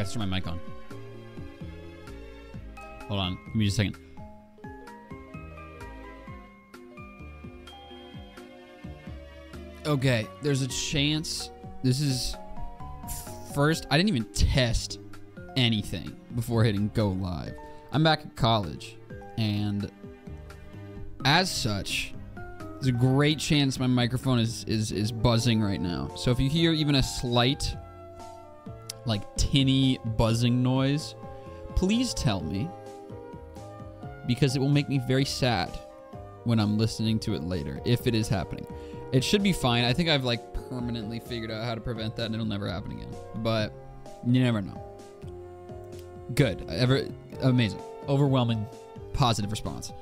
Forgot to turn my mic on. Hold on. Give me just a second. Okay, there's a chance. This is first. I didn't even test anything before hitting go live. I'm back at college, and as such, there's a great chance my microphone is is is buzzing right now. So if you hear even a slight tinny buzzing noise, please tell me because it will make me very sad when I'm listening to it later if it is happening. It should be fine. I think I've like permanently figured out how to prevent that and it'll never happen again. But you never know. Good. Ever amazing. Overwhelming positive response.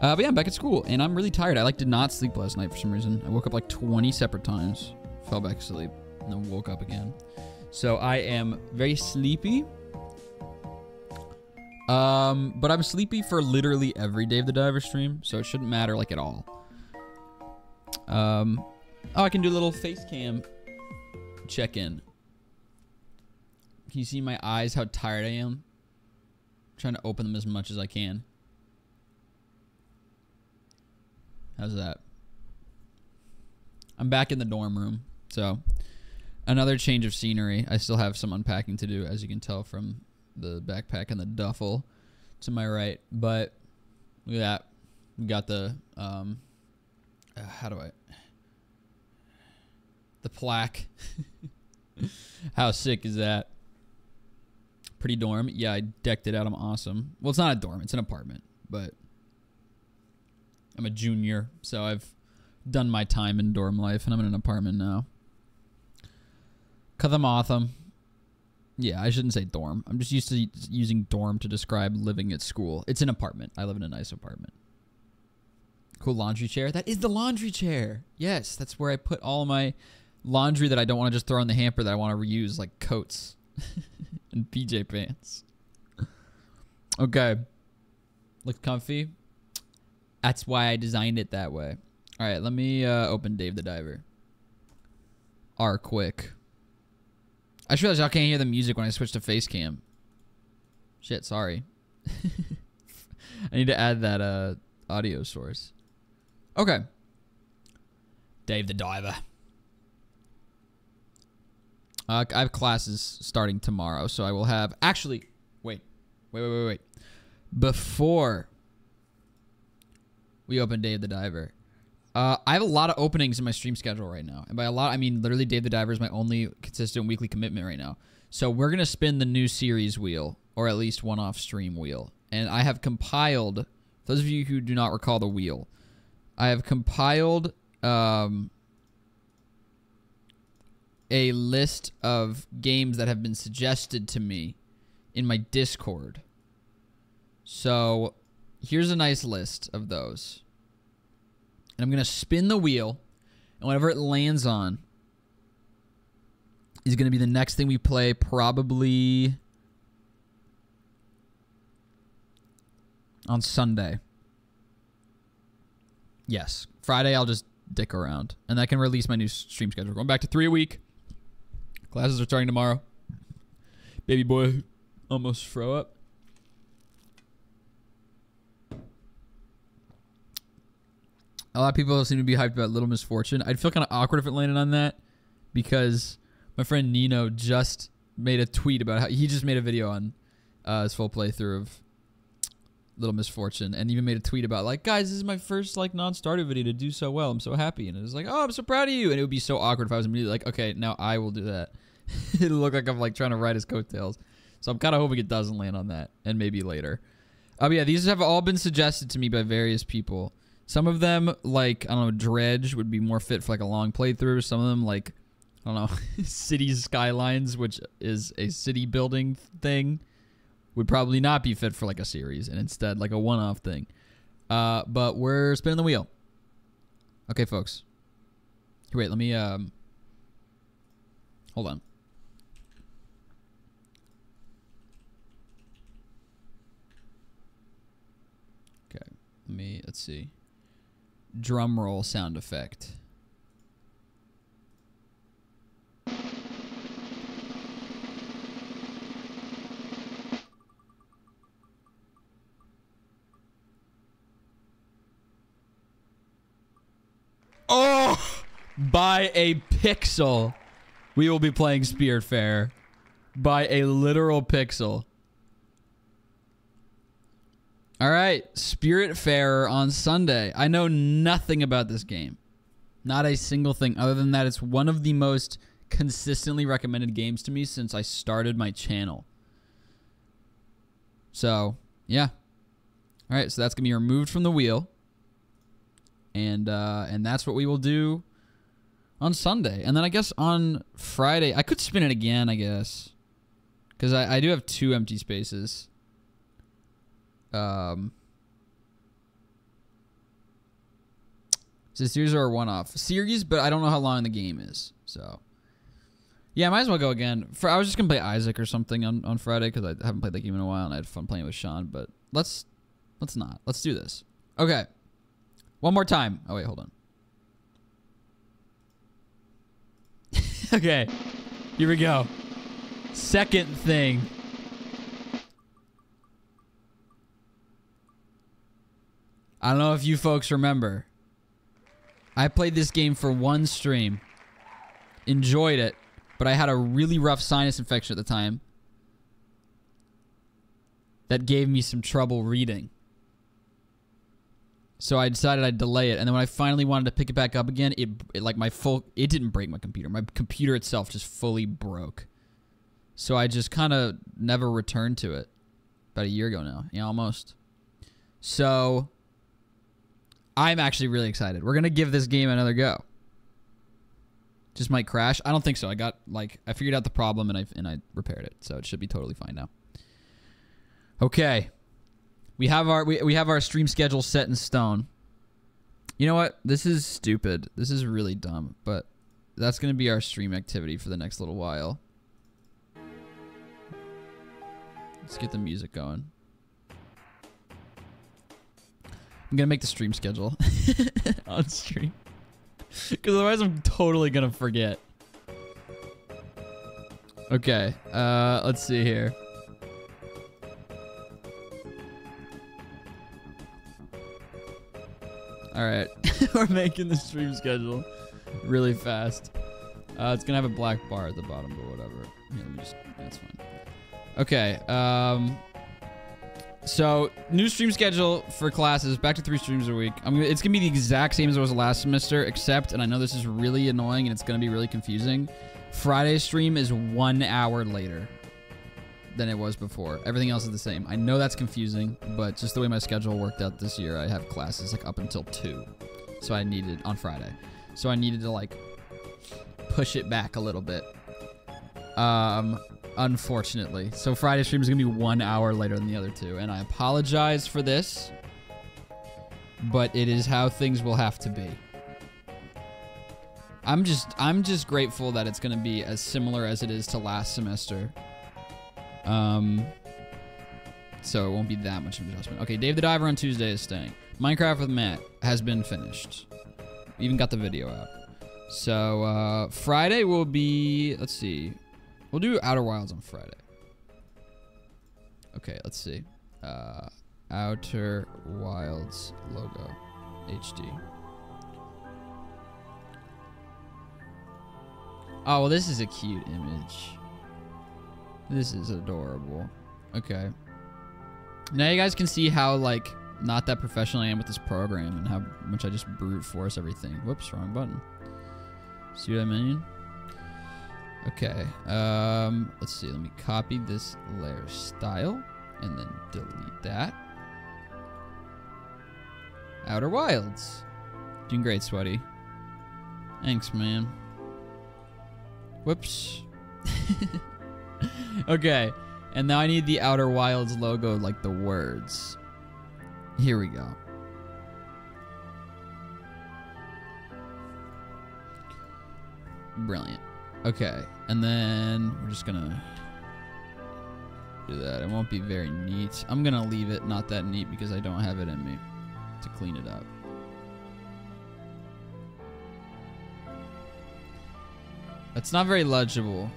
Uh, but yeah, I'm back at school and I'm really tired. I like did not sleep last night for some reason. I woke up like 20 separate times, fell back asleep, and then woke up again. So I am very sleepy. Um, but I'm sleepy for literally every day of the Diver stream, so it shouldn't matter like at all. Um, oh, I can do a little face cam check in. Can you see my eyes? How tired I am? I'm trying to open them as much as I can. How's that? I'm back in the dorm room, so another change of scenery. I still have some unpacking to do, as you can tell from the backpack and the duffel to my right. But look at that. We got the um, uh, how do I the plaque. how sick is that? Pretty dorm. Yeah, I decked it out. I'm awesome. Well, it's not a dorm. It's an apartment, but I'm a junior, so I've done my time in dorm life, and I'm in an apartment now. Awesome. Yeah, I shouldn't say dorm. I'm just used to using dorm to describe living at school. It's an apartment. I live in a nice apartment. Cool laundry chair. That is the laundry chair. Yes, that's where I put all my laundry that I don't want to just throw in the hamper that I want to reuse, like coats and PJ pants. okay. Looks comfy. That's why I designed it that way. All right, let me uh, open Dave the Diver. R quick. I just realized y'all can't hear the music when I switch to face cam. Shit, sorry. I need to add that uh, audio source. Okay. Dave the Diver. Uh, I have classes starting tomorrow, so I will have. Actually, wait, wait, wait, wait, wait. Before we open Dave the Diver, uh, I have a lot of openings in my stream schedule right now, and by a lot, I mean literally Dave the Diver is my only consistent weekly commitment right now. So we're gonna spin the new series wheel, or at least one-off stream wheel, and I have compiled. Those of you who do not recall the wheel, I have compiled um, a list of games that have been suggested to me in my Discord. So here's a nice list of those. And I'm going to spin the wheel, and whatever it lands on is going to be the next thing we play, probably on Sunday. Yes. Friday, I'll just dick around. And I can release my new stream schedule. Going back to three a week. Classes are starting tomorrow. Baby boy almost throw up. A lot of people seem to be hyped about Little Misfortune. I'd feel kind of awkward if it landed on that because my friend Nino just made a tweet about how he just made a video on uh, his full playthrough of Little Misfortune and even made a tweet about like, guys, this is my first like non-starter video to do so well. I'm so happy, and it was like, oh, I'm so proud of you. And it would be so awkward if I was immediately like, okay, now I will do that. It'll look like I'm like trying to ride his coattails. So I'm kind of hoping it doesn't land on that, and maybe later. Oh yeah, these have all been suggested to me by various people. Some of them, like I don't know, Dredge would be more fit for like a long playthrough. Some of them, like I don't know, Cities Skylines, which is a city building thing would probably not be fit for like a series and instead like a one-off thing. Uh, but we're spinning the wheel. Okay, folks. Here, wait, let me um hold on. Okay, let me let's see drum roll sound effect. Oh, by a pixel, we will be playing Spiritfarer. By a literal pixel. All right, Spiritfarer on Sunday. I know nothing about this game. Not a single thing other than that it's one of the most consistently recommended games to me since I started my channel. So, yeah. All right, so that's going to be removed from the wheel. And uh and that's what we will do on Sunday. And then I guess on Friday, I could spin it again, I guess. Cuz I I do have two empty spaces. Um So series are a one off. Series, but I don't know how long the game is. So yeah, I might as well go again. For I was just gonna play Isaac or something on, on Friday because I haven't played that game in a while and I had fun playing with Sean. But let's let's not. Let's do this. Okay, one more time. Oh wait, hold on. okay, here we go. Second thing. I don't know if you folks remember. I played this game for one stream. Enjoyed it, but I had a really rough sinus infection at the time that gave me some trouble reading. So I decided I'd delay it, and then when I finally wanted to pick it back up again, it, it like my full it didn't break my computer. My computer itself just fully broke. So I just kind of never returned to it. About a year ago now, yeah, almost. So I'm actually really excited. We're gonna give this game another go. Just might crash. I don't think so. I got like I figured out the problem and I and I repaired it, so it should be totally fine now. Okay, we have our we, we have our stream schedule set in stone. You know what? This is stupid. This is really dumb, but that's gonna be our stream activity for the next little while. Let's get the music going. I'm gonna make the stream schedule on stream. Because otherwise I'm totally gonna forget. Okay, uh, let's see here. Alright, we're making the stream schedule really fast. Uh, it's gonna have a black bar at the bottom, but whatever. Just, that's fine. Okay, um, so new stream schedule for classes, back to three streams a week. Gonna, it's gonna be the exact same as it was last semester, except, and I know this is really annoying and it's gonna be really confusing. Friday's stream is one hour later than it was before. Everything else is the same. I know that's confusing, but just the way my schedule worked out this year, I have classes like up until two, so I needed on Friday, so I needed to like push it back a little bit. Um, unfortunately. So Friday stream is gonna be one hour later than the other two, and I apologize for this, but it is how things will have to be. I'm just I'm just grateful that it's gonna be as similar as it is to last semester. Um, so it won't be that much of an adjustment. Okay, Dave the Diver on Tuesday is staying. Minecraft with Matt has been finished. We Even got the video out. So uh, Friday will be let's see. We'll do Outer Wilds on Friday. Okay, let's see. Uh, Outer Wilds logo. HD. Oh, well, this is a cute image. This is adorable. Okay. Now you guys can see how, like, not that professional I am with this program and how much I just brute force everything. Whoops, wrong button. See what I mean? Okay. Um, let's see. Let me copy this layer style and then delete that. Outer Wilds. Doing great, Sweaty. Thanks, man. Whoops. okay. And now I need the Outer Wilds logo, like the words. Here we go. Brilliant. Okay, and then we're just gonna do that. It won't be very neat. I'm gonna leave it not that neat because I don't have it in me to clean it up. It's not very legible.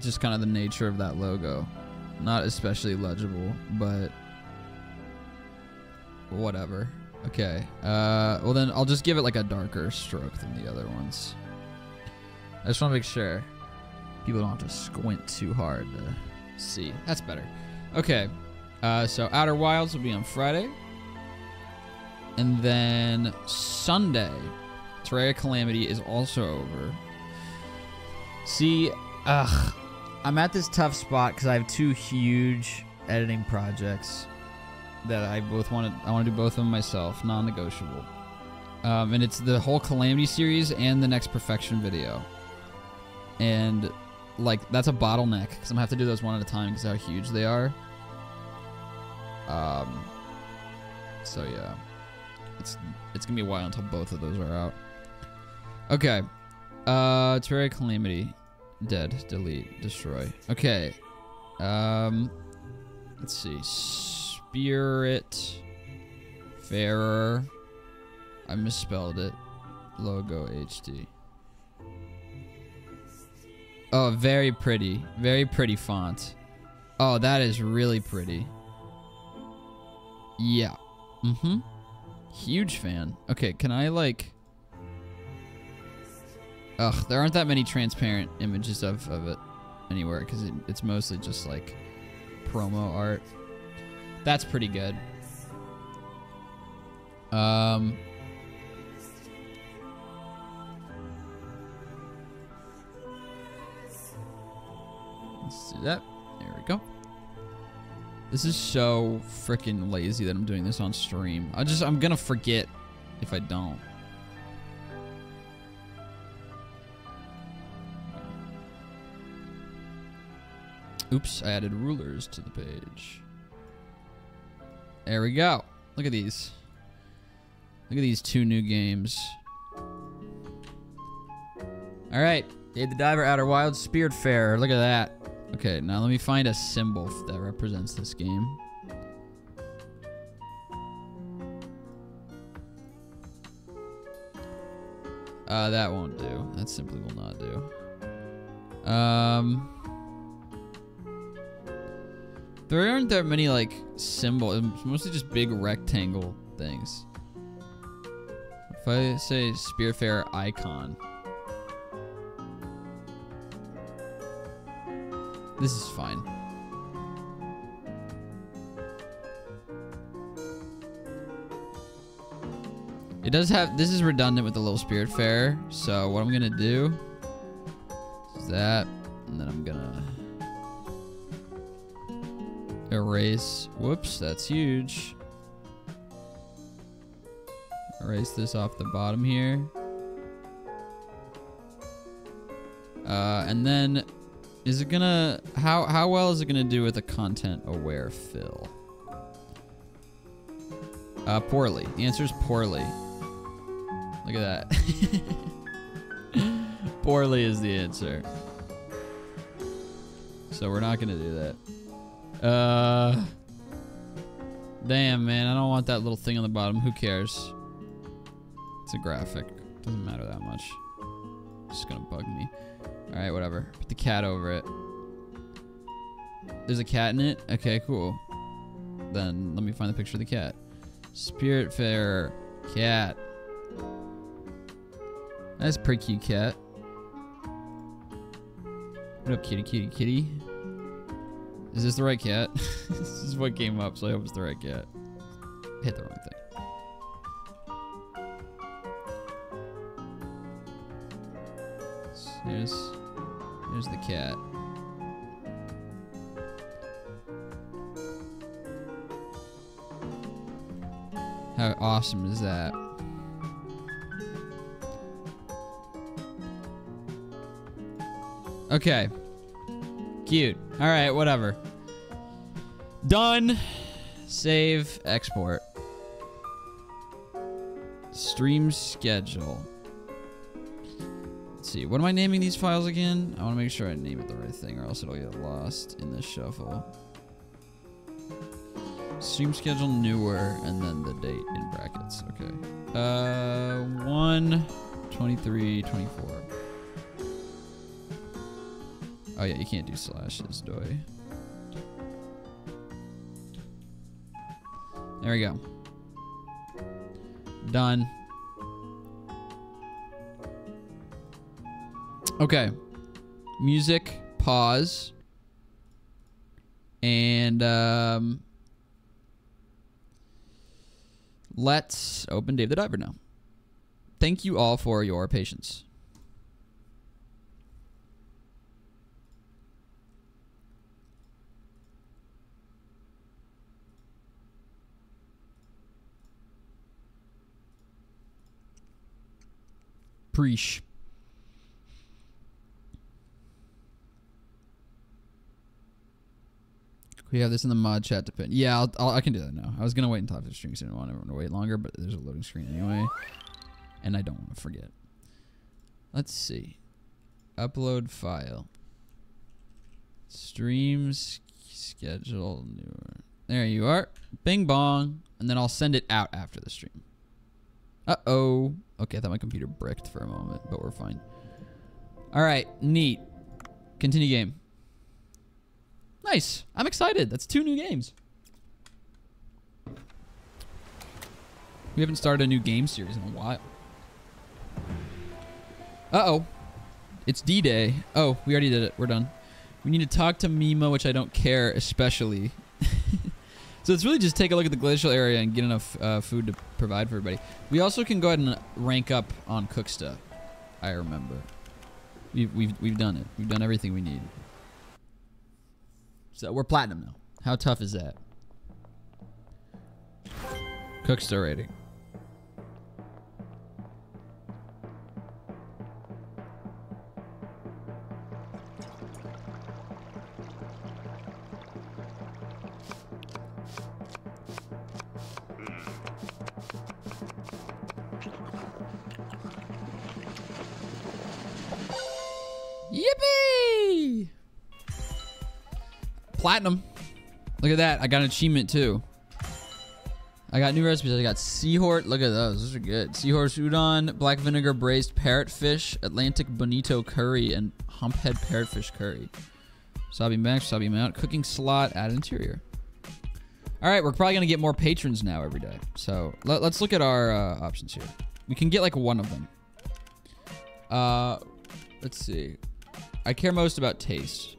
Just kind of the nature of that logo. Not especially legible, but whatever. Okay. Uh, well then I'll just give it like a darker stroke than the other ones. I just want to make sure people don't have to squint too hard to see. That's better. Okay. Uh, so Outer Wilds will be on Friday. And then Sunday, Terraria Calamity is also over. See, ugh, I'm at this tough spot because I have two huge editing projects that I both want to. I want to do both of them myself, non-negotiable. Um, and it's the whole Calamity series and the next Perfection video. And like that's a bottleneck because I'm gonna have to do those one at a time because how huge they are. Um. So yeah, it's it's gonna be a while until both of those are out. Okay. Uh, Terraria Calamity, dead, delete, destroy. Okay. Um, let's see. Spirit Fairer. I misspelled it. Logo HD. Oh, very pretty. Very pretty font. Oh, that is really pretty. Yeah. Mm-hmm. Huge fan. Okay, can I like... Ugh, there aren't that many transparent images of, of it anywhere because it, it's mostly just like promo art. That's pretty good. Um... Let's do that. There we go. This is so freaking lazy that I'm doing this on stream. I just I'm gonna forget if I don't. Oops, I added rulers to the page. There we go. Look at these. Look at these two new games. All right, Dave the Diver, Outer Wilds, Spiritfarer. Look at that. Okay, now let me find a symbol that represents this game. Uh, that won't do. That simply will not do. Um, there aren't that many like symbols. It's mostly just big rectangle things. If I say Spiritfarer icon. This is fine. It does have, this is redundant with the little spirit fair. so what I'm gonna do is that, and then I'm gonna erase, whoops, that's huge. Erase this off the bottom here. Uh, and then is it gonna how how well is it gonna do with a content aware fill? Uh, poorly. The answer is poorly. Look at that. poorly is the answer. So we're not gonna do that. Uh, damn man, I don't want that little thing on the bottom. Who cares? It's a graphic. Doesn't matter that much. It's just gonna bug me. Alright, whatever. Put the cat over it. There's a cat in it? Okay, cool. Then let me find the picture of the cat. Spiritfarer. Cat. That's pretty cute cat. What up, kitty, kitty, kitty? Is this the right cat? this is what came up, so I hope it's the right cat. hit the wrong thing. There's, there's the cat. How awesome is that? Okay. Cute. All right, whatever. Done. Save, export. Stream schedule. See. What am I naming these files again? I want to make sure I name it the right thing or else it'll get lost in the shuffle. Stream schedule newer and then the date in brackets. Okay. Uh, 1, 23, 24. Oh yeah, you can't do slashes, do I? There we go. Done. Okay. Music, pause. And um, let's open Dave the Diver now. Thank you all for your patience. Preach. We have this in the mod chat to pin. Yeah, I'll, I'll, i can do that now. I was gonna wait until after the stream because I didn't want everyone to wait longer, but there's a loading screen anyway, and I don't want to forget. Let's see. Upload file. Streams schedule newer. There you are. Bing bong, and then I'll send it out after the stream. Uh oh. Okay, I thought my computer bricked for a moment, but we're fine. All right, neat. Continue game. Nice. I'm excited. That's two new games. We haven't started a new game series in a while. Uh-oh. It's D-Day. Oh, we already did it. We're done. We need to talk to Mimo, which I don't care especially. so it's really just take a look at the glacial area and get enough uh, food to provide for everybody. We also can go ahead and rank up on cook stuff. I remember. We've, we've, we've done it. We've done everything we need. So we're platinum now. How tough is that? Cooksta rating. Platinum. Look at that. I got an achievement too. I got new recipes. I got seahorse. Look at those. Those are good. Seahorse udon, black vinegar braised parrotfish, Atlantic bonito curry, and humphead parrotfish curry. Sabi max, sabi mount, cooking slot, add interior. All right, we're probably gonna get more patrons now every day. So let, us look at our uh, options here. We can get like one of them. Uh, let's see. I care most about taste.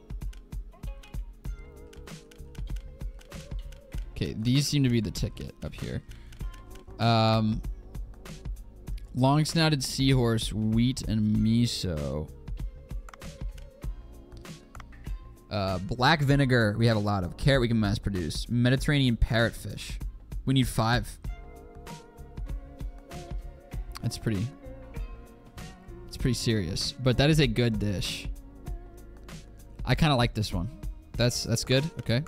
Okay, these seem to be the ticket up here. Um, long snouted seahorse, wheat, and miso. Uh, black vinegar, we have a lot of. Carrot, we can mass produce. Mediterranean parrotfish. We need five. That's pretty. It's pretty serious, but that is a good dish. I kind of like this one. That's that's good. Okay.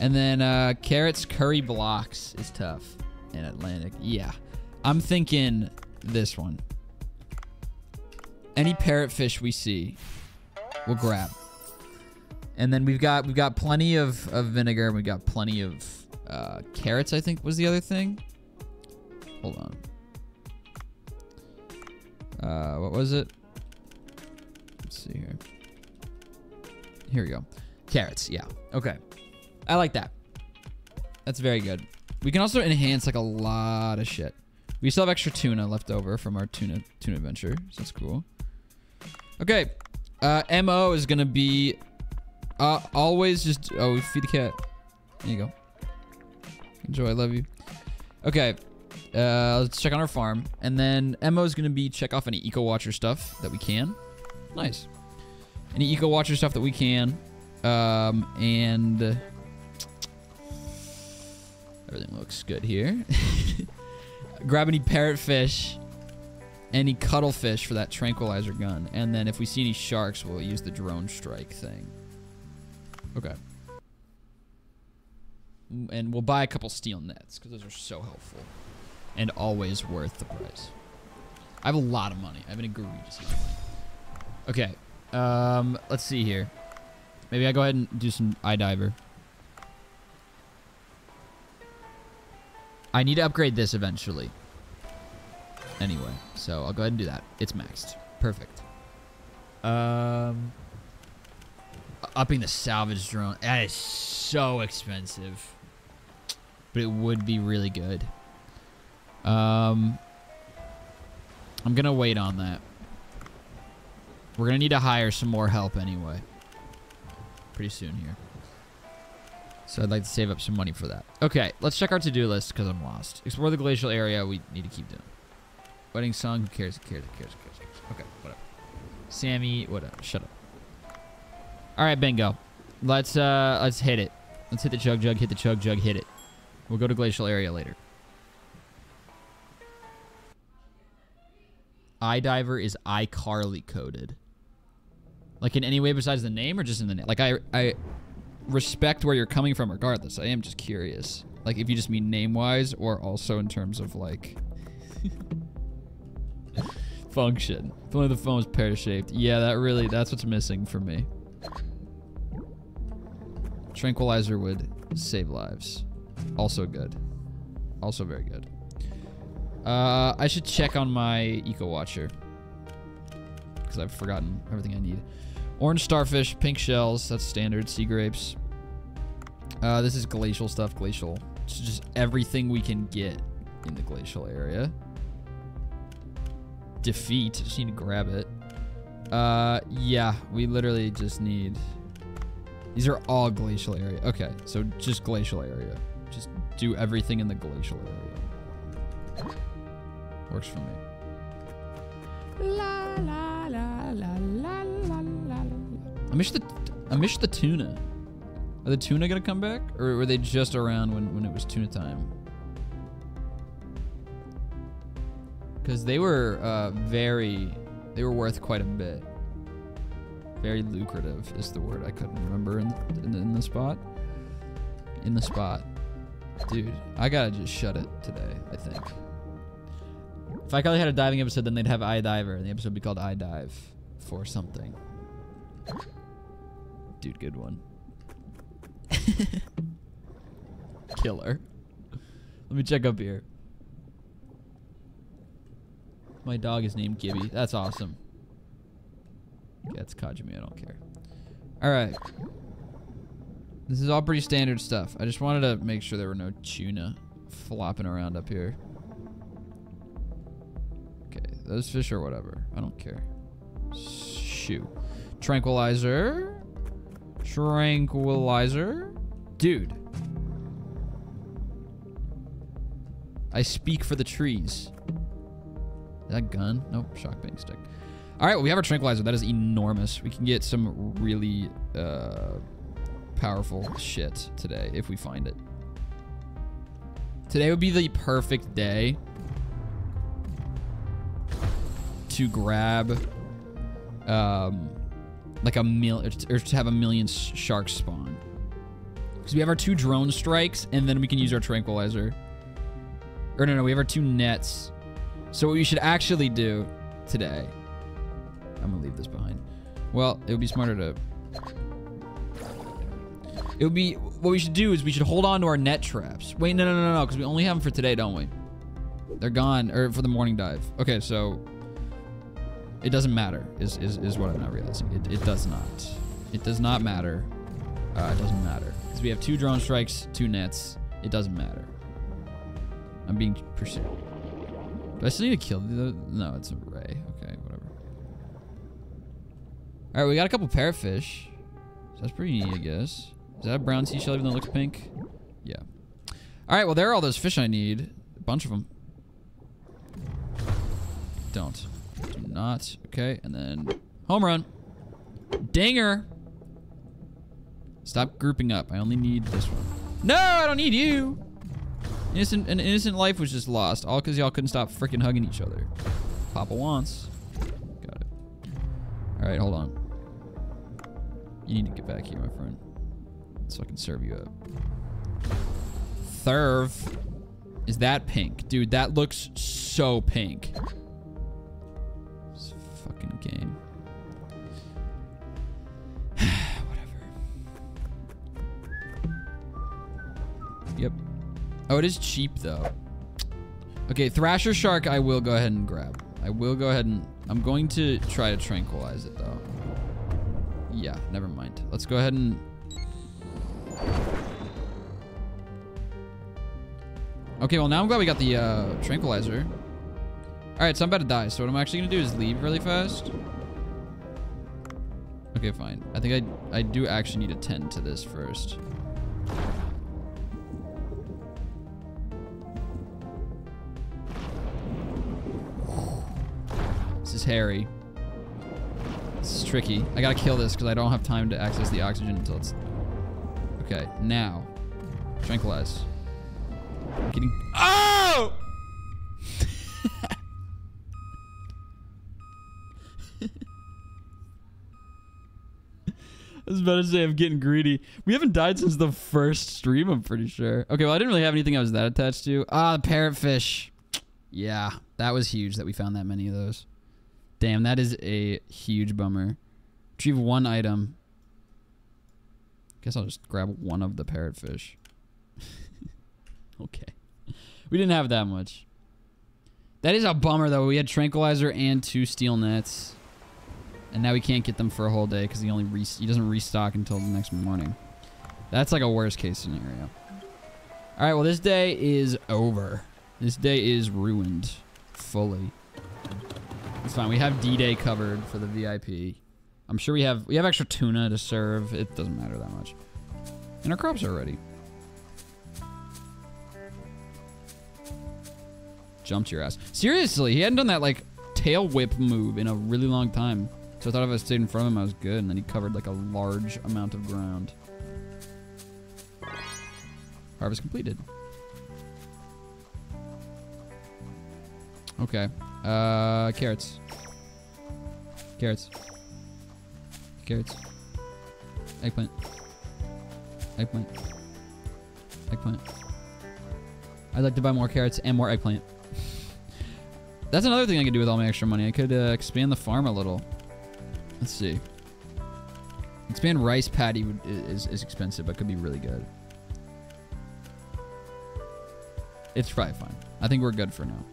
And then uh, carrots curry blocks is tough in Atlantic. Yeah. I'm thinking this one. Any parrotfish we see, we'll grab. And then we've got we've got plenty of, of vinegar. We've got plenty of uh, carrots. I think was the other thing. Hold on. Uh, what was it? Let's see here. Here we go. Carrots. Yeah. Okay. I like that. That's very good. We can also enhance like a lot of shit. We still have extra tuna left over from our tuna tuna adventure, so that's cool. Okay, uh, mo is gonna be uh, always just oh feed the cat. There you go. Enjoy. I love you. Okay, uh, let's check on our farm, and then mo is gonna be check off any eco watcher stuff that we can. Nice. Any eco watcher stuff that we can, um, and. Everything looks good here. Grab any parrotfish, any cuttlefish for that tranquilizer gun. And then if we see any sharks, we'll use the drone strike thing. Okay. And we'll buy a couple steel nets because those are so helpful. And always worth the price. I have a lot of money. I have an egregious amount of money. Okay. Um, let's see here. Maybe I go ahead and do some iDiver. I need to upgrade this eventually. Anyway, so I'll go ahead and do that. It's maxed. Perfect. Um, upping the salvage drone. That is so expensive. But it would be really good. Um, I'm gonna wait on that. We're gonna need to hire some more help anyway. Pretty soon here. So I'd like to save up some money for that. Okay, let's check our to-do list because I'm lost. Explore the glacial area. We need to keep doing. Wedding song. Who cares? Who cares? Who cares? Who cares? Okay, whatever. Sammy, whatever. Shut up. All right, bingo. Let's uh let's hit it. Let's hit the chug jug. Hit the chug jug. Hit it. We'll go to glacial area later. iDiver is iCarly coded. Like in any way besides the name or just in the name? Like I I respect where you're coming from regardless. I am just curious. Like if you just mean name wise or also in terms of like function. If only the phone was pear shaped. Yeah, that really that's what's missing for me. Tranquilizer would save lives. Also good. Also very good. Uh, I should check on my Eco Watcher. Because I've forgotten everything I need. Orange starfish, pink shells, that's standard. Sea grapes. Uh, this is glacial stuff, glacial. It's just everything we can get in the glacial area. Defeat, just need to grab it. Uh, yeah, we literally just need... These are all glacial area. Okay, so just glacial area. Just do everything in the glacial area. Works for me. La la la la la la la. I miss the I miss the tuna. Are the tuna gonna come back, or were they just around when when it was tuna time? Because they were uh, very, they were worth quite a bit. Very lucrative is the word I couldn't remember in in the, in the spot. In the spot, dude. I gotta just shut it today. I think. If I only had a diving episode, then they'd have iDiver, and the episode would be called iDive for something. Dude, good one. Killer. Let me check up here. My dog is named Gibby. That's awesome. Yeah, it's Kajimi. I don't care. All right. This is all pretty standard stuff. I just wanted to make sure there were no tuna flopping around up here. Okay, those fish or whatever. I don't care. Shoot. Tranquilizer. Tranquilizer. Dude. I speak for the trees. Is that gun? Nope. Shock bang stick. All right, well, we have our tranquilizer. That is enormous. We can get some really uh, powerful shit today if we find it. Today would be the perfect day to grab um, like a mil or to have a million sharks spawn. Because we have our two drone strikes, and then we can use our tranquilizer. Or no, no, we have our two nets. So what we should actually do today... I'm gonna leave this behind. Well, it would be smarter to... It would be... What we should do is we should hold on to our net traps. Wait, no, no, no, no, because we only have them for today, don't we? They're gone, or for the morning dive. Okay, so it doesn't matter, is, is, is what I'm not realizing. It, it does not. It does not matter. Uh, it doesn't matter. Because we have two drone strikes, two nets. It doesn't matter. I'm being pursued. Do I still need to kill the... No, it's a ray. Okay, whatever. Alright, we got a couple parrotfish. So that's pretty neat, I guess. Is that a brown seashell even though it looks pink? Yeah. Alright, well, there are all those fish I need. A bunch of them. Don't. Do not. Okay, and then home run. Dinger. Stop grouping up. I only need this one. No, I don't need you. Innocent, an innocent life was just lost, all because y'all couldn't stop freaking hugging each other. Papa wants. Got it. All right, hold on. You need to get back here, my friend, so I can serve you up. Thurv. Is that pink? Dude, that looks so pink fucking game. Whatever. Yep. Oh, it is cheap though. Okay, Thresher Shark I will go ahead and grab. I will go ahead and... I'm going to try to tranquilize it though. Yeah, never mind. Let's go ahead and... Okay, well now I'm glad we got the uh, tranquilizer. All right, so I'm about to die. So what I'm actually gonna do is leave really fast. Okay, fine. I think I I do actually need to tend to this first. This is hairy. This is tricky. I gotta kill this because I don't have time to access the oxygen until it's... Okay, now. Tranquilize. Getting... Oh! I was about to say I'm getting greedy. We haven't died since the first stream, I'm pretty sure. Okay, well, I didn't really have anything I was that attached to. Ah, the parrotfish. Yeah, that was huge that we found that many of those. Damn, that is a huge bummer. Retrieve one item. Guess I'll just grab one of the parrotfish. okay. We didn't have that much. That is a bummer, though. We had tranquilizer and two steel nets. And now we can't get them for a whole day because he only he doesn't restock until the next morning. That's like a worst case scenario. All right, well this day is over. This day is ruined fully. It's fine. We have D-Day covered for the VIP. I'm sure we have we have extra tuna to serve. It doesn't matter that much. And our crops are ready. Jumped your ass. Seriously, he hadn't done that like tail whip move in a really long time. So I thought if I stayed in front of him, I was good. And then he covered like a large amount of ground. Harvest completed. Okay. Uh, carrots. Carrots. Carrots. Eggplant. Eggplant. Eggplant. I'd like to buy more carrots and more eggplant. That's another thing I could do with all my extra money. I could uh, expand the farm a little. Let's see. Expand rice would, is, is expensive, but could be really good. It's probably fine. I think we're good for now.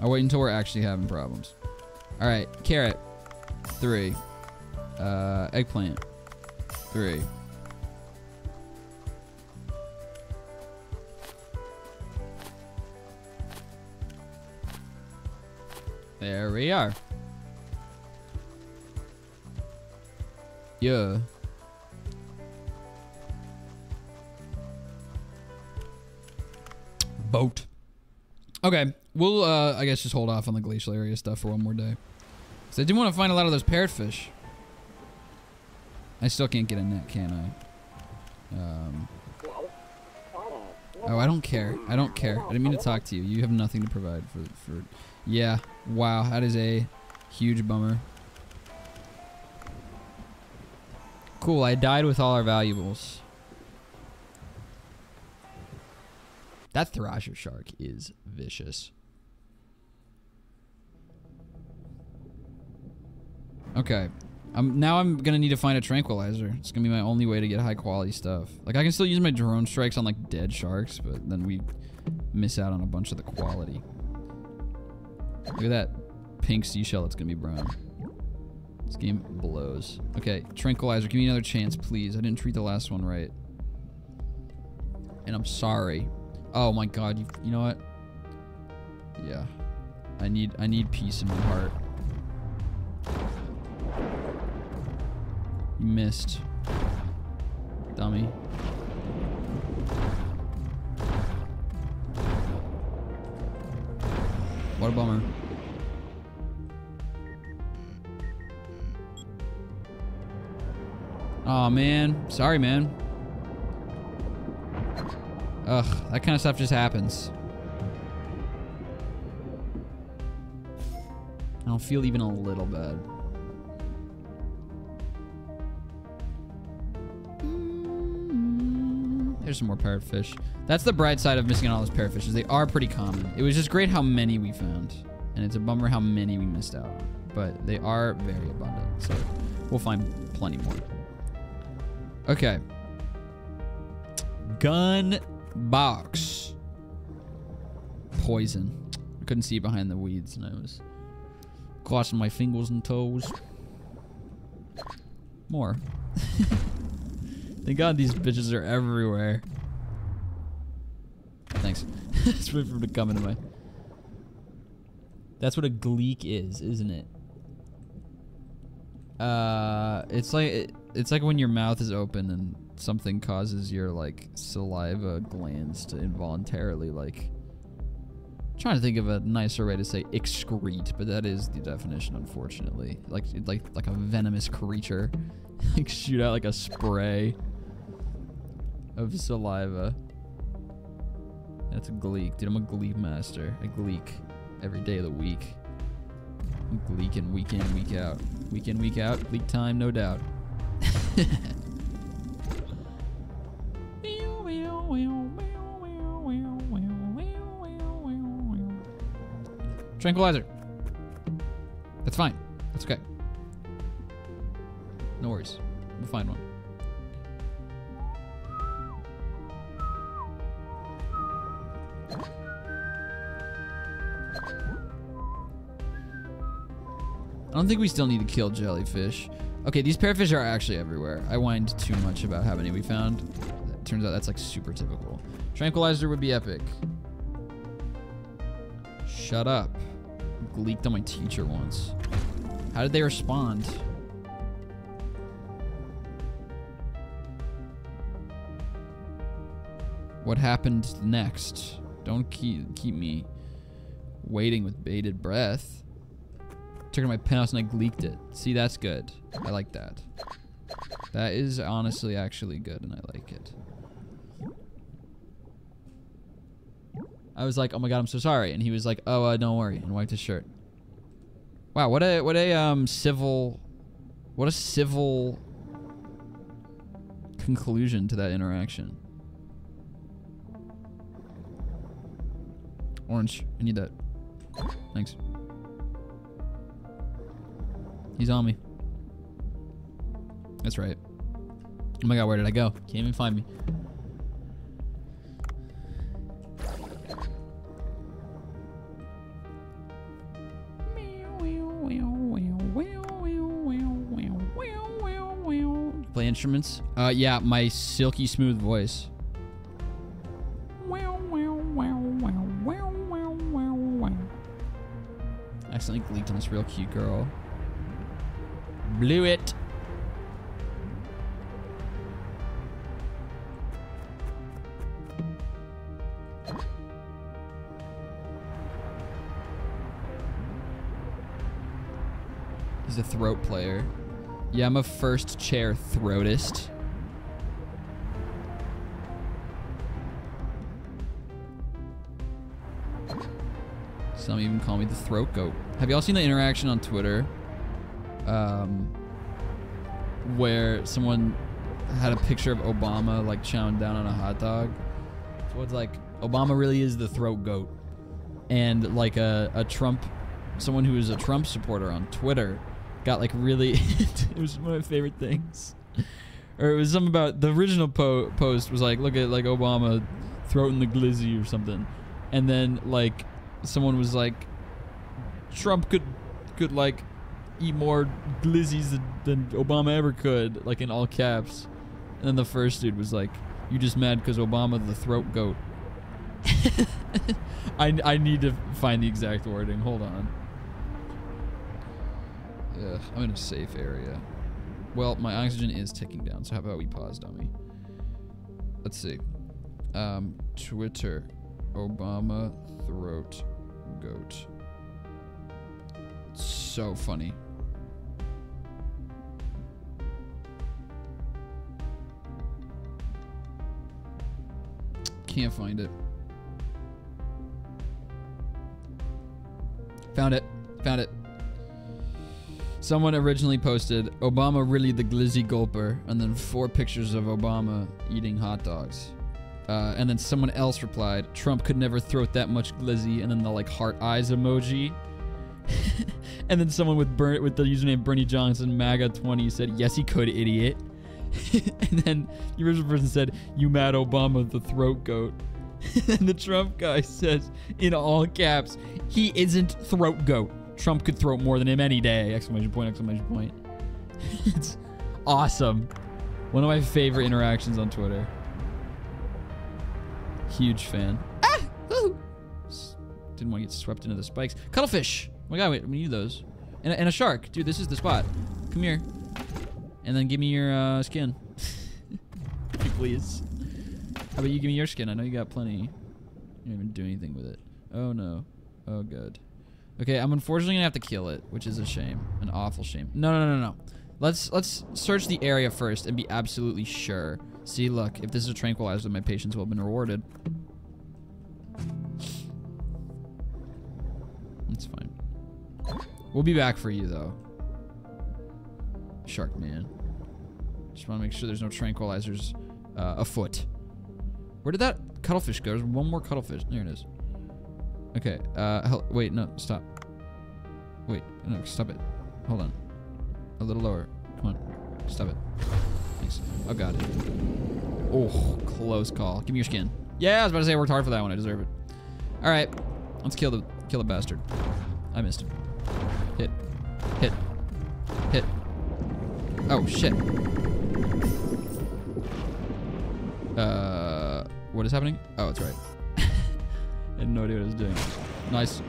I'll wait until we're actually having problems. All right, carrot, three. Uh, eggplant, three. There we are. Yeah. Boat. Okay, we'll, uh, I guess just hold off on the glacial area stuff for one more day. So I do want to find a lot of those parrotfish. I still can't get a net, can I? Um, oh, I don't care. I don't care. I didn't mean to talk to you. You have nothing to provide for, for... Yeah, wow, that is a huge bummer. Cool, I died with all our valuables. That Thresher Shark is vicious. Okay. Um, now I'm gonna need to find a tranquilizer. It's gonna be my only way to get high quality stuff. Like I can still use my drone strikes on like dead sharks, but then we miss out on a bunch of the quality. Look at that pink seashell that's gonna be brown. This game blows. Okay, tranquilizer, give me another chance, please. I didn't treat the last one right. And I'm sorry. Oh my god, you, you know what? Yeah. I need I need peace in my heart. You missed. Dummy. What a bummer. Oh, man. Sorry, man. Ugh, that kind of stuff just happens. I don't feel even a little bad. There's some more parrotfish. That's the bright side of missing all those parrotfishes. They are pretty common. It was just great how many we found. And it's a bummer how many we missed out. But they are very abundant. So we'll find plenty more. Okay. Gun box. Poison. I couldn't see behind the weeds and I was crossing my fingers and toes. More. Thank God these bitches are everywhere. Thanks. Just wait for him to come into my. That's what a gleek is, isn't it? Uh, it's like it, it's like when your mouth is open and something causes your like saliva glands to involuntarily like. Trying to think of a nicer way to say excrete, but that is the definition, unfortunately. Like like like a venomous creature, like shoot out like a spray of saliva. That's a gleek, dude. I'm a gleek master. I gleek every day of the week. I'm gleeking week in, week out. Week in, week out. Gleek time, no doubt. Tranquilizer. That's fine. That's okay. No worries. We'll find one. I don't think we still need to kill jellyfish. Okay, these parrotfish are actually everywhere. I whined too much about how many we found. It turns out that's like super typical. Tranquilizer would be epic. Shut up. Leaked on my teacher once. How did they respond? What happened next? Don't keep keep me waiting with bated breath. Took it to my penthouse and I leaked it. See, that's good. I like that. That is honestly actually good and I like it. I was like, "Oh my god, I'm so sorry," and he was like, "Oh, uh, don't worry," and wiped his shirt. Wow, what a what a um civil, what a civil conclusion to that interaction. Orange, I need that. Thanks. He's on me. That's right. Oh my god, where did I go? Can't even find me. Play instruments? Uh, yeah, my silky smooth voice. Accidentally gleeked on this real cute girl. Blew it. He's a throat player. Yeah, I'm a first chair throatist. Some even call me the throat goat. Have y'all seen the interaction on Twitter? Um, where someone had a picture of Obama like chowing down on a hot dog. So it's like Obama really is the throat goat. And like a, a Trump, someone who is a Trump supporter on Twitter got like really, it was one of my favorite things. Or it was something about the original po- post was like, look at like Obama throating the glizzy or something. And then like someone was like, Trump could, could like eat more glizzies than, Obama ever could, like in all caps. And then the first dude was like, "You just mad because Obama the throat goat." I I need to find the exact wording. Hold on. Ugh, I'm in a safe area. Well, my oxygen is ticking down, so how about we pause, dummy? Let's see. Um, Twitter, Obama throat goat. So funny. Can't find it. Found it. Found it. Someone originally posted Obama really the glizzy gulper, and then four pictures of Obama eating hot dogs. Uh, and then someone else replied, Trump could never throat that much glizzy, and then the like heart eyes emoji. and then someone with Bern- with the username Bernie Johnson MAGA 20 said, Yes, he could, idiot. and then the original person said, "You mad Obama the throat goat." and the Trump guy says in all caps, "He isn't throat goat. Trump could throat more than him any day!" Exclamation point! Exclamation point! it's awesome. One of my favorite interactions on Twitter. Huge fan. Ah! didn't want to get swept into the spikes. Cuttlefish. Oh my god, wait, we need those. And a, and a shark. Dude, this is the spot. Come here. And then give me your uh, skin. Please. How about you give me your skin? I know you got plenty. You didn't even do anything with it. Oh no. Oh good. Okay, I'm unfortunately gonna have to kill it, which is a shame. An awful shame. No, no, no, no, no. Let's let's search the area first and be absolutely sure. See, look, if this is a tranquilizer, my patience will have been rewarded. That's fine. We'll be back for you though. Shark man. Just want to make sure there's no tranquilizers uh, afoot. Where did that cuttlefish go? There's one more cuttlefish. There it is. Okay. Uh, wait, no, stop. Wait, no, stop it. Hold on. A little lower. Come on. Stop it. Thanks. Oh, God. Oh, close call. Give me your skin. Yeah, I was about to say I worked hard for that one. I deserve it. All right. Let's kill the kill the bastard. I missed him. Hit. Hit. Hit. Oh, shit. Uh, what is happening? Oh, it's right. I had no idea what I was doing. Nice.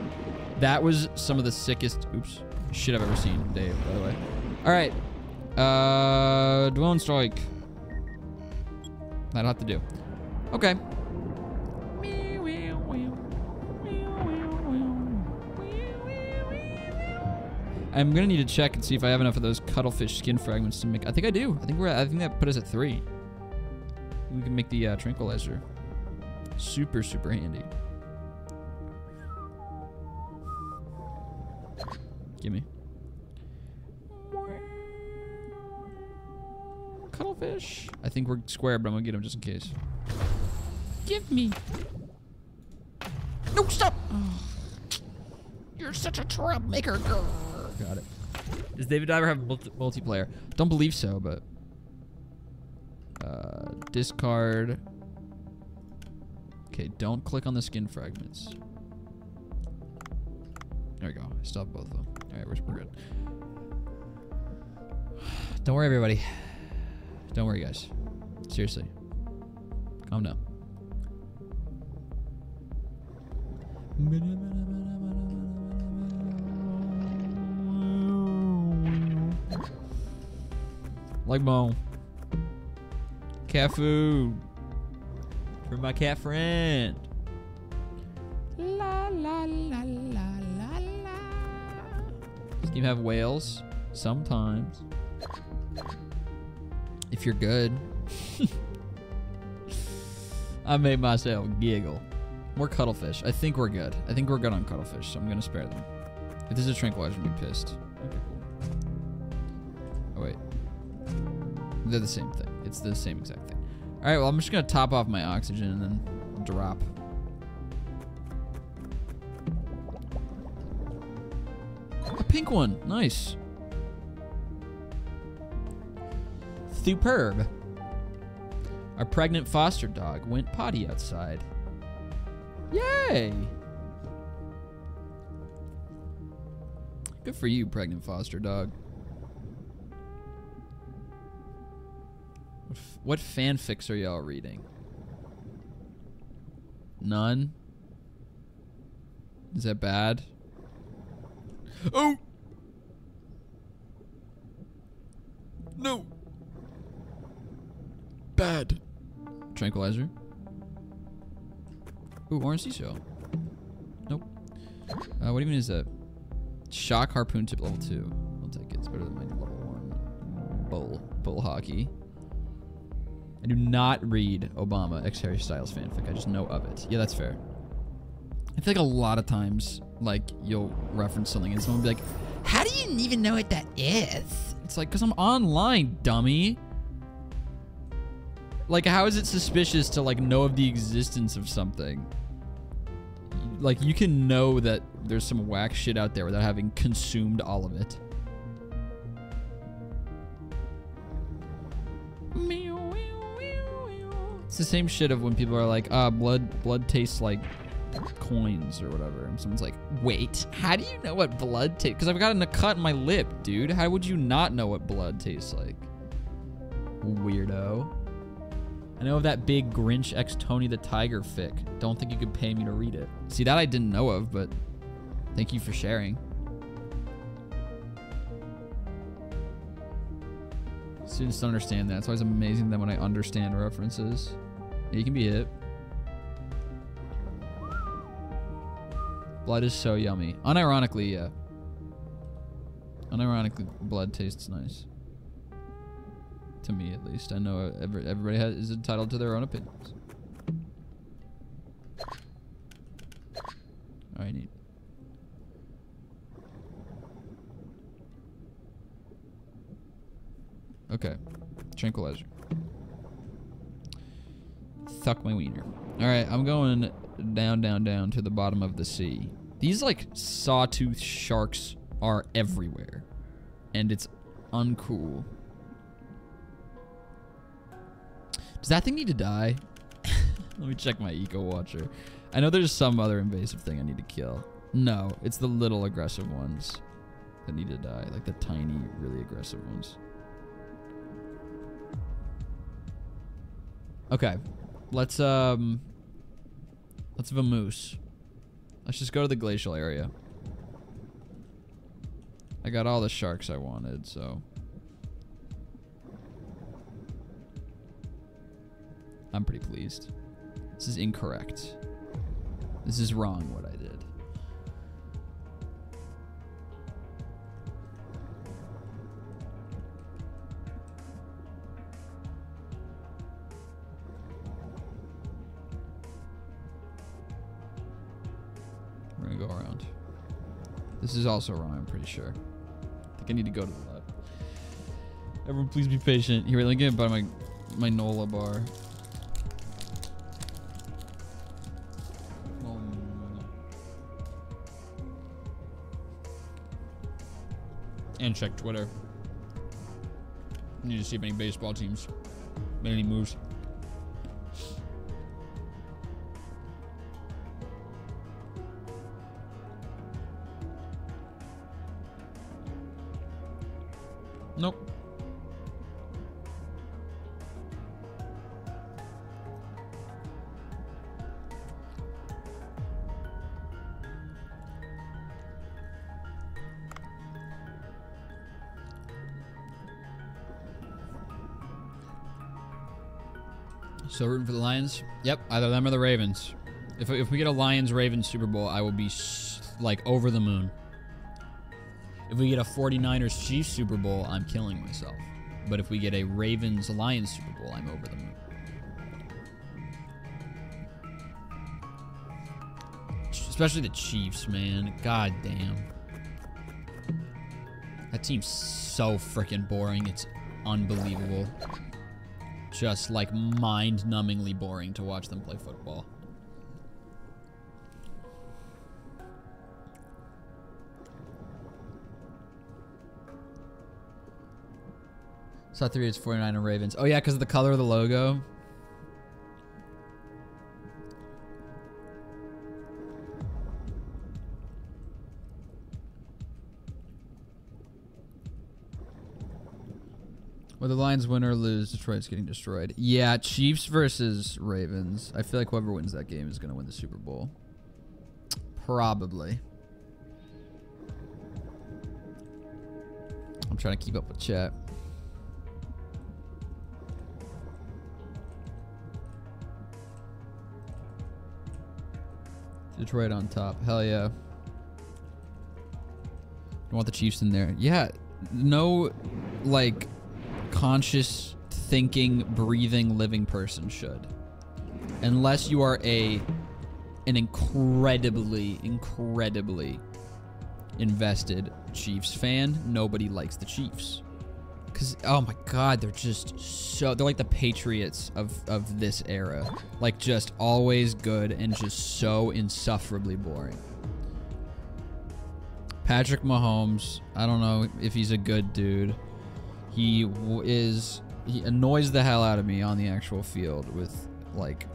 That was some of the sickest, oops, shit I've ever seen, Dave, by the way. All right. Uh, Dwelling Strike. That'll have to do. Okay. I'm gonna need to check and see if I have enough of those cuttlefish skin fragments to make. I think I do. I think we're. I think that put us at three. We can make the uh, tranquilizer. Super, super handy. Gimme. Cuttlefish. I think we're square, but I'm gonna get him just in case. Give me. No, stop! You're such a troublemaker, girl. Got it. Does Dave the Diver have multi multiplayer? Don't believe so, but uh, discard. Okay, don't click on the skin fragments. There we go. I both of them. All right, we're, we're good. Don't worry, everybody. Don't worry, guys. Seriously. Calm down. Like bone. Cat food. For my cat friend. La la la la la la. Does Steam have whales? Sometimes. If you're good. I made myself giggle. More cuttlefish. I think we're good. I think we're good on cuttlefish, so I'm gonna spare them. If this is a tranquilizer, I'm gonna be pissed. They're the same thing. It's the same exact thing. Alright, well I'm just gonna top off my oxygen and then drop. Oh, a pink one. Nice. Superb. Our pregnant foster dog went potty outside. Yay! Good for you, pregnant foster dog. What, fanfics are y'all reading? None? Is that bad? Oh! No! Bad. Tranquilizer. Ooh, orange seashell. Nope. Uh, what even is that? Shock harpoon tip level two. I'll take it. It's better than my level one. Bull. Bull hockey. I do not read Obama X Harry Styles fanfic. I just know of it. Yeah, that's fair. I feel like a lot of times, like, you'll reference something and someone will be like, How do you even know what that is? It's like, because I'm online, dummy. Like, how is it suspicious to, like, know of the existence of something? Like, you can know that there's some whack shit out there without having consumed all of it. The same shit of when people are like, uh, blood blood tastes like coins or whatever. And someone's like, wait, how do you know what blood tastes? Because I've gotten a cut in my lip, dude. How would you not know what blood tastes like? Weirdo. I know of that big Grinch X Tony the Tiger fic. Don't think you could pay me to read it. See, that I didn't know of, but thank you for sharing. Students don't understand that. It's always amazing that when I understand references. You can be hit. Blood is so yummy. Unironically, yeah. Unironically, blood tastes nice. To me, at least. I know every, everybody has, is entitled to their own opinions. Alright, neat. Okay. Tranquilizer. Thuck my wiener. Alright, I'm going down, down, down to the bottom of the sea. These, like, sawtooth sharks are everywhere. And it's uncool. Does that thing need to die? Let me check my Eco Watcher. I know there's some other invasive thing I need to kill. No, it's the little aggressive ones that need to die. Like the tiny, really aggressive ones. Okay. Let's, um... Let's vamoose. Let's just go to the glacial area. I got all the sharks I wanted, so... I'm pretty pleased. This is incorrect. This is wrong what go around. This is also wrong, I'm pretty sure. I think I need to go to the left. Everyone please be patient. Here, let me get by my my Nola bar. and check Twitter. Need to see if any baseball teams made any moves. For the Lions. Yep, either them or the Ravens. If, if we get a Lions Ravens Super Bowl, I will be like over the moon. If we get a 49ers Chiefs Super Bowl, I'm killing myself. But if we get a Ravens Lions Super Bowl, I'm over the moon. Especially the Chiefs, man. God damn. That team's so freaking boring. It's unbelievable just like mind-numbingly boring to watch them play football. Saw three is 49 and Ravens. Oh yeah, because of the color of the logo. Lions win or lose, Detroit's getting destroyed. Yeah, Chiefs versus Ravens. I feel like whoever wins that game is going to win the Super Bowl. Probably. I'm trying to keep up with chat. Detroit on top. Hell yeah. I want the Chiefs in there. Yeah. No, like conscious thinking, breathing, living person should. Unless you are a an incredibly, incredibly invested Chiefs fan, nobody likes the Chiefs. Cause oh my god, they're just so they're like the Patriots of of this era. Like just always good and just so insufferably boring. Patrick Mahomes, I don't know if he's a good dude. He is he annoys the hell out of me on the actual field with like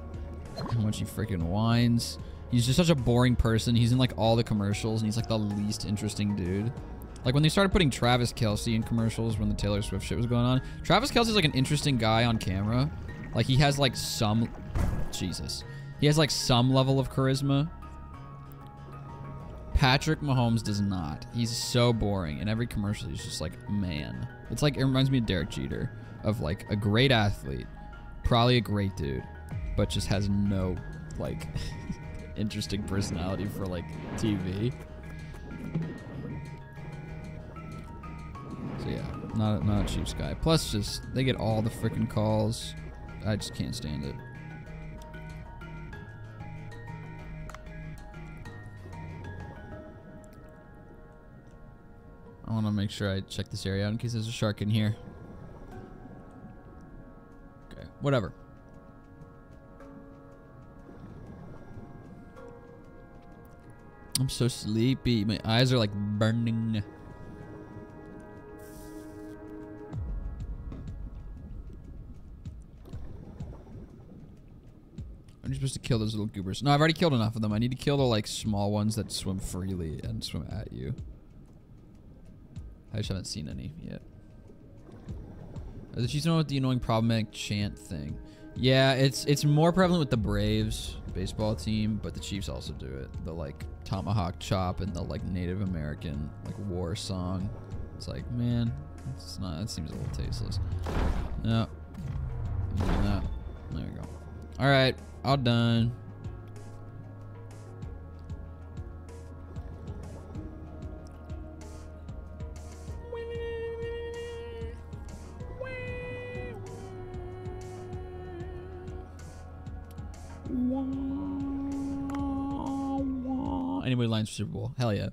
how much he freaking whines. He's just such a boring person. He's in like all the commercials and he's like the least interesting dude. Like when they started putting Travis Kelce in commercials when the Taylor Swift shit was going on. Travis Kelce's like an interesting guy on camera, Like he has like some Jesus. He has like some level of charisma. Patrick Mahomes does not. He's so boring. In every commercial, he's just like, man. It's like, it reminds me of Derek Jeter, of like a great athlete, probably a great dude, but just has no, like, interesting personality for like TV. So yeah, not not a Chiefs guy. Plus, just they get all the freaking calls. I just can't stand it. I want to make sure I check this area out in case there's a shark in here. Okay, whatever. I'm so sleepy. My eyes are like burning. I'm just supposed to kill those little goobers. No, I've already killed enough of them. I need to kill the like small ones that swim freely and swim at you. I just haven't seen any yet. Chiefs know what the annoying problematic chant thing? Yeah, it's it's more prevalent with the Braves baseball team, but the Chiefs also do it. The like tomahawk chop and the like Native American like war song. It's like, man, it's not. It seems a little tasteless. No. No. There we go. All right, all done. Anybody lines for Super Bowl? Hell yeah.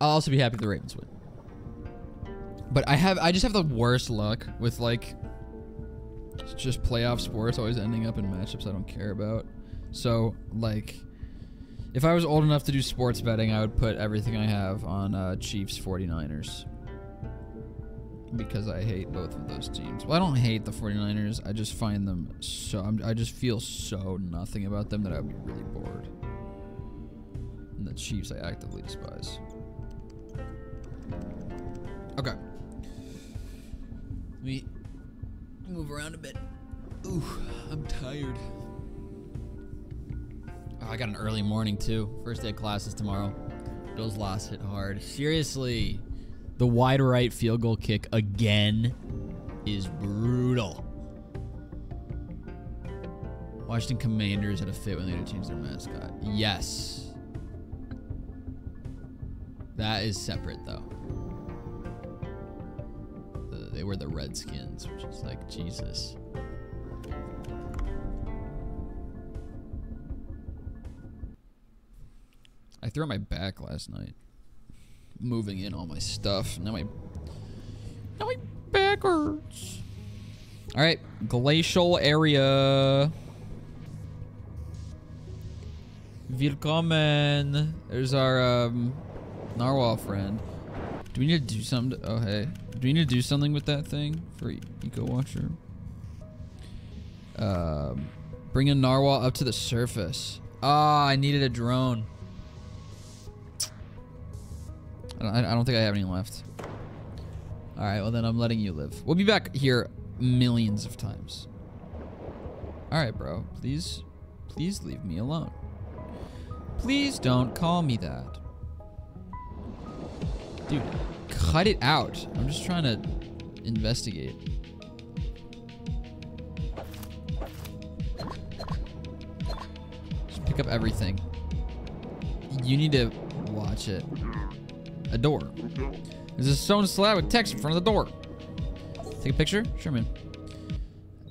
I'll also be happy the Ravens win. But I have I just have the worst luck with like just playoff sports always ending up in matchups I don't care about. So like if I was old enough to do sports betting, I would put everything I have on uh, Chiefs 49ers. Because I hate both of those teams. Well, I don't hate the 49ers. I just find them so. I'm, I just feel so nothing about them that I would be really bored. And the Chiefs I actively despise. Okay. Let me move around a bit. Ooh, I'm tired. Oh, I got an early morning too. First day of classes tomorrow. Those loss hit hard. Seriously. The wide right field goal kick again is brutal. Washington Commanders had a fit when they had to change their mascot. Yes. That is separate though. The- they were the Redskins, which is like Jesus. I threw my back last night, moving in all my stuff. Now my now my back hurts. All right, glacial area. Willkommen. There's our um, narwhal friend. Do we need to do something? To, oh hey, do we need to do something with that thing for Eco Watcher? Um, bring a narwhal up to the surface. Ah, I needed a drone. I don't, think I have any left. All right, well then I'm letting you live. We'll be back here millions of times. All right, bro. Please, please leave me alone. Please don't call me that. Dude, cut it out. I'm just trying to investigate. Just pick up everything. You need to watch it. A door. There's a stone slab with text in front of the door. Take a picture? Sure, man.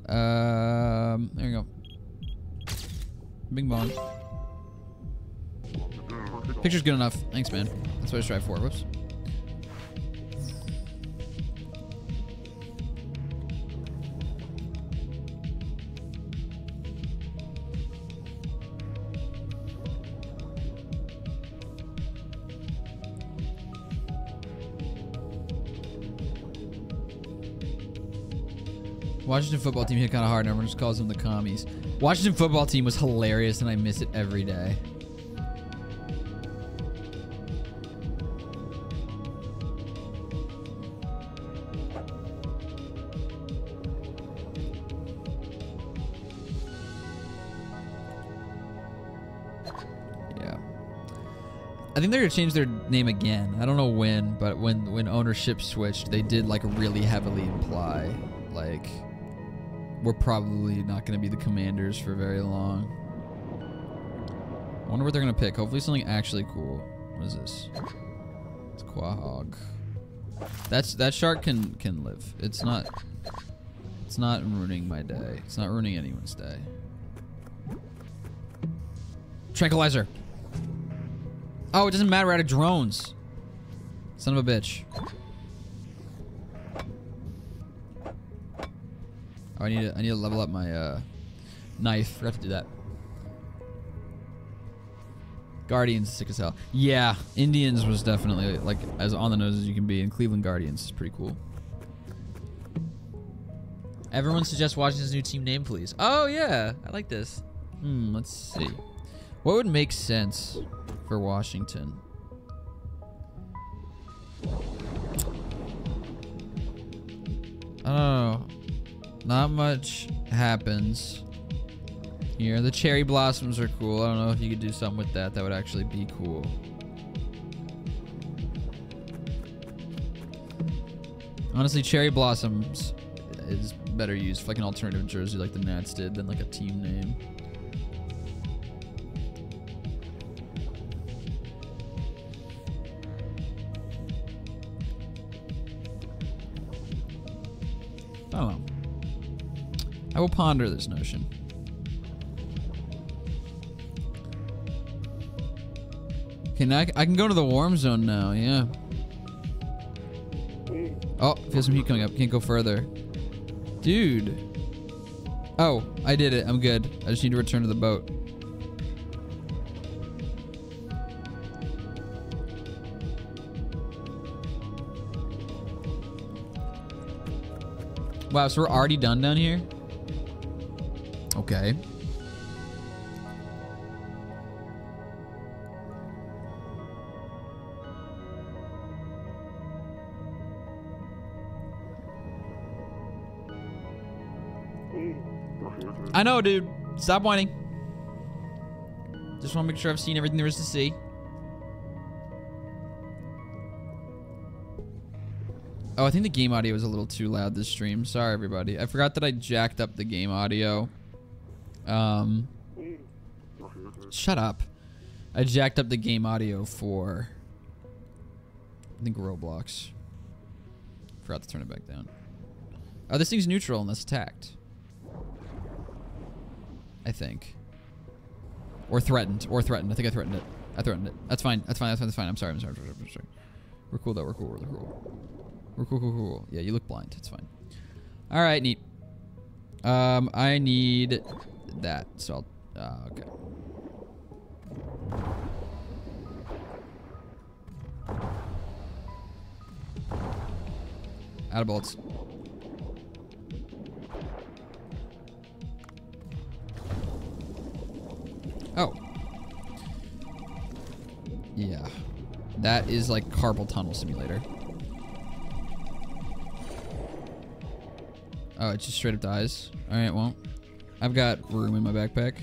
Um, there you go. Bing bong. Picture's good enough. Thanks, man. That's what I strive for. Whoops. Washington football team hit kind of hard, and everyone just calls them the commies. Washington football team was hilarious, and I miss it every day. I think they're gonna change their name again. I don't know when, but when when ownership switched, they did like really heavily imply like we're probably not gonna be the commanders for very long. I wonder what they're gonna pick. Hopefully something actually cool. What is this? It's Quahog. That's that shark can can live. It's not it's not ruining my day. It's not ruining anyone's day. Tranquilizer. Oh, it doesn't matter. We're out of drones. Son of a bitch. I need to, I need to level up my uh, knife. Forgot to do that. Guardians sick as hell. Yeah, Indians was definitely like as on the nose as you can be, and Cleveland Guardians is pretty cool. Everyone suggests Washington's new team name, please. Oh yeah, I like this. Hmm, let's see. What would make sense for Washington? I don't know. Not much happens here. The cherry blossoms are cool. I don't know if you could do something with that. That would actually be cool. Honestly, cherry blossoms is better used for like an alternative jersey like the Nats did than like a team name. I will ponder this notion. Okay, now I, I can go to the warm zone now, yeah. Oh, feel some heat coming up. Can't go further. Dude. Oh, I did it. I'm good. I just need to return to the boat. Wow, so we're already done down here? Okay. I know, dude. Stop whining. Just want to make sure I've seen everything there is to see. Oh, I think the game audio was a little too loud this stream. Sorry, everybody. I forgot that I jacked up the game audio. Um, shut up. I jacked up the game audio for, I think, Roblox. Forgot to turn it back down. Oh, this thing's neutral unless attacked. I think. Or threatened. Or threatened. I think I threatened it. I threatened it. That's fine. That's fine. That's fine. That's fine. I'm sorry. I'm sorry. I'm sorry. I'm sorry. We're cool though. We're cool. We're cool. We're cool. Cool. Cool. cool. Yeah, you look blind. It's fine. All right. Neat. Um, I need that. So I'll. Uh, okay. Out of bullets. Oh. Yeah. That is like carpal tunnel simulator. Oh, it just straight up dies. Alright, won't. well. I've got room in my backpack.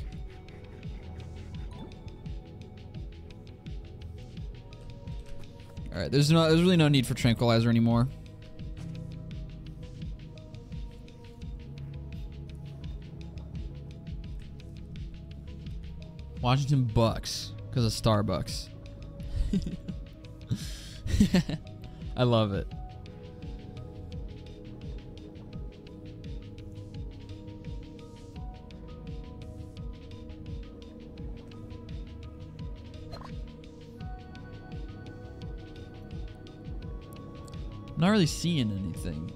Alright, there's no there's really no need for tranquilizer anymore. Washington Bucks because of Starbucks. I love it. Not really seeing anything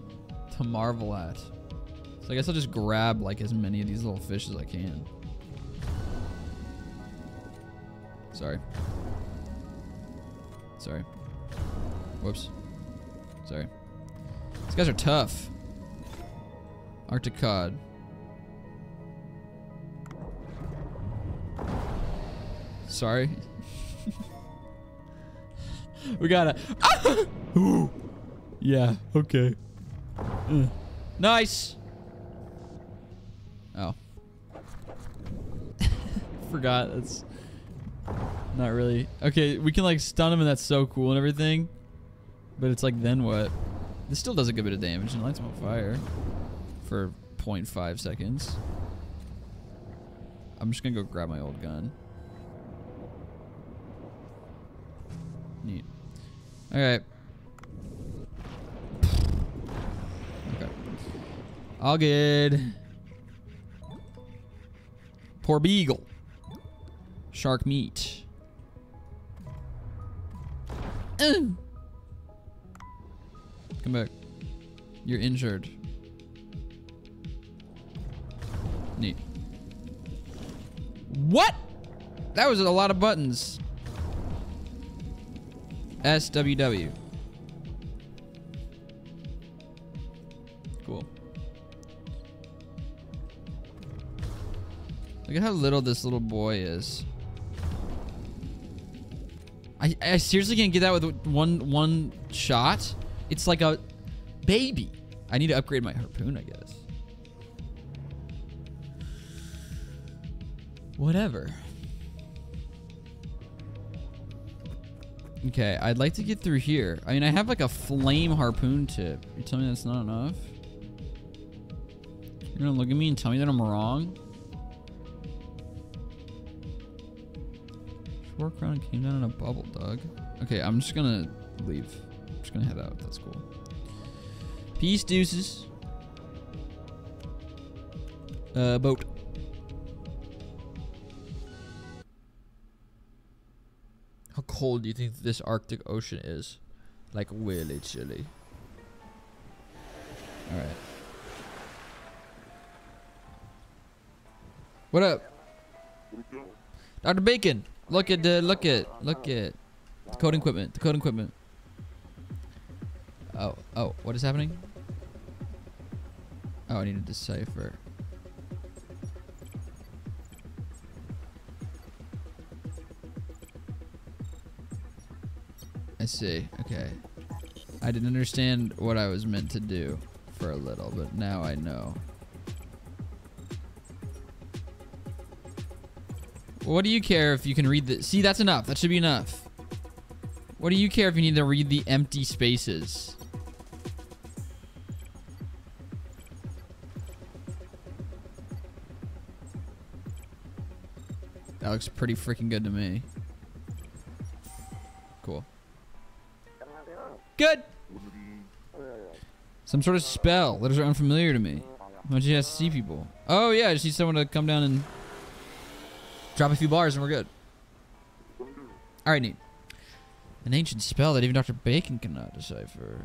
to marvel at. So I guess I'll just grab like as many of these little fish as I can. Sorry. Sorry. Whoops. Sorry. These guys are tough. Arctic cod. Sorry. we gotta. Yeah. Okay. Uh. Nice. Oh. Forgot. That's. Not really. Okay, we can like stun him and that's so cool and everything. But it's like, then what? This still does a good bit of damage and lights him on fire for 0.5 seconds. I'm just gonna go grab my old gun. Neat. Alright. All good. Poor beagle. Shark meat. Ugh. Come back. You're injured. Neat. What? That was a lot of buttons. SWW. Look at how little this little boy is. I, I seriously can't get that with one one shot. It's like a baby. I need to upgrade my harpoon, I guess. Whatever. Okay, I'd like to get through here. I mean, I have like a flame harpoon tip. You tell me that's not enough? You're gonna look at me and tell me that I'm wrong? Work around came down in a bubble, Doug. Okay, I'm just gonna leave. I'm just gonna head out. That's cool. Peace, deuces. Uh, boat. How cold do you think this Arctic Ocean is? Like really chilly. Alright. What up? Dr. Bacon! Look at the look at look at the code equipment. The code equipment. Oh, oh, what is happening? Oh, I need to decipher. I see. Okay. I didn't understand what I was meant to do for a little, but now I know. What do you care if you can read the... See, that's enough. That should be enough. What do you care if you need to read the empty spaces? That looks pretty freaking good to me. Cool. Good! Some sort of spell. Letters are unfamiliar to me. Why don't you have to see people? Oh yeah, I just need someone to come down and drop a few bars and we're good. Alright, neat. An ancient spell that even Dr. Bacon cannot decipher.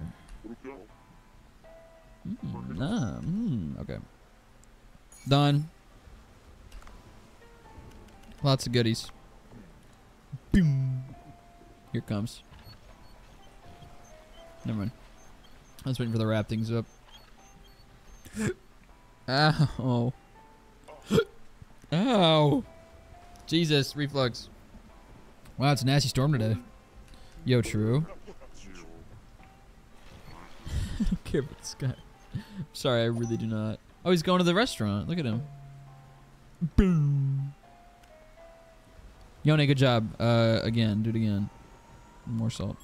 Mm, nah, mm, okay. Done. Lots of goodies. Boom. Here comes. Never mind. I was waiting for the wrap things up. Ow. Ow. Jesus, reflux. Wow, it's a nasty storm today. Yo, true. I don't care about this guy. Sorry, I really do not. Oh, he's going to the restaurant. Look at him. Boom. Yone, good job. Uh, again, do it again. More salt.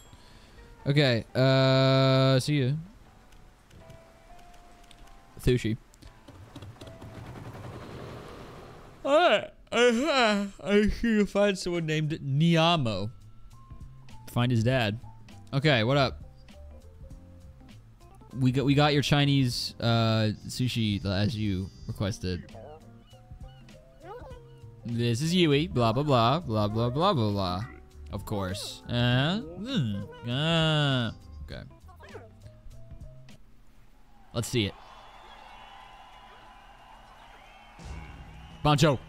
Okay. Uh, see you. Sushi. Alright. I, should find someone named Niamo. Find his dad. Okay, what up? We got we got your Chinese uh, sushi as you requested. This is Yui. Blah blah blah blah blah blah blah blah. Of course. Uh, mm, uh, okay. Let's see it. Bancho.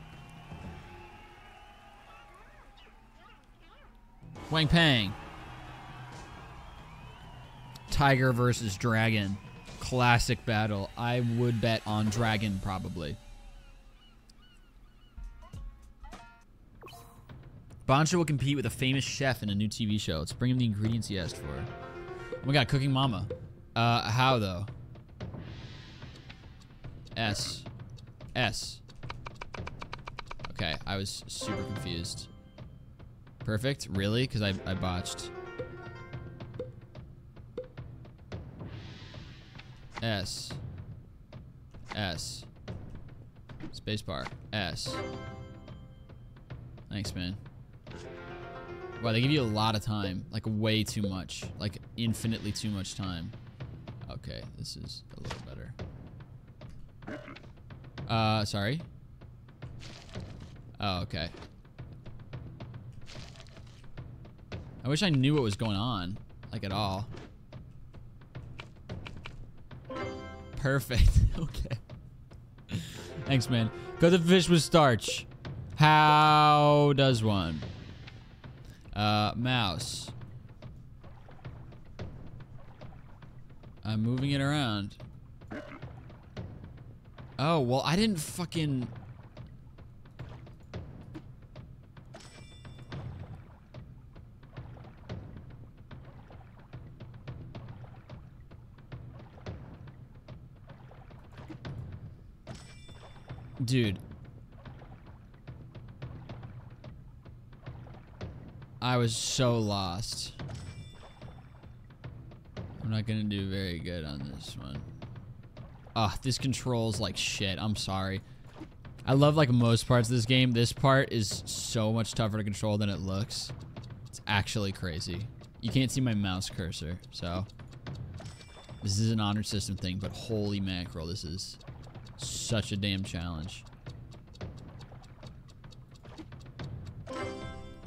Wang Pang. Tiger versus Dragon. Classic battle. I would bet on Dragon, probably. Bancho will compete with a famous chef in a new TV show. Let's bring him the ingredients he asked for. Oh my god, Cooking Mama. Uh, how though? S. S. Okay, I was super confused. Perfect. Really? Because I, I botched. S. S. Spacebar. S. Thanks, man. Wow, they give you a lot of time. Like, way too much. Like, infinitely too much time. Okay, this is a little better. Uh, sorry? Oh, okay. I wish I knew what was going on. Like, at all. Perfect. okay. Thanks, man. Cook the fish with starch. How does one? Uh, mouse. I'm moving it around. Oh, well, I didn't fucking... Dude. I was so lost. I'm not gonna do very good on this one. Ah, this controls like shit. I'm sorry. I love like most parts of this game. This part is so much tougher to control than it looks. It's actually crazy. You can't see my mouse cursor, so this is an honor system thing, but holy mackerel, this is such a damn challenge.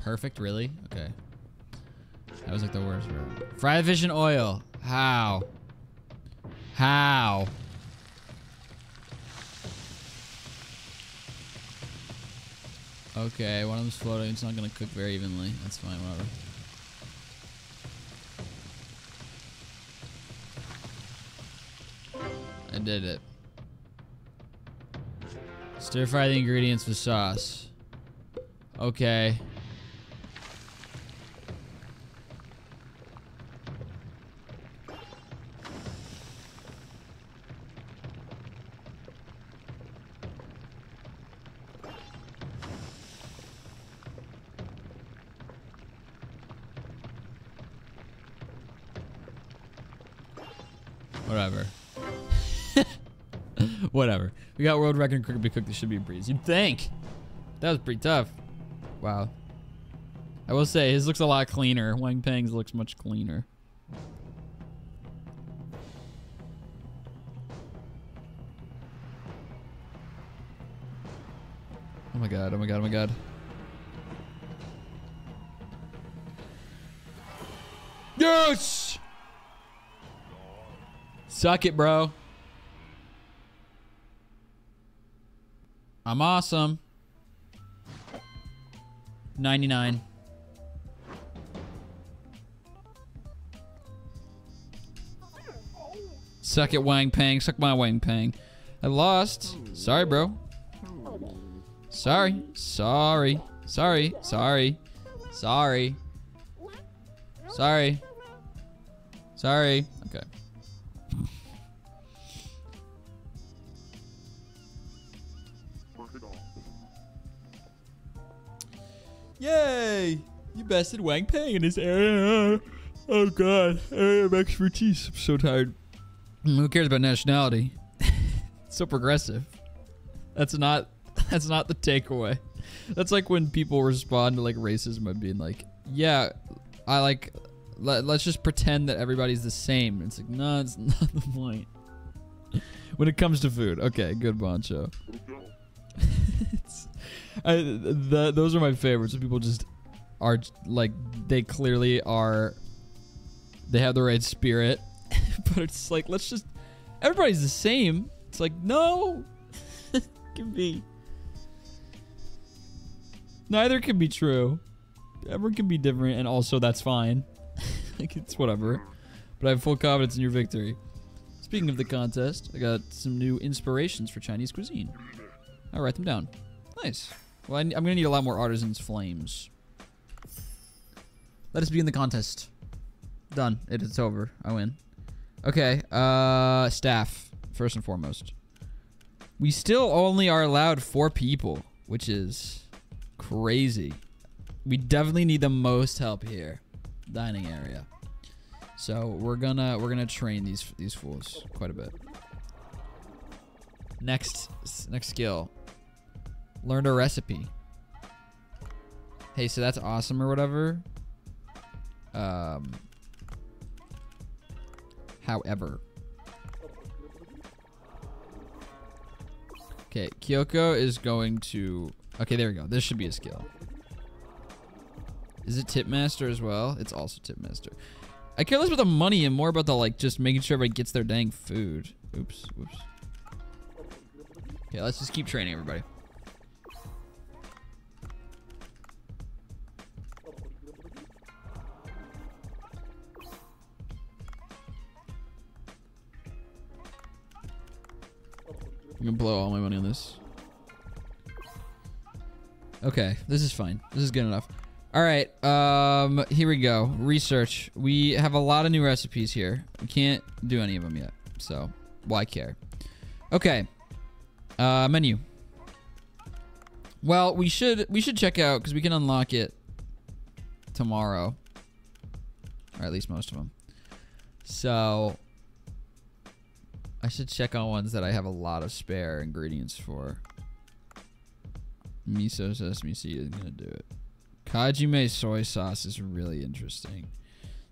Perfect, really? Okay. That was like the worst. Fry the fish in oil. How? How? Okay, one of them's floating. It's not gonna cook very evenly. That's fine, whatever. I did it. Stir fry the ingredients with sauce. Okay. We got world record crispy cook. This should be a breeze. You'd think. That was pretty tough. Wow. I will say his looks a lot cleaner. Wang Peng's looks much cleaner. Oh my god, oh my god, oh my god. Yes! Suck it, bro. I'm awesome. 99. Suck it, Wang Peng. Suck my Wang Peng. I lost. Sorry, bro. Sorry. Sorry. Sorry. Sorry. Sorry. Sorry. Sorry. You bested Wang Peng in his area. Oh god, area of expertise. I'm so tired. Who cares about nationality? so progressive. That's not. That's not the takeaway. That's like when people respond to like racism by being like, "Yeah, I like. Let, let's just pretend that everybody's the same." It's like, no, it's not the point. when it comes to food, okay, good Bancho. I, the, those are my favorites. When people just are like they clearly are. They have the right spirit, but it's like let's just everybody's the same. It's like no, can be. Neither can be true. Everyone can be different, and also that's fine. like it's whatever. But I have full confidence in your victory. Speaking of the contest, I got some new inspirations for Chinese cuisine. I'll write them down. Nice. Well, I, am gonna need a lot more artisans' flames. Let us begin the contest. Done. It is over. I win. Okay. Uh, staff first and foremost. We still only are allowed four people, which is crazy. We definitely need the most help here. Dining area. So we're gonna we're gonna train these these fools quite a bit. Next next skill. Learned a recipe. Hey, so that's awesome or whatever. Um however. Okay, Kyoko is going to Okay, there we go. This should be a skill. Is it Tipmaster as well? It's also Tipmaster. I care less about the money and more about the like just making sure everybody gets their dang food. Oops, whoops. Okay, let's just keep training everybody. I'm gonna blow all my money on this. Okay, this is fine. This is good enough. All right, um, here we go. Research. We have a lot of new recipes here. We can't do any of them yet, so why care? Okay, uh, menu. Well, we should we should check out because we can unlock it tomorrow, or at least most of them. So I should check on ones that I have a lot of spare ingredients for. Miso sesame seed is gonna do it. Kajime soy sauce is really interesting.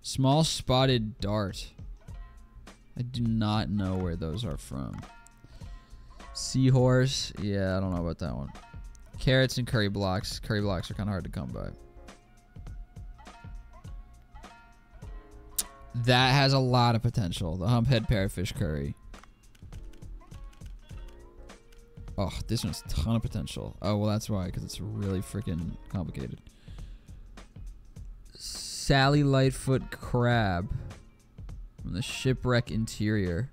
Small spotted dart. I do not know where those are from. Seahorse. Yeah, I don't know about that one. Carrots and curry blocks. Curry blocks are kind of hard to come by. That has a lot of potential. The humphead parrotfish curry. Oh, this one has a ton of potential. Oh, well, that's why, because it's really freaking complicated. Sally Lightfoot Crab from the Shipwreck Interior.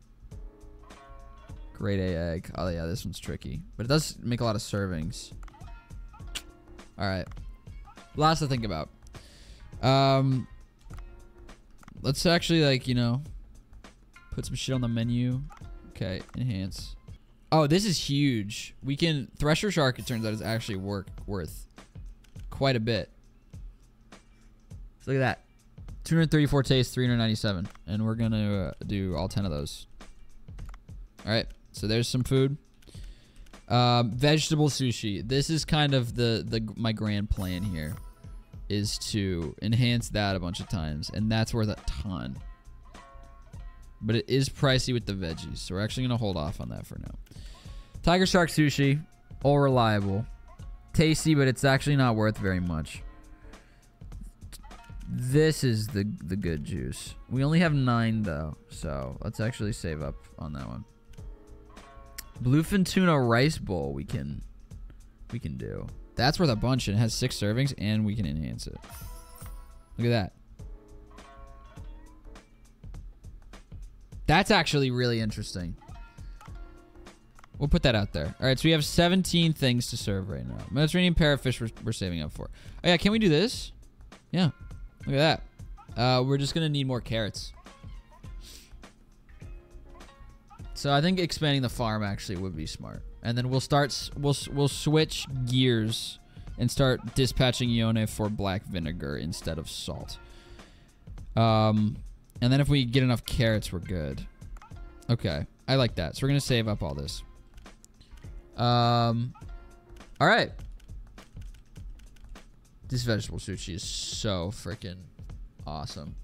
Great A egg. Oh, yeah, this one's tricky. But it does make a lot of servings. All right. Lots to think about. Um, let's actually, like, you know, put some shit on the menu. Okay, enhance. Oh, this is huge. We can... Thresher Shark, it turns out, is actually work worth quite a bit. So look at that. 234 taste, 397. And we're going to uh, do all 10 of those. All right. So there's some food. Um, vegetable sushi. This is kind of the, the my grand plan here is to enhance that a bunch of times. And that's worth a ton. But it is pricey with the veggies. So we're actually going to hold off on that for now. Tiger Shark Sushi. All reliable. Tasty, but it's actually not worth very much. This is the the good juice. We only have nine though, so let's actually save up on that one. Bluefin tuna rice bowl we can we can do. That's worth a bunch and it has six servings and we can enhance it. Look at that. That's actually really interesting. We'll put that out there. All right, so we have 17 things to serve right now. Mediterranean parrotfish we're, we're saving up for. Oh yeah, can we do this? Yeah. Look at that. Uh, we're just going to need more carrots. So I think expanding the farm actually would be smart. And then we'll start, we'll, we'll switch gears and start dispatching Yone for black vinegar instead of salt. Um, and then if we get enough carrots, we're good. Okay, I like that. So we're going to save up all this. Um, all right. This vegetable sushi is so freaking awesome.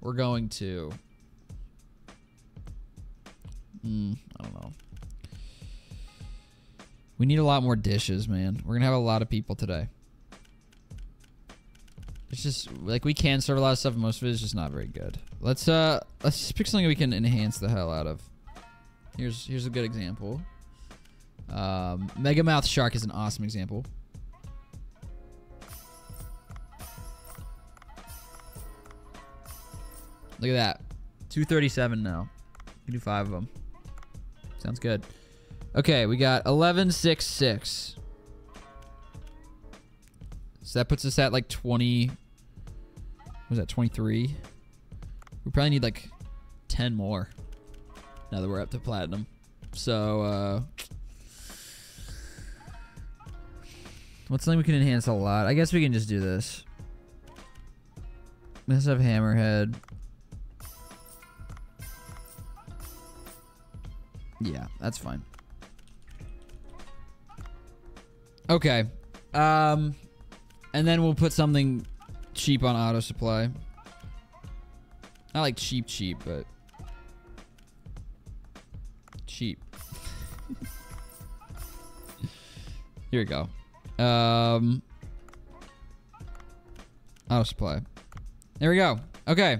We're going to... Mm, I don't know. We need a lot more dishes, man. We're going to have a lot of people today. It's just, like, we can serve a lot of stuff. Most of it is just not very good. Let's, uh, let's just pick something we can enhance the hell out of. Here's, here's a good example. Um, Mega Mouth Shark is an awesome example. Look at that. 237 now. We do five of them. Sounds good. Okay, we got 1166. So that puts us at like 20. Was that 23? We probably need like 10 more now that we're up to platinum. So, uh, What's something we can enhance a lot? I guess we can just do this. Let's have Hammerhead. Yeah, that's fine. Okay. Um, and then we'll put something cheap on auto supply. Not like cheap, cheap, but cheap. Here we go. Um, auto supply. There we go. Okay.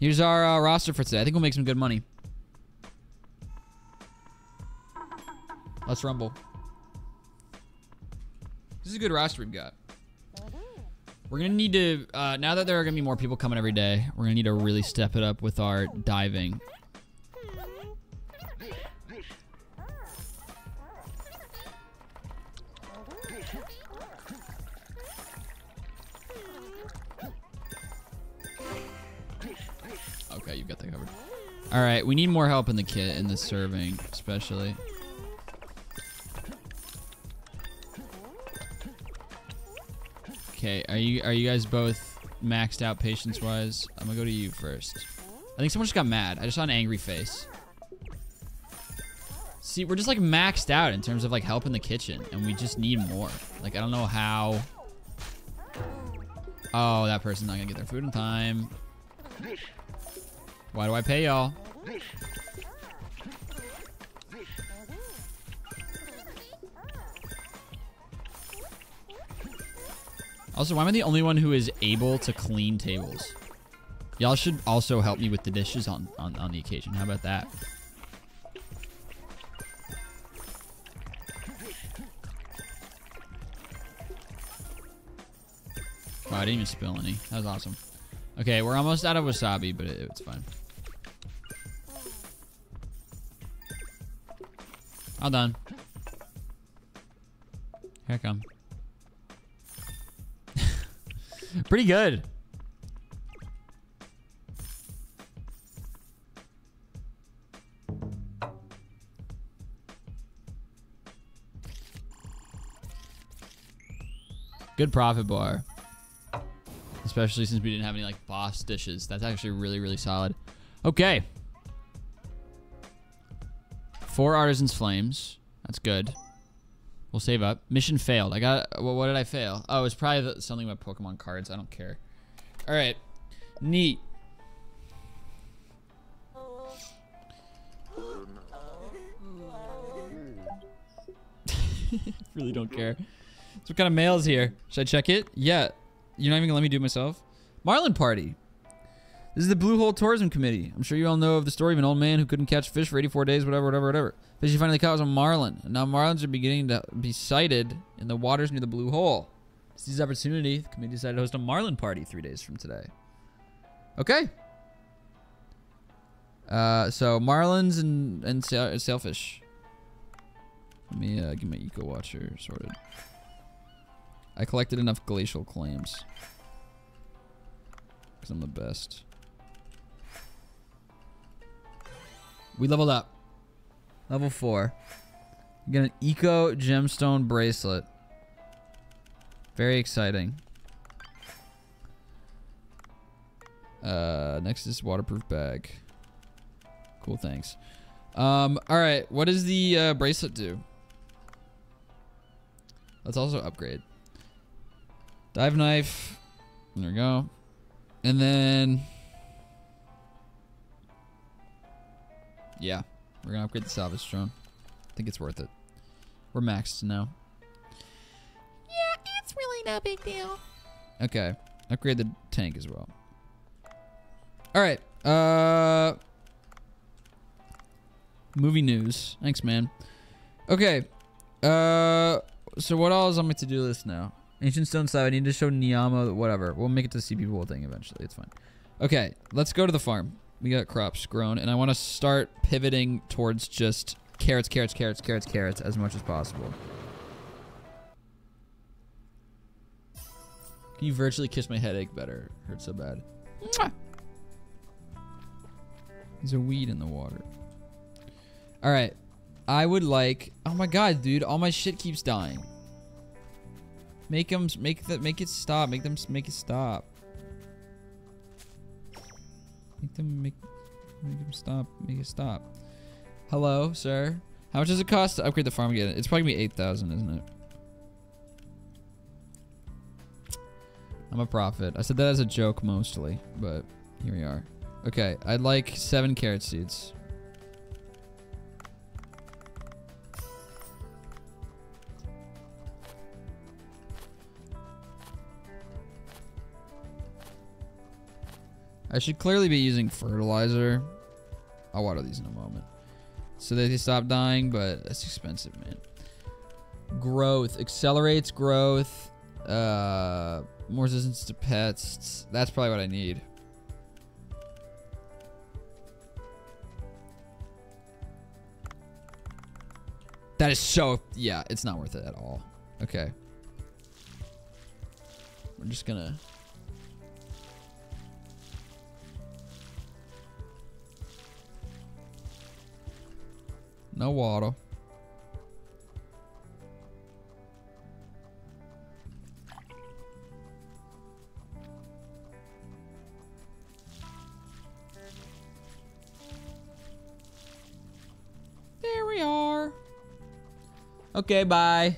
Here's our uh, roster for today. I think we'll make some good money. Let's rumble. This is a good roster we've got. We're gonna need to uh, now that there are gonna be more people coming every day. We're gonna need to really step it up with our diving. Okay, you've got that covered. All right, we need more help in the kit in the serving, especially. Okay, are you are you guys both maxed out patience wise? I'm gonna go to you first. I think someone just got mad. I just saw an angry face. See, we're just like maxed out in terms of like help in the kitchen, and we just need more. Like I don't know how. Oh, that person's not gonna get their food in time. Why do I pay y'all? Also, why am I the only one who is able to clean tables? Y'all should also help me with the dishes on, on, on the occasion. How about that? Wow, I didn't even spill any. That was awesome. Okay, we're almost out of wasabi, but it, it's fine. All done. Here I come. Pretty good. Good profit bar. Especially since we didn't have any like boss dishes. That's actually really, really solid. Okay. Four Artisan's Flames. That's good. We'll save up. Mission failed. I got. Well, what did I fail? Oh, it's probably the, something about Pokemon cards. I don't care. All right. Neat. really don't care. So what kind of mail is here? Should I check it? Yeah. You're not even gonna let me do it myself? Marlin Party. This is the Blue Hole Tourism Committee. I'm sure you all know of the story of an old man who couldn't catch fish for 84 days, whatever, whatever, whatever. Fish he finally caught was a marlin. And now marlins are beginning to be sighted in the waters near the Blue Hole. To seize opportunity, the committee decided to host a marlin party three days from today. Okay. Uh, so marlins and and sail- sailfish. Let me uh, get my eco watcher sorted. I collected enough glacial clams. Because I'm the best. We leveled up. Level 4. We got an eco gemstone bracelet. Very exciting. Uh, next is waterproof bag. Cool, thanks. Um, all right, what does the uh, bracelet do? Let's also upgrade. Dive knife. There we go. And then... Yeah, we're gonna upgrade the salvage drone. I think it's worth it. We're maxed now. Yeah, it's really no big deal. Okay. Upgrade the tank as well. Alright. Uh movie news. Thanks, man. Okay. Uh so what else on my to-do list now? Ancient Stone Slab. I need to show Niyama whatever. We'll make it to the Sea People thing eventually. It's fine. Okay, let's go to the farm. We got crops grown, and I want to start pivoting towards just carrots, carrots, carrots, carrots, carrots as much as possible. Can you virtually kiss my headache better? Hurts so bad. Mwah! There's a weed in the water. All right. I would like. Oh my god, dude! All my shit keeps dying. Make them make that make it stop. Make them make it stop. Make them make make them stop. Make it stop. Hello, sir. How much does it cost to upgrade the farm again? It's probably gonna be eight thousand, isn't it? I'm a prophet. I said that as a joke mostly, but here we are. Okay, I'd like seven carrot seeds. I should clearly be using fertilizer. I'll water these in a moment. So that they stop dying, but that's expensive, man. Growth. Accelerates growth. Uh, more resistance to pests. That's probably what I need. That is so... Yeah, it's not worth it at all. Okay. We're just gonna... No water. There we are. Okay, bye.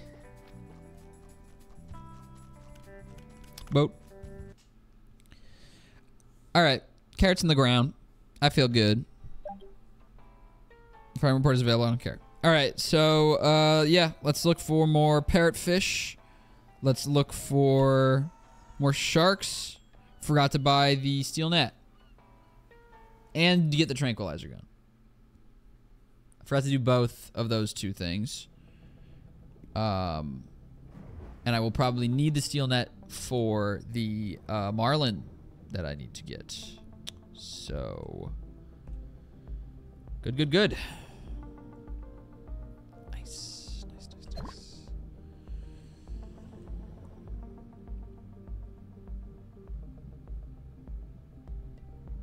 Boat. All right, carrots in the ground. I feel good. Farm report is available. I don't care. All right, so uh, yeah, let's look for more parrotfish. Let's look for more sharks. Forgot to buy the steel net and get the tranquilizer gun. I forgot to do both of those two things. Um, and I will probably need the steel net for the uh, marlin that I need to get. So, good, good, good.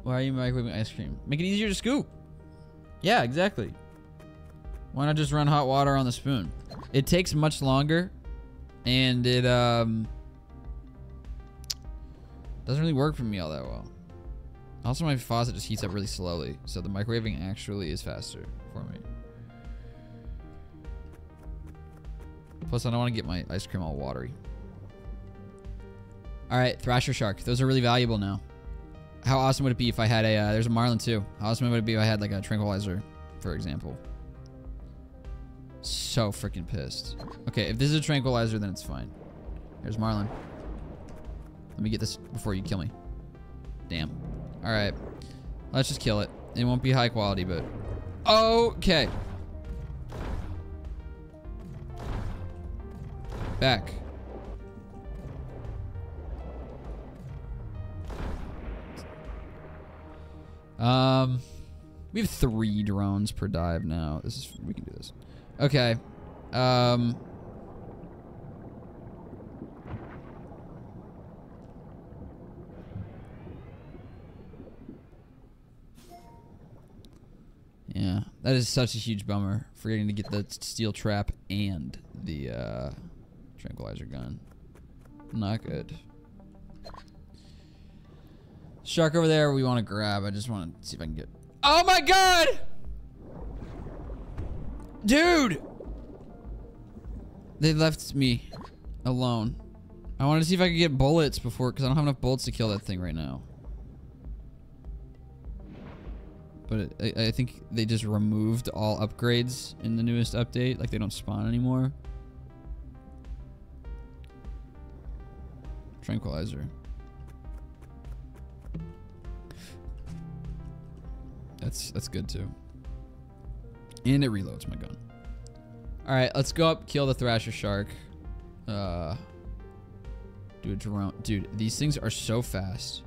Why are you microwaving ice cream? Make it easier to scoop. Yeah, exactly. Why not just run hot water on the spoon? It takes much longer, and it um doesn't really work for me all that well. Also, my faucet just heats up really slowly, so the microwaving actually is faster for me. Plus, I don't want to get my ice cream all watery. All right, Thresher Shark. Those are really valuable now. How awesome would it be if I had a, uh, there's a Marlin too. How awesome would it be if I had like a Tranquilizer, for example. So freaking pissed. Okay, if this is a Tranquilizer, then it's fine. There's Marlin. Let me get this before you kill me. Damn. All right. Let's just kill it. It won't be high quality, but... Okay. Back. Um, we have three drones per dive now. This is we can do this. Okay. Um. Yeah, that is such a huge bummer. Forgetting to get the steel trap and the uh, tranquilizer gun. Not good. Shark over there we want to grab. I just want to see if I can get... Oh my god! Dude! They left me alone. I wanted to see if I could get bullets before... Because I don't have enough bullets to kill that thing right now. But I, I think they just removed all upgrades in the newest update. Like they don't spawn anymore. Tranquilizer. That's that's good too. And it reloads my gun. All right, let's go up, kill the Thresher Shark. Uh, do a drone, dude. These things are so fast,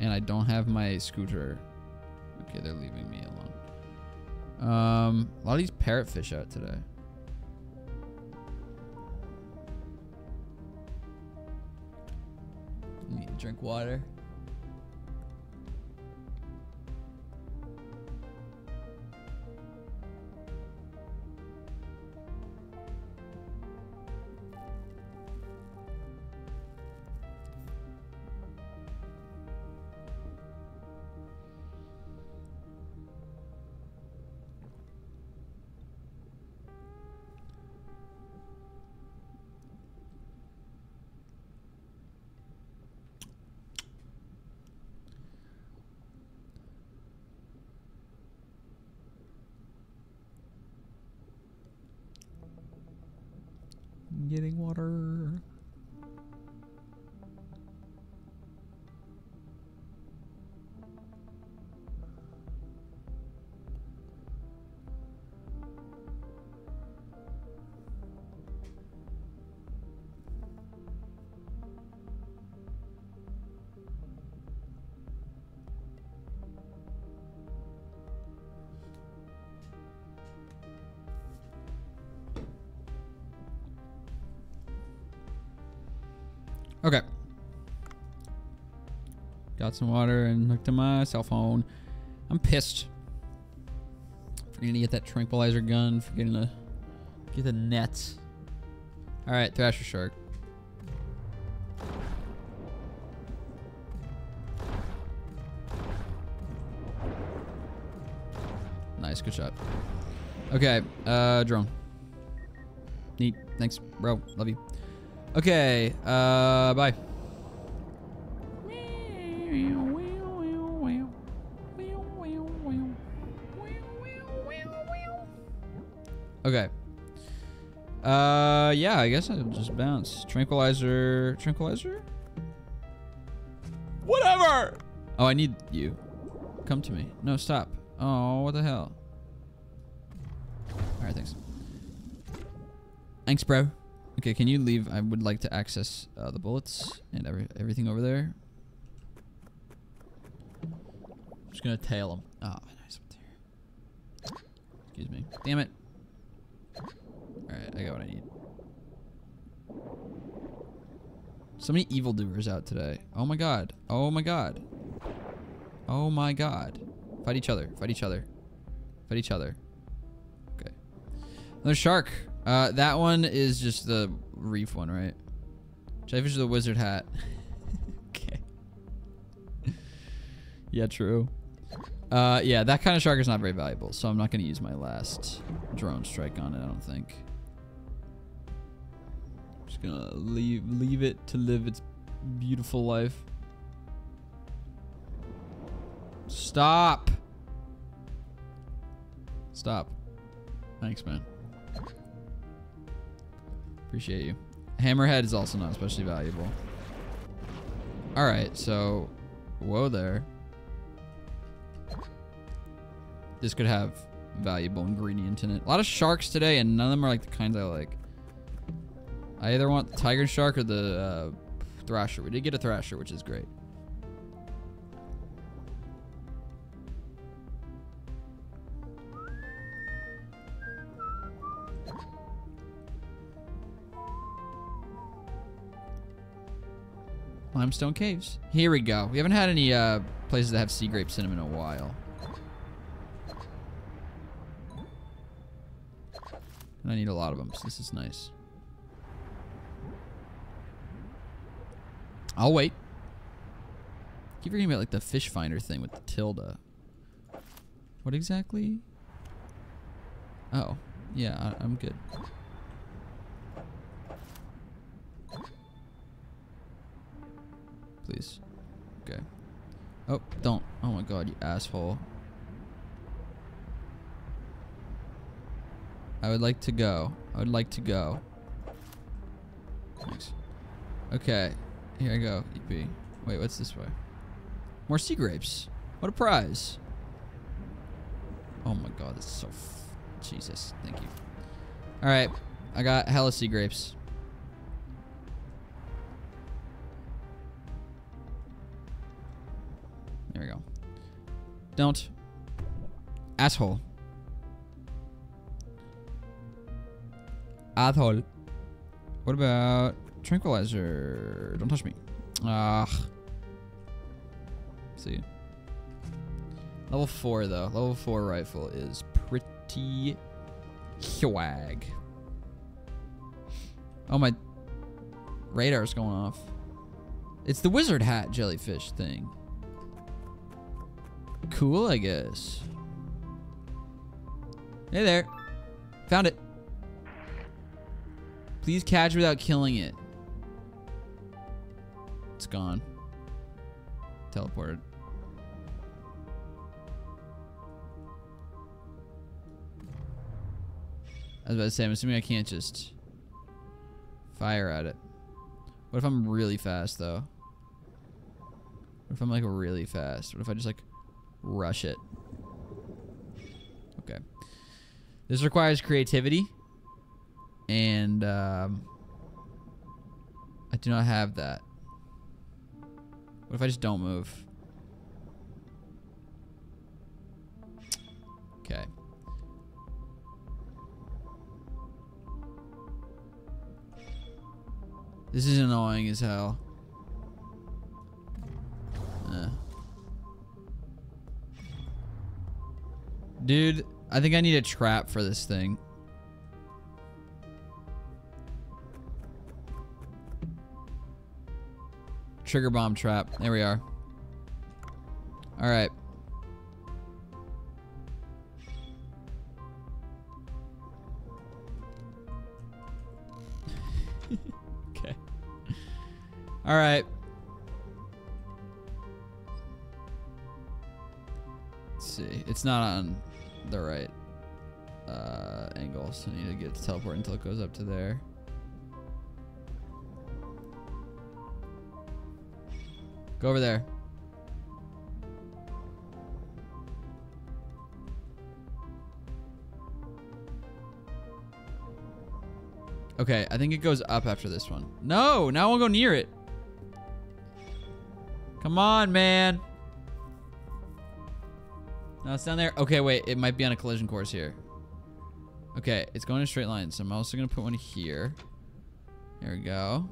and I don't have my scooter. Okay, they're leaving me alone. Um, a lot of these parrotfish out today. Need to drink water. Got some water and looked at my cell phone. I'm pissed. Forgetting to get that tranquilizer gun. Forgetting to get the nets. All right, Thresher Shark. Nice, good shot. Okay, uh, drone. Neat. Thanks, bro. Love you. Okay, uh, bye. Yeah, I guess I'll just bounce. Tranquilizer, tranquilizer? Whatever! Oh, I need you. Come to me. No, stop. Oh, what the hell? Alright, thanks. Thanks, bro. Okay, can you leave? I would like to access uh, the bullets and every, everything over there. I'm just gonna tail them. Oh, nice up there. Excuse me. Damn it. Alright, I got what I need. So many evildoers out today. Oh my god. Oh my god. Oh my god. Fight each other. Fight each other. Fight each other. Okay. Another shark. Uh, that one is just the reef one, right? Jellyfish is the wizard hat. okay. yeah, true. Uh, yeah, that kind of shark is not very valuable, so I'm not going to use my last drone strike on it, I don't think. Just gonna leave leave it to live its beautiful life. Stop. Stop. Thanks, man. Appreciate you. Hammerhead is also not especially valuable. Alright, so... Whoa there. This could have valuable ingredient in it. A lot of sharks today, and none of them are like the kinds I like. I either want the tiger shark or the uh, thresher. We did get a thresher, which is great. Limestone caves. Here we go. We haven't had any uh, places that have sea grape cinnamon in a while. And I need a lot of them, so this is nice. I'll wait. Keep forgetting about like the fish finder thing with the tilde. What exactly? Oh, yeah, I, I'm good. Please. Okay. Oh, don't. Oh my god, you asshole. I would like to go. I would like to go. Thanks. Okay. Here I go, EP. Wait, what's this way? More sea grapes. What a prize. Oh my god, this is so Jesus, thank you. Alright, I got hella sea grapes. There we go. Don't. Asshole. Asshole. What about tranquilizer? Don't touch me. Ah. See. Level 4, though. Level 4 rifle is pretty swag. Oh, my radar's going off. It's the wizard hat jellyfish thing. Cool, I guess. Hey there. Found it. Please catch without killing it. It's gone. Teleported. I was about to say, I'm assuming I can't just Fire at it. What if I'm really fast though? What if I'm like really fast? What if I just like rush it? Okay. This requires creativity. And um, I do not have that. What if I just don't move? Okay. This is annoying as hell. Dude, I think I need a trap for this thing. Trigger bomb trap. There we are. All right. okay. All right. Let's see. It's not on the right uh, angle, so I need to get to teleport until it goes up to there. Go over there. Okay, I think it goes up after this one. No, now I won't go near it. Come on, man. No, it's down there. Okay, wait. It might be on a collision course here. Okay, it's going in a straight line, so I'm also going to put one here. There we go.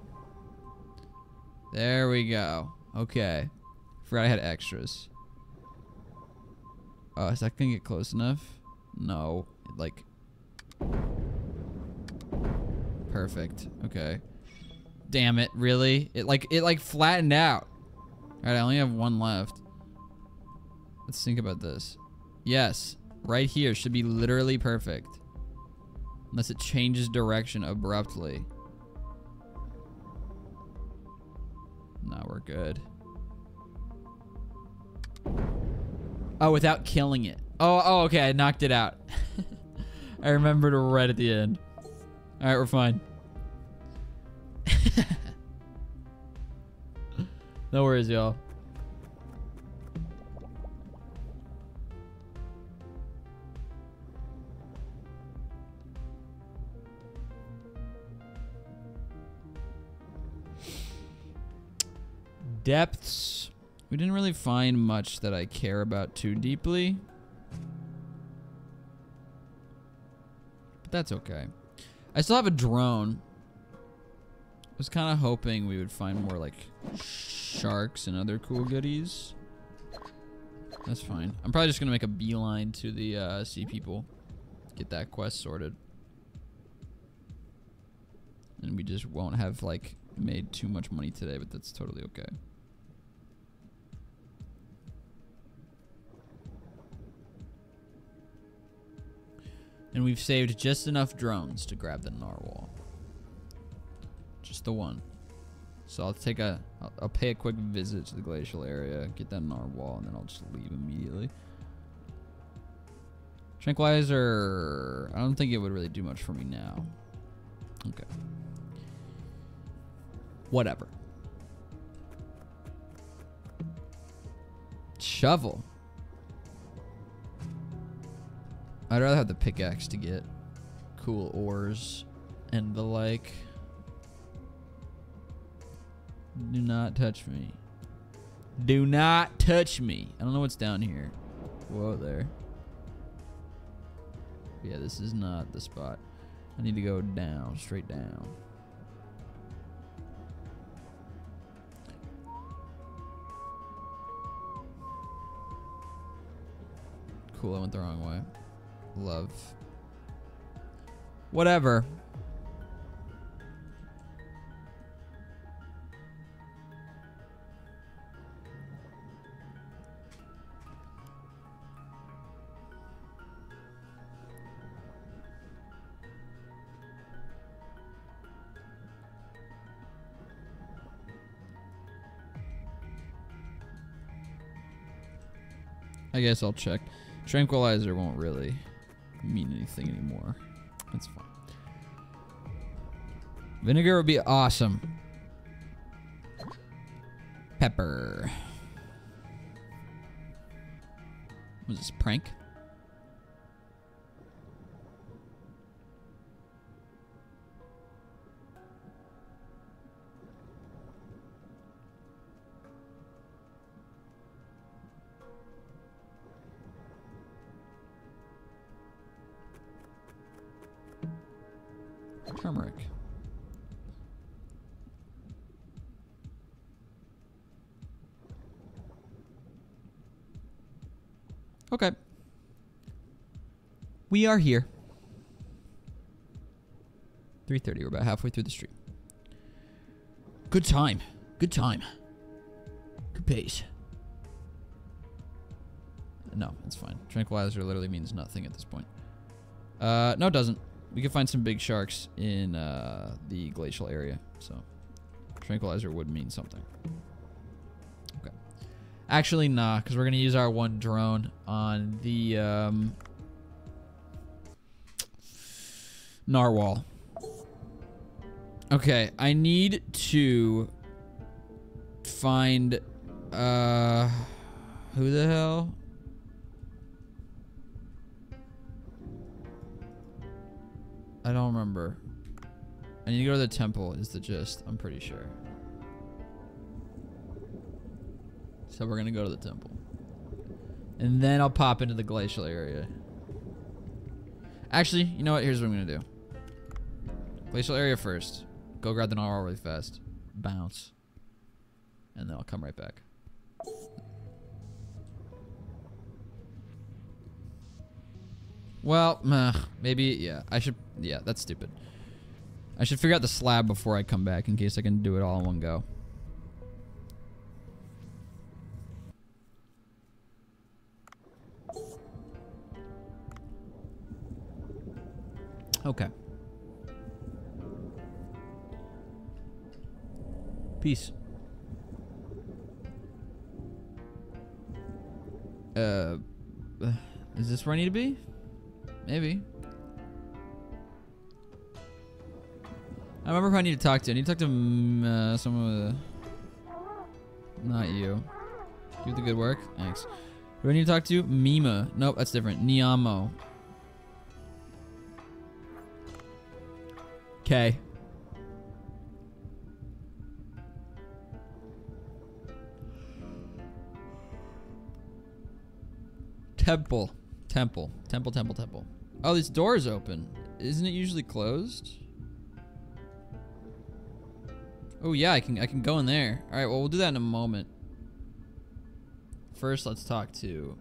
There we go. Okay. Forgot I had extras. Oh, is that to get close enough? No. Like... Perfect. Okay. Damn it, really? It like it like flattened out. Alright, I only have one left. Let's think about this. Yes, right here should be literally perfect. Unless it changes direction abruptly. No, we're good. Oh, without killing it. Oh, oh, okay, I knocked it out. I remembered right at the end. All right, we're fine. no worries, y'all. Depths. We didn't really find much that I care about too deeply. But that's okay. I still have a drone. I was kind of hoping we would find more like sharks and other cool goodies. That's fine. I'm probably just going to make a beeline to the uh, sea people. Get that quest sorted. And we just won't have like made too much money today, but that's totally okay. And we've saved just enough drones to grab the narwhal. Just the one. So I'll take a, I'll, I'll pay a quick visit to the glacial area, get that narwhal, and then I'll just leave immediately. Tranquilizer, I don't think it would really do much for me now. Okay. Whatever. Shovel. I'd rather have the pickaxe to get cool ores and the like. Do not touch me. Do not touch me. I don't know what's down here. Whoa there. Yeah, this is not the spot. I need to go down, straight down. Cool, I went the wrong way. Love. Whatever. I guess I'll check. Tranquilizer won't really mean anything anymore. That's fine. Vinegar would be awesome. Pepper. Was this prank? Turmeric. Okay. We are here. 3.30. We're about halfway through the stream. Good time. Good time. Good pace. No, it's fine. Tranquilizer literally means nothing at this point. Uh, no, it doesn't. We can find some big sharks in uh, the glacial area, so tranquilizer would mean something. Okay. Actually, nah, because we're gonna use our one drone on the um, narwhal. Okay, I need to find uh, who the hell? I don't remember. I need to go to the temple is the gist, I'm pretty sure. So we're gonna go to the temple. And then I'll pop into the glacial area. Actually, you know what? Here's what I'm gonna do. Glacial area first. Go grab the narwhal really fast. Bounce. And then I'll come right back. Well, meh, maybe, yeah. I should, yeah, that's stupid. I should figure out the slab before I come back in case I can do it all in one go. Okay. Peace. Uh, is this where I need to be? Maybe. I remember who I need to talk to. I need to talk to mm, uh, some of the... Not you. Do the good work. Thanks. Who do I need to talk to? Mima. Nope, that's different. Niamo. Okay. Temple. Temple. Temple, temple, temple. Oh, this door is open. Isn't it usually closed? Oh yeah, I can I can go in there. All right, well we'll do that in a moment. First, let's talk to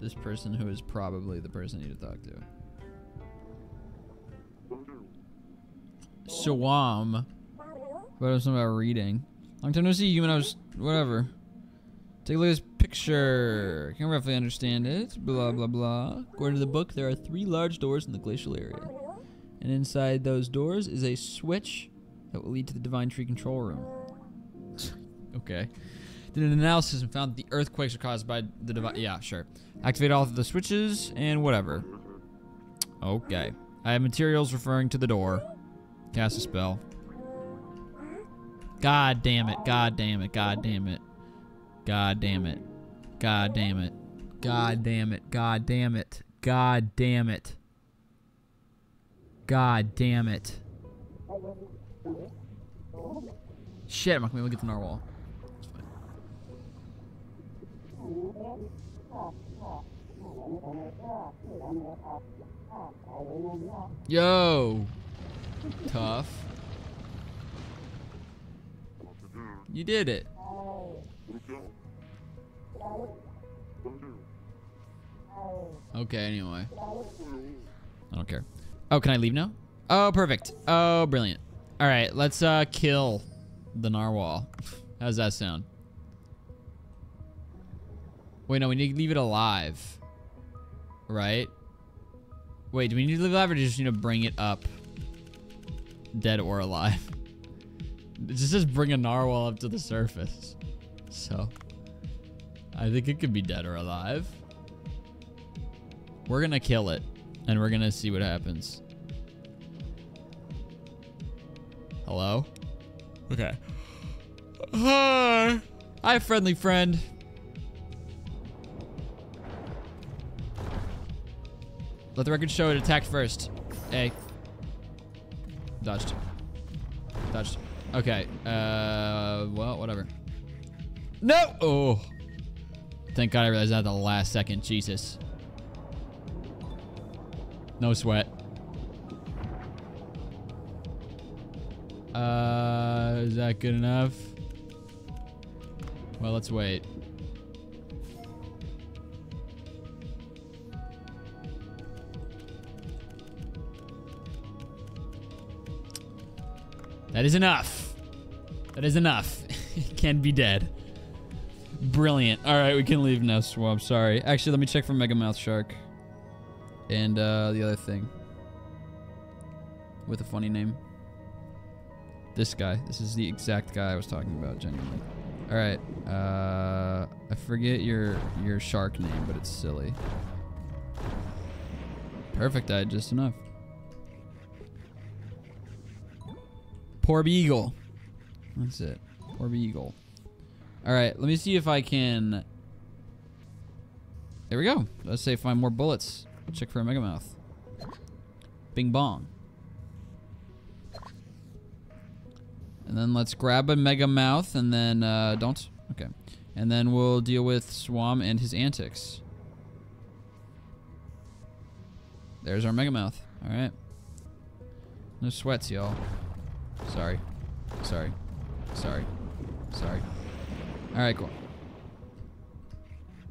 this person who is probably the person you need to talk to. Shawam. What was something about reading? Long time no see, human. I was whatever. Take a look at this picture. Can roughly understand it. Blah blah blah. According to the book, there are three large doors in the glacial area, and inside those doors is a switch that will lead to the divine tree control room. okay. Did an analysis and found that the earthquakes are caused by the divine. Yeah, sure. Activate all of the switches and whatever. Okay. I have materials referring to the door. Cast a spell. God damn it. God damn it. God damn it. God damn it. God damn it. God damn it. God damn it. God damn it. God damn it. Shit, I'm not gonna get the narwhal. Yo! Tough. You did it. Okay, anyway. I don't care. Oh, can I leave now? Oh, perfect. Oh, brilliant. All right, let's uh kill the narwhal. How's that sound? Wait, no, we need to leave it alive. Right? Wait, do we need to leave it alive or do you just need to bring it up? Dead or alive? Just says bring a narwhal up to the surface. So, I think it could be dead or alive. We're gonna kill it, and we're gonna see what happens. Hello? Okay. Hi. Hi, friendly friend. Let the record show it attacked first. A. Dodged. Dodged. Okay. Uh, well, whatever. No! Oh. Thank God I realized that at the last second. Jesus. No sweat. Uh, is that good enough? Well, let's wait. That is enough. That is enough. can be dead. Brilliant. All right, we can leave now, Swamp. Sorry. Actually, let me check for Mega Mouth Shark. And uh, the other thing. With a funny name. This guy. This is the exact guy I was talking about, genuinely. All right. Uh, I forget your your shark name, but it's silly. Perfect. Died just enough. Porbeagle. That's it. Porbeagle. All right. Let me see if I can. There we go. Let's say find more bullets. Check for a Mega Mouth. Bing bong. And then let's grab a Mega Mouth and then, uh, don't. Okay. And then we'll deal with Swam and his antics. There's our Mega Mouth. All right. No sweats, y'all. Sorry. Sorry. Sorry. Sorry. All right, cool.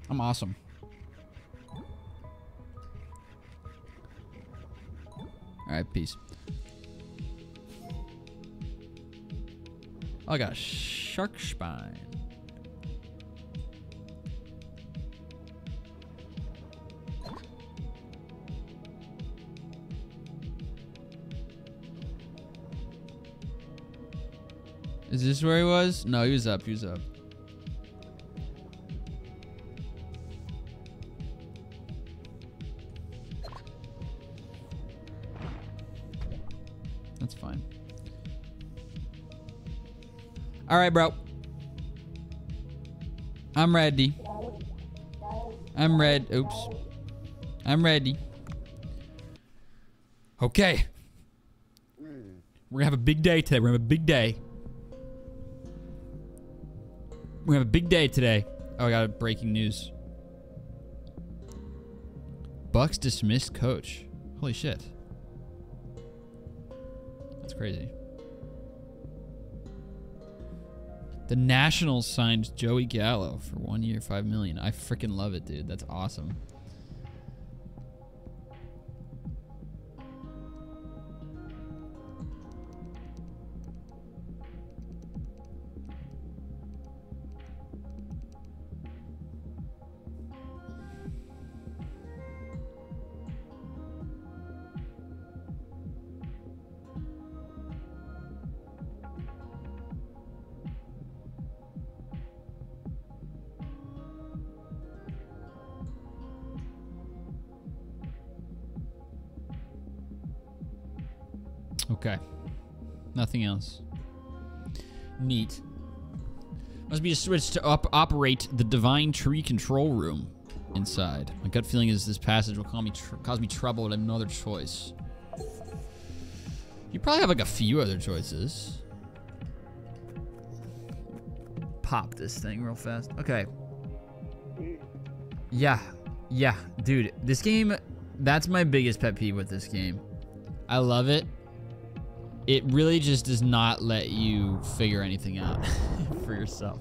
I'm awesome. All right, peace. Oh, I got shark spine. Is this where he was? No, he was up. He was up. All right, bro. I'm ready. I'm red. Oops. I'm ready. Okay. We're gonna have a big day today. We're gonna have a big day. We're gonna have a big day today. Oh, I got breaking news. Bucks dismissed coach. Holy shit. That's crazy. The Nationals signed Joey Gallo for one year, five million. I freaking love it, dude. That's awesome. Be a switch to op operate the divine tree control room inside. My gut feeling is this passage will cause me, cause me trouble with another choice. You probably have like a few other choices. Pop this thing real fast. Okay. Yeah. Yeah. Dude, this game, that's my biggest pet peeve with this game. I love it it really just does not let you figure anything out for yourself.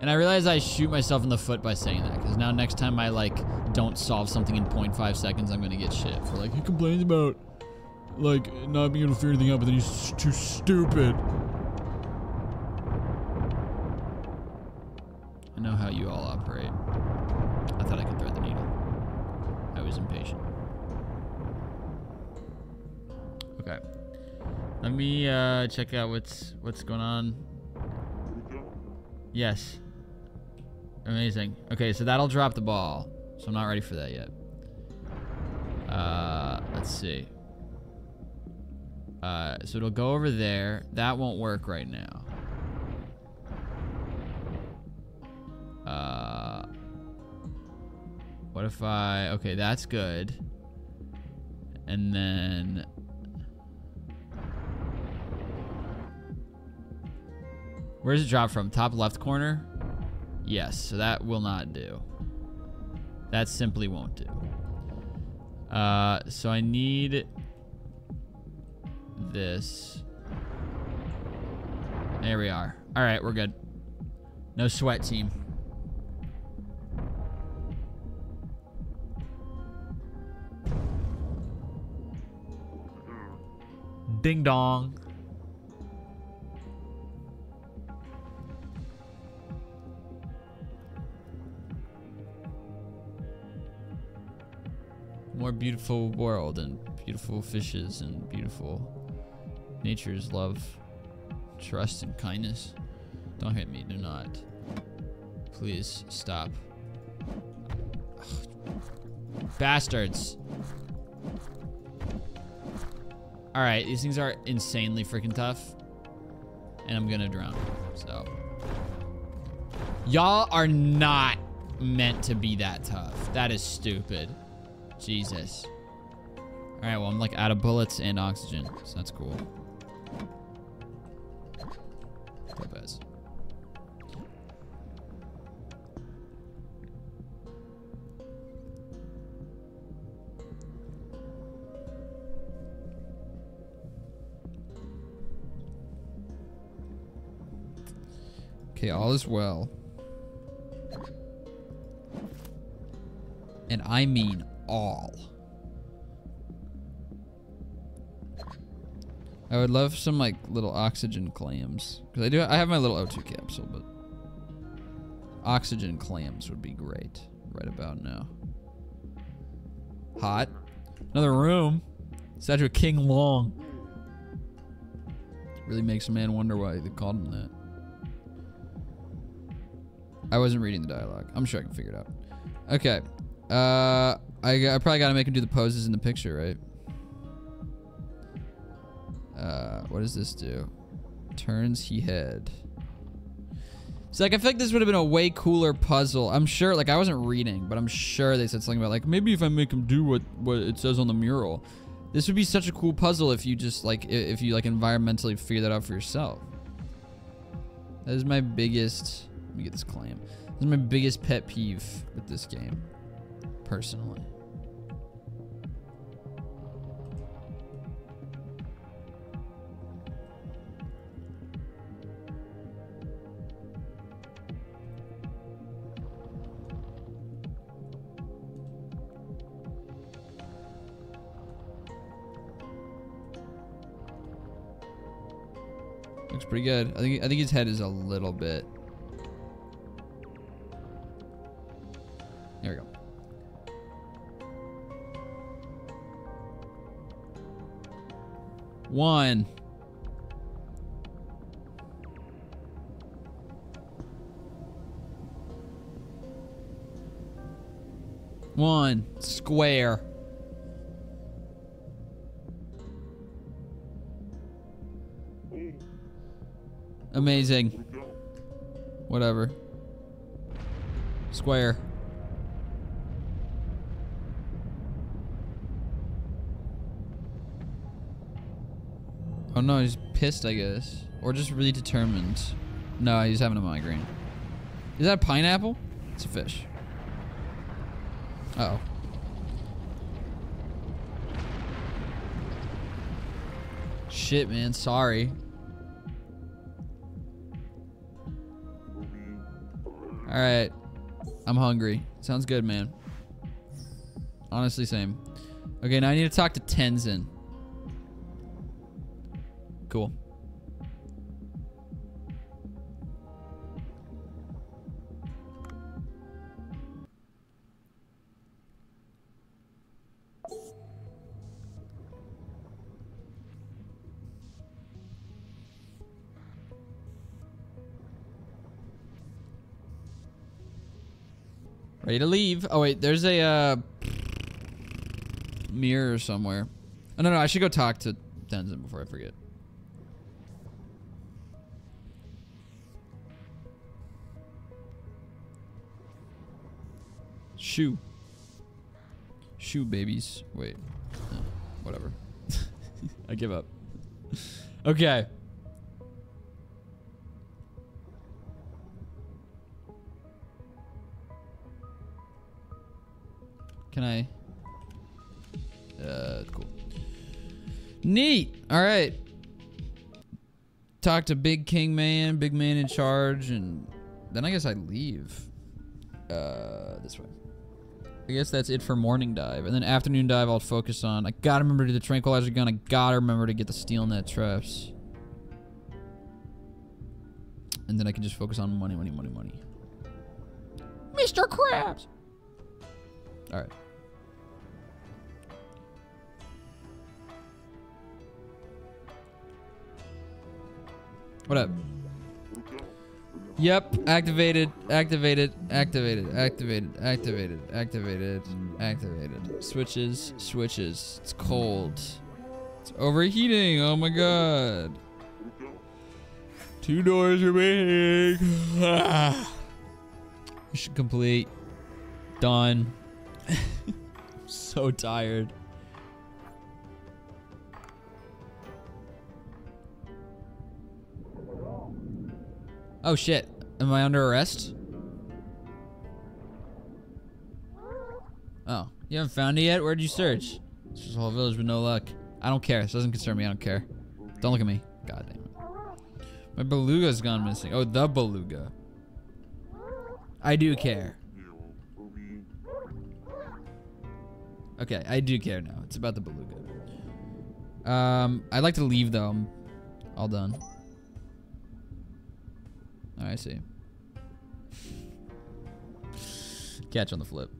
And I realize I shoot myself in the foot by saying that, because now next time I, like, don't solve something in 0.5 seconds, I'm gonna get shit for, like, he complains about, like, not being able to figure anything out, but then he's too stupid. Uh, check out what's what's going on. Yes. Amazing. Okay, so that'll drop the ball. So I'm not ready for that yet. Uh, let's see. Uh, so it'll go over there. That won't work right now. Uh, what if I? Okay, that's good. And then. Where does it drop from? Top left corner? Yes, so that will not do. That simply won't do. Uh, so I need this. There we are. All right, we're good. No sweat, team. Ding dong. More beautiful world and beautiful fishes and beautiful nature's love, trust, and kindness. Don't hit me. Do not. Please stop. Bastards. Alright, these things are insanely freaking tough. And I'm gonna drown. So. Y'all are not meant to be that tough. That is stupid. Jesus. Alright, well, I'm like out of bullets and oxygen. So that's cool. Okay, all is well. And I mean all. I would love some like little oxygen clams because I do. I have my little O2 capsule, but oxygen clams would be great right about now. Hot. Another room. Statue of King Long. Really makes a man wonder why they called him that. I wasn't reading the dialogue. I'm sure I can figure it out. Okay. Uh, I, I probably got to make him do the poses in the picture, right? Uh, what does this do? Turns he head. So like I feel like this would have been a way cooler puzzle. I'm sure like I wasn't reading, but I'm sure they said something about like maybe if I make him do what what it says on the mural. This would be such a cool puzzle if you just like if you like environmentally figure that out for yourself. That is my biggest let me get this claim. This is my biggest pet peeve with this game. Personally. Looks pretty good. I think I think his head is a little bit. One. One. Square. Amazing. Whatever. Square. Oh no, he's pissed, I guess. Or just really determined. No, he's having a migraine. Is that a pineapple? It's a fish. Uh oh. Shit, man. Sorry. Alright. I'm hungry. Sounds good, man. Honestly, same. Okay, now I need to talk to Tenzin. Cool. Ready to leave. Oh wait, there's a uh mirror somewhere. Oh, no, no, I should go talk to Tenzin before I forget. Shoe. Shoe babies. Wait. Whatever. I give up. okay. Can I? Uh, cool. Neat. All right. Talk to Big King Man, Big Man in charge, and then I guess I leave. Uh, this way. I guess that's it for morning dive, and then afternoon dive I'll focus on. I gotta remember to do the tranquilizer gun. I gotta remember to get the steel net traps, and then I can just focus on money, money, money, money. Mr. Krabs. All right. What up? Yep, activated, activated, activated, activated, activated, activated, activated. Switches, switches. It's cold. It's overheating. Oh my god. Two doors remaining. Mission complete. Done. so tired. Oh shit. Am I under arrest? Oh. You haven't found it yet? Where'd you search? It's just a whole village with no luck. I don't care. This doesn't concern me. I don't care. Don't look at me. God damn it. My beluga's gone missing. Oh, the beluga. I do care. Okay, I do care now. It's about the beluga. Um, I'd like to leave though. I'm all done. Oh, I see. Catch on the flip.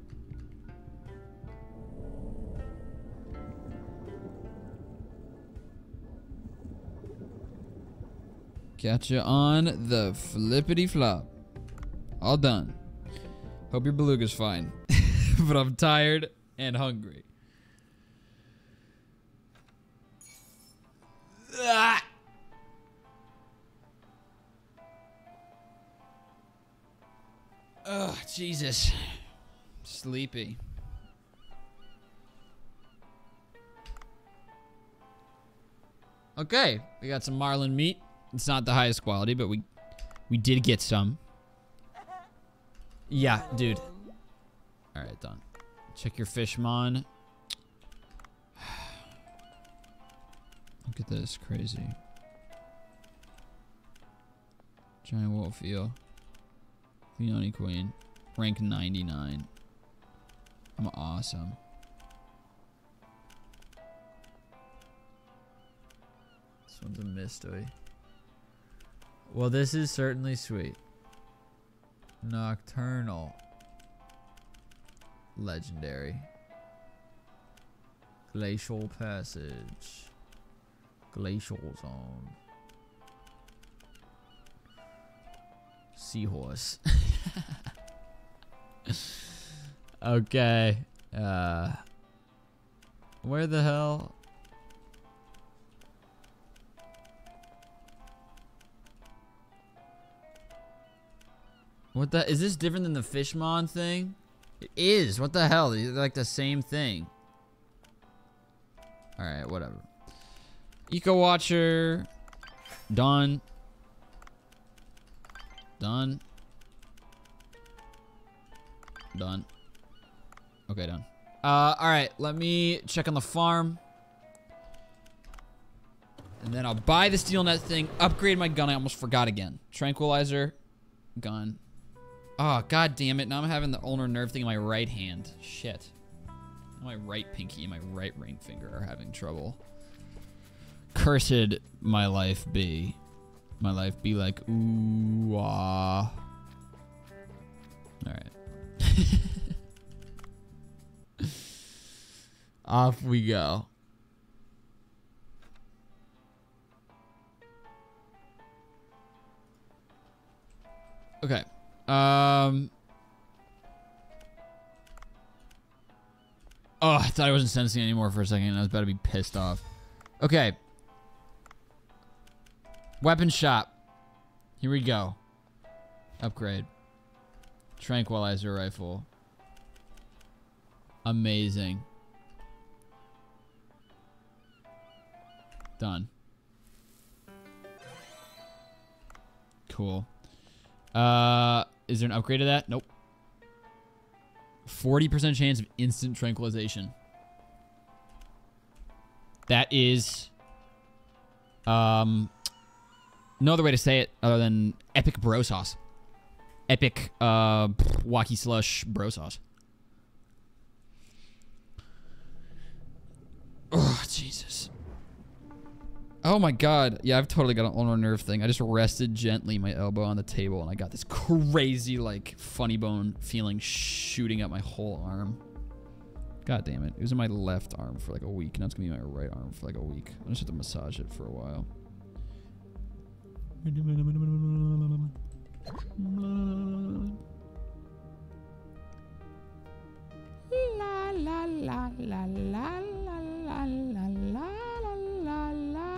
Catch you on the flippity flop. All done. Hope your beluga's fine. but I'm tired and hungry. Ah! Ugh, Jesus. Sleepy. Okay, we got some marlin meat. It's not the highest quality, but we we did get some. Yeah, dude. All right, done. Check your fishmon. Look at this, crazy. Giant wolf eel. Leone Queen. Rank 99. I'm awesome. This one's a mystery. Well, this is certainly sweet. Nocturnal. Legendary. Glacial Passage. Glacial Zone. Seahorse. okay. Uh, where the hell? What the? Is this different than the Fishmon thing? It is. What the hell? They're like the same thing. Alright, whatever. Eco Watcher. Done. Done. Done. Okay, done. Uh, alright, let me check on the farm. And then I'll buy the steel net thing, upgrade my gun. I almost forgot again. Tranquilizer, gun. Oh, god damn it. Now I'm having the ulnar nerve thing in my right hand. Shit. My right pinky and my right ring finger are having trouble. Cursed my life be. My life be like, ooh, ah. Off we go. Okay. Um Oh, I thought I wasn't sensing anymore for a second. I was about to be pissed off. Okay. Weapon shop. Here we go. Upgrade. Tranquilizer rifle. Amazing. Done. Cool. Uh, is there an upgrade to that? Nope. 40% chance of instant tranquilization. That is um no other way to say it other than epic bro sauce. Epic uh wacky slush bro sauce. Oh Jesus. Oh my god. Yeah, I've totally got an ulnar nerve thing. I just rested gently my elbow on the table and I got this crazy, like, funny bone feeling shooting up my whole arm. God damn it. It was in my left arm for like a week. Now it's gonna be my right arm for like a week. I'm just have to massage it for a while. La la la la la la la la la la la.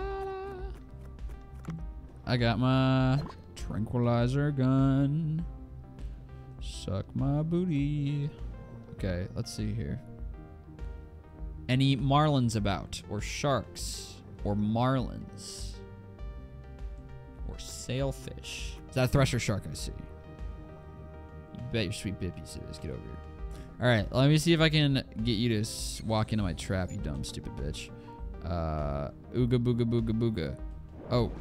I got my tranquilizer gun. Suck my booty. Okay, let's see here. Any marlins about, or sharks, or marlins, or sailfish? Is that a thresher shark I see? You bet your sweet bippies it is. Get over here. All right, let me see if I can get you to walk into my trap, you dumb, stupid bitch. Uh, ooga booga booga booga. Oh,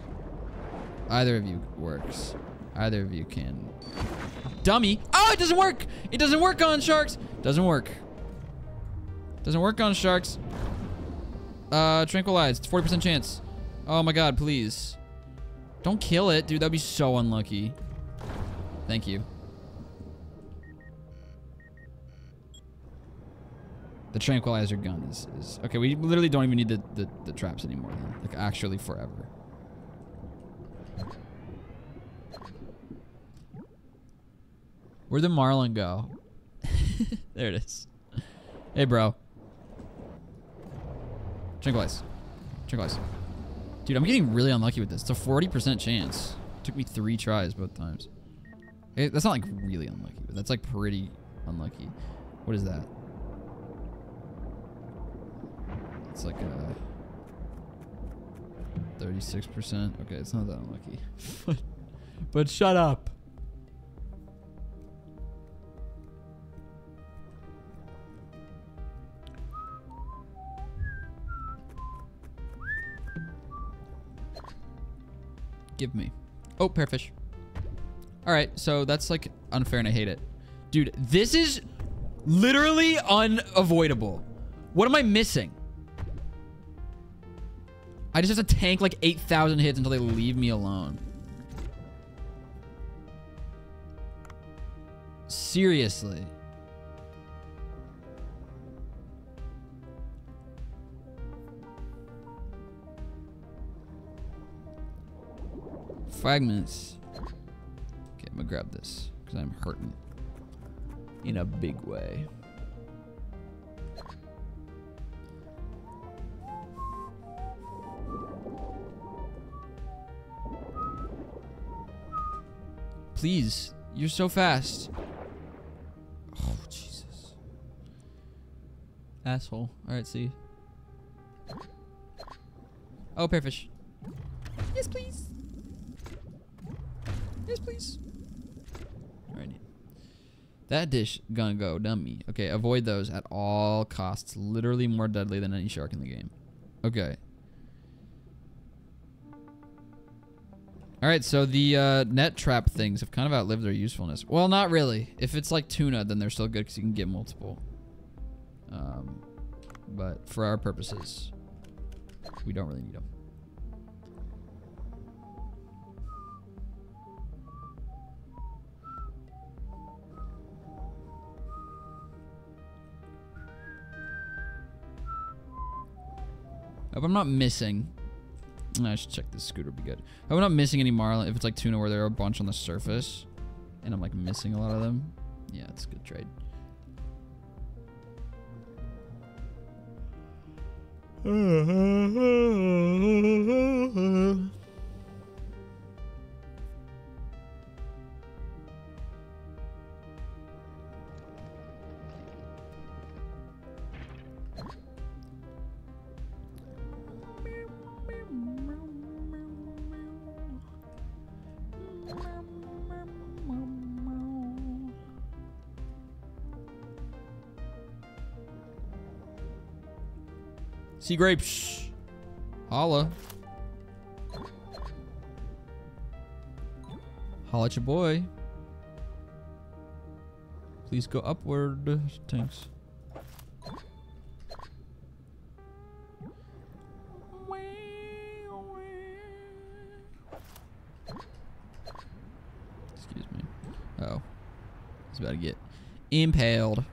Either of you works. Either of you can. Dummy! Oh, it doesn't work! It doesn't work on sharks! Doesn't work. Doesn't work on sharks. Uh, tranquilized. 40% chance. Oh my god, please. Don't kill it, dude. That'd be so unlucky. Thank you. The tranquilizer gun is, is okay. We literally don't even need the, the, the traps anymore. Then. Like actually forever. Where'd the marlin go? there it is. Hey, bro. Tranquilize. Tranquilize. Dude, I'm getting really unlucky with this. It's a 40% chance. It Took me three tries both times. That's not like really unlucky, but that's like pretty unlucky. What is that? It's like a 36%. Okay, it's not that unlucky. but shut up. Give me. Oh, pearfish. All right, so that's like unfair and I hate it. Dude, this is literally unavoidable. What am I missing? I just have to tank like 8,000 hits until they leave me alone. Seriously. Fragments. Okay, I'm gonna grab this because I'm hurting in a big way. Please, you're so fast. Oh, Jesus. Asshole. Alright, see. Oh, pearfish. Yes, please. Yes, please. Alright. That dish gonna go dummy. Okay, avoid those at all costs. Literally more deadly than any shark in the game. Okay. All right, so the uh, net trap things have kind of outlived their usefulness. Well, not really. If it's like tuna, then they're still good because you can get multiple. Um, but for our purposes, we don't really need them. hope I'm not missing. I should check this scooter be good. I hope I'm not missing any marlin if it's like tuna where there are a bunch on the surface and I'm like missing a lot of them. Yeah, it's a good trade. Uh -huh. Sea grapes. Holla. Holla at your boy. Please go upward. Thanks. Excuse me. Oh. He's about to get impaled.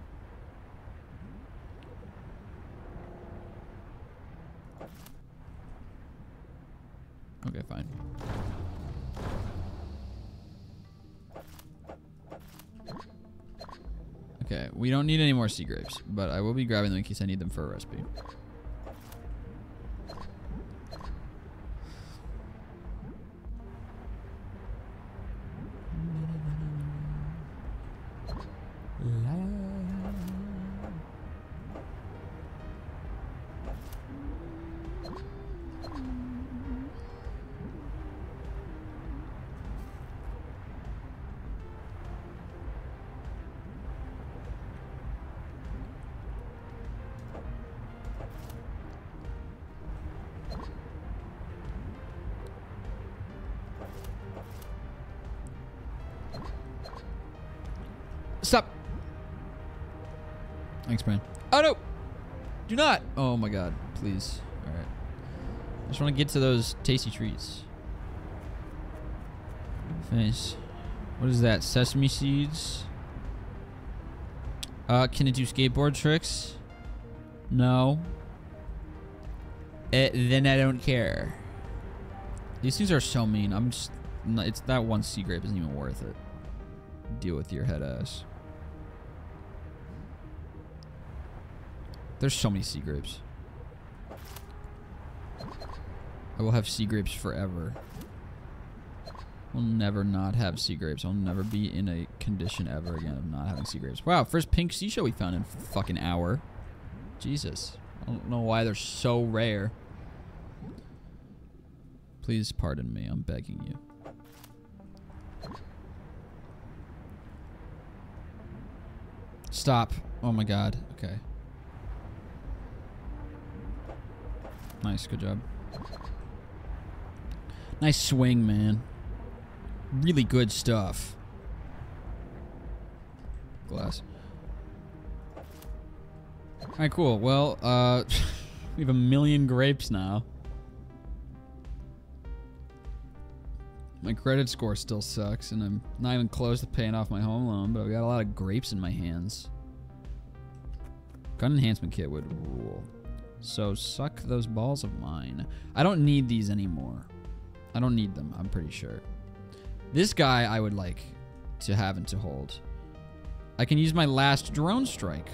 We don't need any more sea grapes, but I will be grabbing them in case I need them for a recipe. Please. Alright. I just want to get to those tasty treats. Face. What is that? Sesame seeds? Uh, can it do skateboard tricks? No. Eh, then I don't care. These things are so mean. I'm just. It's that one sea grape isn't even worth it. Deal with your head ass. There's so many sea grapes. I will have sea grapes forever. We'll never not have sea grapes. I'll never be in a condition ever again of not having sea grapes. Wow, first pink seashell we found in fucking hour. Jesus. I don't know why they're so rare. Please pardon me. I'm begging you. Stop. Oh my god. Okay. Nice. Good job. Nice swing, man. Really good stuff. Glass. Alright, cool. Well, uh, we have a million grapes now. My credit score still sucks, and I'm not even close to paying off my home loan, but I've got a lot of grapes in my hands. Gun enhancement kit would rule. So suck those balls of mine. I don't need these anymore. I don't need them, I'm pretty sure. This guy I would like to have and to hold. I can use my last drone strike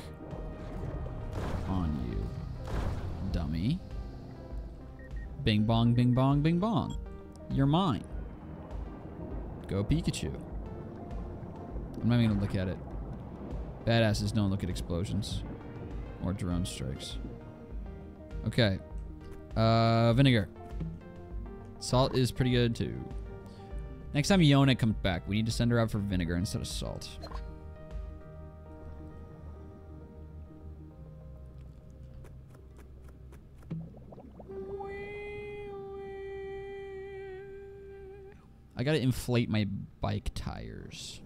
on you, dummy. Bing bong, bing bong, bing bong. You're mine. Go Pikachu. I'm not even gonna look at it. Badasses don't look at explosions or drone strikes. Okay. Uh, vinegar. Salt is pretty good too. Next time Yona comes back, we need to send her out for vinegar instead of salt. I gotta inflate my bike tires.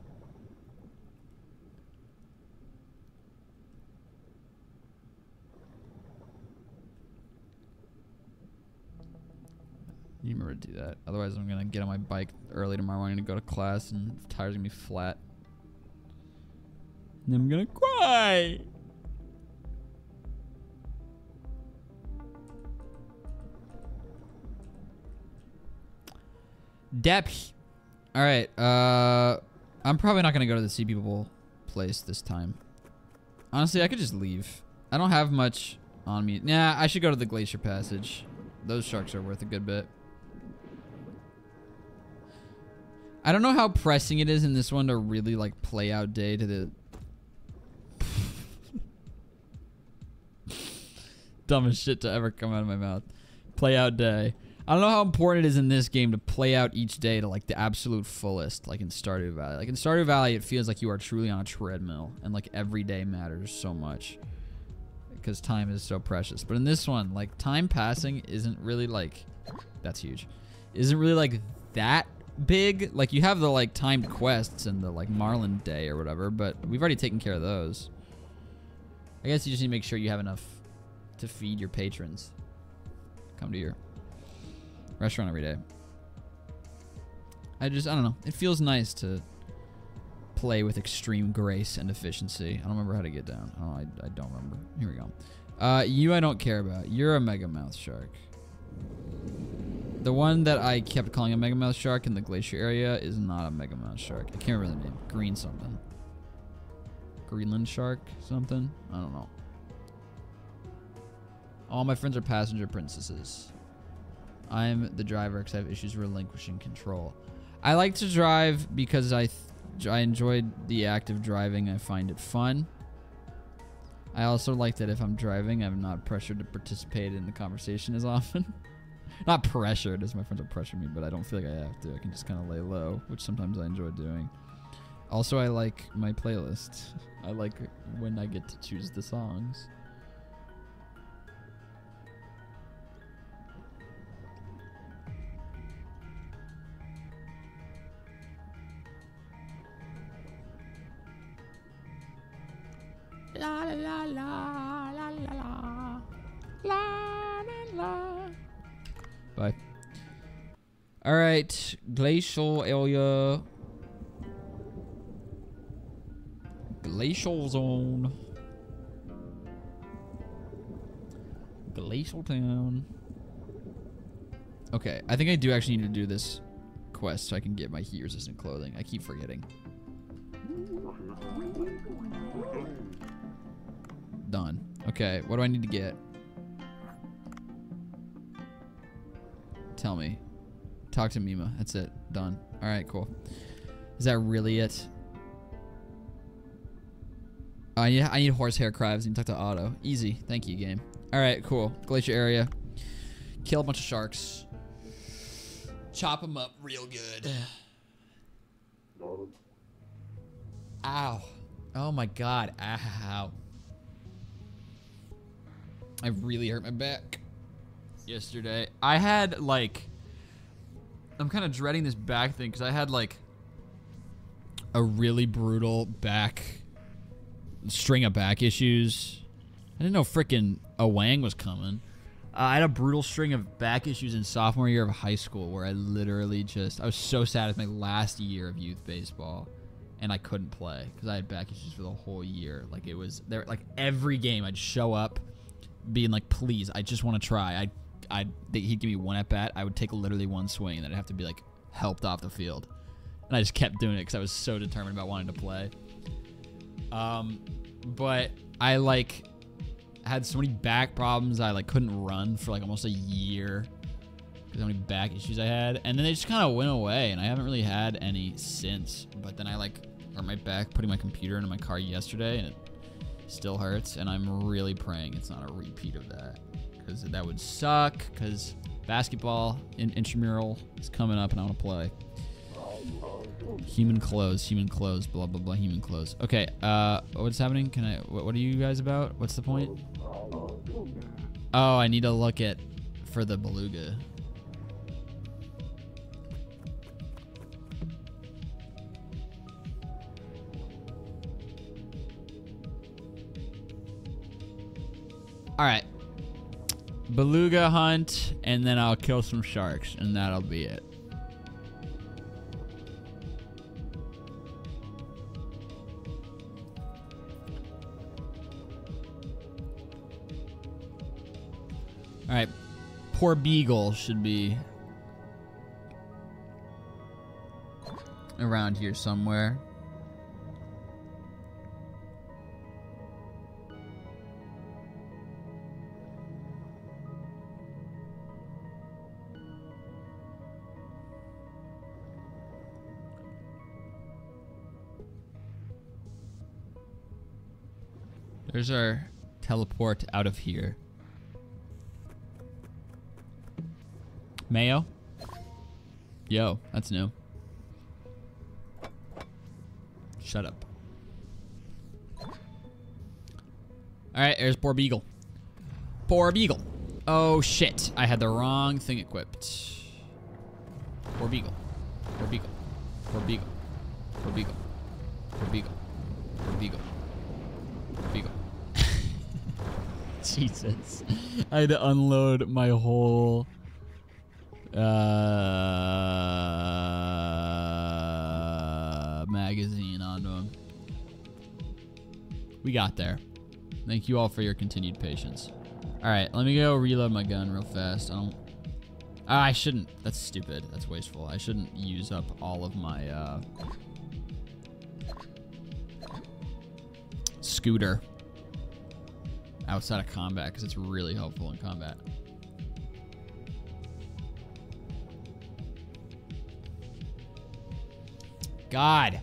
You remember to do that. Otherwise, I'm gonna get on my bike early tomorrow morning to go to class, and the tires gonna be flat. And I'm gonna cry. Depth. All right. Uh, I'm probably not gonna go to the Sea People place this time. Honestly, I could just leave. I don't have much on me. Nah, I should go to the Glacier Passage. Those sharks are worth a good bit. I don't know how pressing it is in this one to really like play out day to the dumbest shit to ever come out of my mouth. Play out day. I don't know how important it is in this game to play out each day to like the absolute fullest, like in Stardew Valley. Like in Stardew Valley, it feels like you are truly on a treadmill, and like every day matters so much because time is so precious. But in this one, like time passing isn't really like that's huge. Isn't really like that big. Like you have the like timed quests and the like Marlin Day or whatever, but we've already taken care of those. I guess you just need to make sure you have enough to feed your patrons. Come to your restaurant every day. I just I don't know. It feels nice to play with extreme grace and efficiency. I don't remember how to get down. Oh, I, I don't remember. Here we go. Uh, you I don't care about. You're a mega mouth shark. The one that I kept calling a megamouth shark in the glacier area is not a megamouth shark. I can't remember the name. Green something. Greenland shark something? I don't know. All my friends are passenger princesses. I'm the driver because I have issues relinquishing control. I like to drive because I I enjoyed the act of driving. I find it fun. I also like that if I'm driving, I'm not pressured to participate in the conversation as often. Not pressured, as my friends will pressure me, but I don't feel like I have to. I can just kind of lay low, which sometimes I enjoy doing. Also, I like my playlist. I like when I get to choose the songs. All right, glacial area. Glacial zone. Glacial town. Okay, I think I do actually need to do this quest so I can get my heat resistant clothing. I keep forgetting. Done. Okay, what do I need to get? Tell me. Talk to Mima. That's it. Done. All right, cool. Is that really it? Uh, yeah, I need horsehair crabs. You can talk to Otto. Easy. Thank you, game. All right, cool. Glacier area. Kill a bunch of sharks. Chop them up real good. Ow. Oh my god. Ow. I really hurt my back yesterday. I had like I'm kind of dreading this back thing cuz I had like a really brutal back string of back issues. I didn't know frickin' a Wang was coming. Uh, I had a brutal string of back issues in sophomore year of high school where I literally just I was so sad with my last year of youth baseball and I couldn't play because I had back issues for the whole year. Like it was there like every game I'd show up being like, please, I just want to try. I, I, he'd give me one at bat. I would take literally one swing, and then I'd have to be like helped off the field. And I just kept doing it because I was so determined about wanting to play. Um, but I like had so many back problems. I like couldn't run for like almost a year because how many back issues I had, and then they just kind of went away, and I haven't really had any since. But then I like hurt my back putting my computer into my car yesterday, and it still hurts, and I'm really praying it's not a repeat of that because that would suck. Because basketball in intramural is coming up, and I want to play. Human clothes, human clothes, blah blah blah, human clothes. Okay, uh, what's happening? Can I? What, what are you guys about? What's the point? Oh, I need to look at for the beluga. All right. Beluga hunt, and then I'll kill some sharks, and that'll be it. All right. Porbeagle should be around here somewhere. There's our teleport out of here. Mayo? Yo, that's new. Shut up. Alright, there's Porbeagle. Poor Beagle. Oh shit, I had the wrong thing equipped. Porbeagle. Poor Beagle. Porbeagle. Poor Beagle. Porbeagle. Poor Beagle. Porbeagle. Jesus. I had to unload my whole uh, magazine onto him. We got there. Thank you all for your continued patience. All right, let me go reload my gun real fast. I don't. Ah, I shouldn't. That's stupid. That's wasteful. I shouldn't use up all of my uh, scooter outside of combat because it's really helpful in combat. God.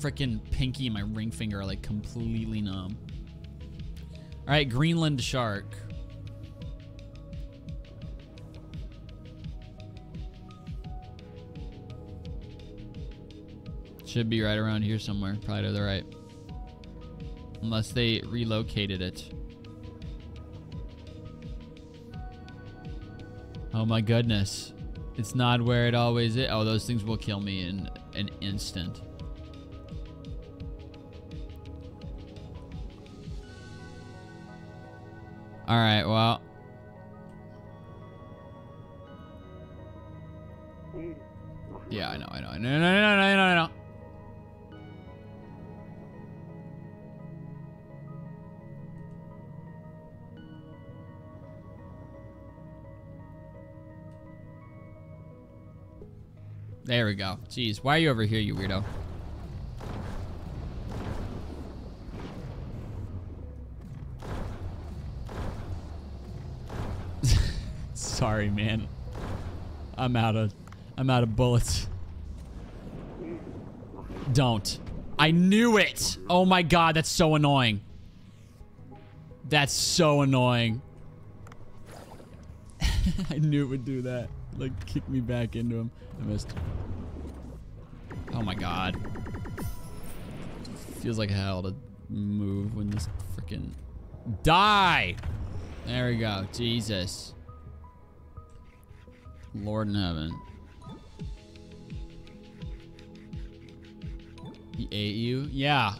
Freaking pinky and my ring finger are like completely numb. All right, Greenland shark. Should be right around here somewhere, probably to the right. Unless they relocated it. Oh my goodness. It's not where it always is. Oh, those things will kill me in an instant. All right, well. Yeah, I know, I know, I know, I know, I know, I know, There we go. Jeez, why are you over here, you weirdo? Sorry, man. I'm out of I'm out of bullets. Don't. I knew it. Oh my god, that's so annoying. That's so annoying. I knew it would do that. Like kick me back into him. I missed. God. Feels like hell to move when this freaking die. There we go. Jesus. Lord in heaven. He ate you? Yeah.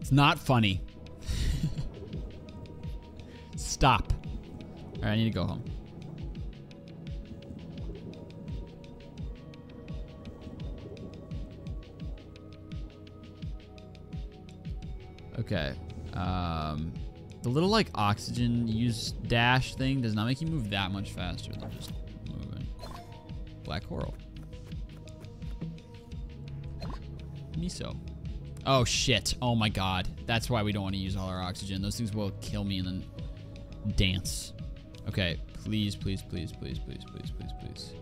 It's not funny. Stop. All right, I need to go home. Okay. Um, the little like oxygen use dash thing does not make you move that much faster than just moving. Black coral. Miso. Oh shit. Oh my god. That's why we don't want to use all our oxygen. Those things will kill me and then dance. Okay. Please, please, please, please, please, please, please, please.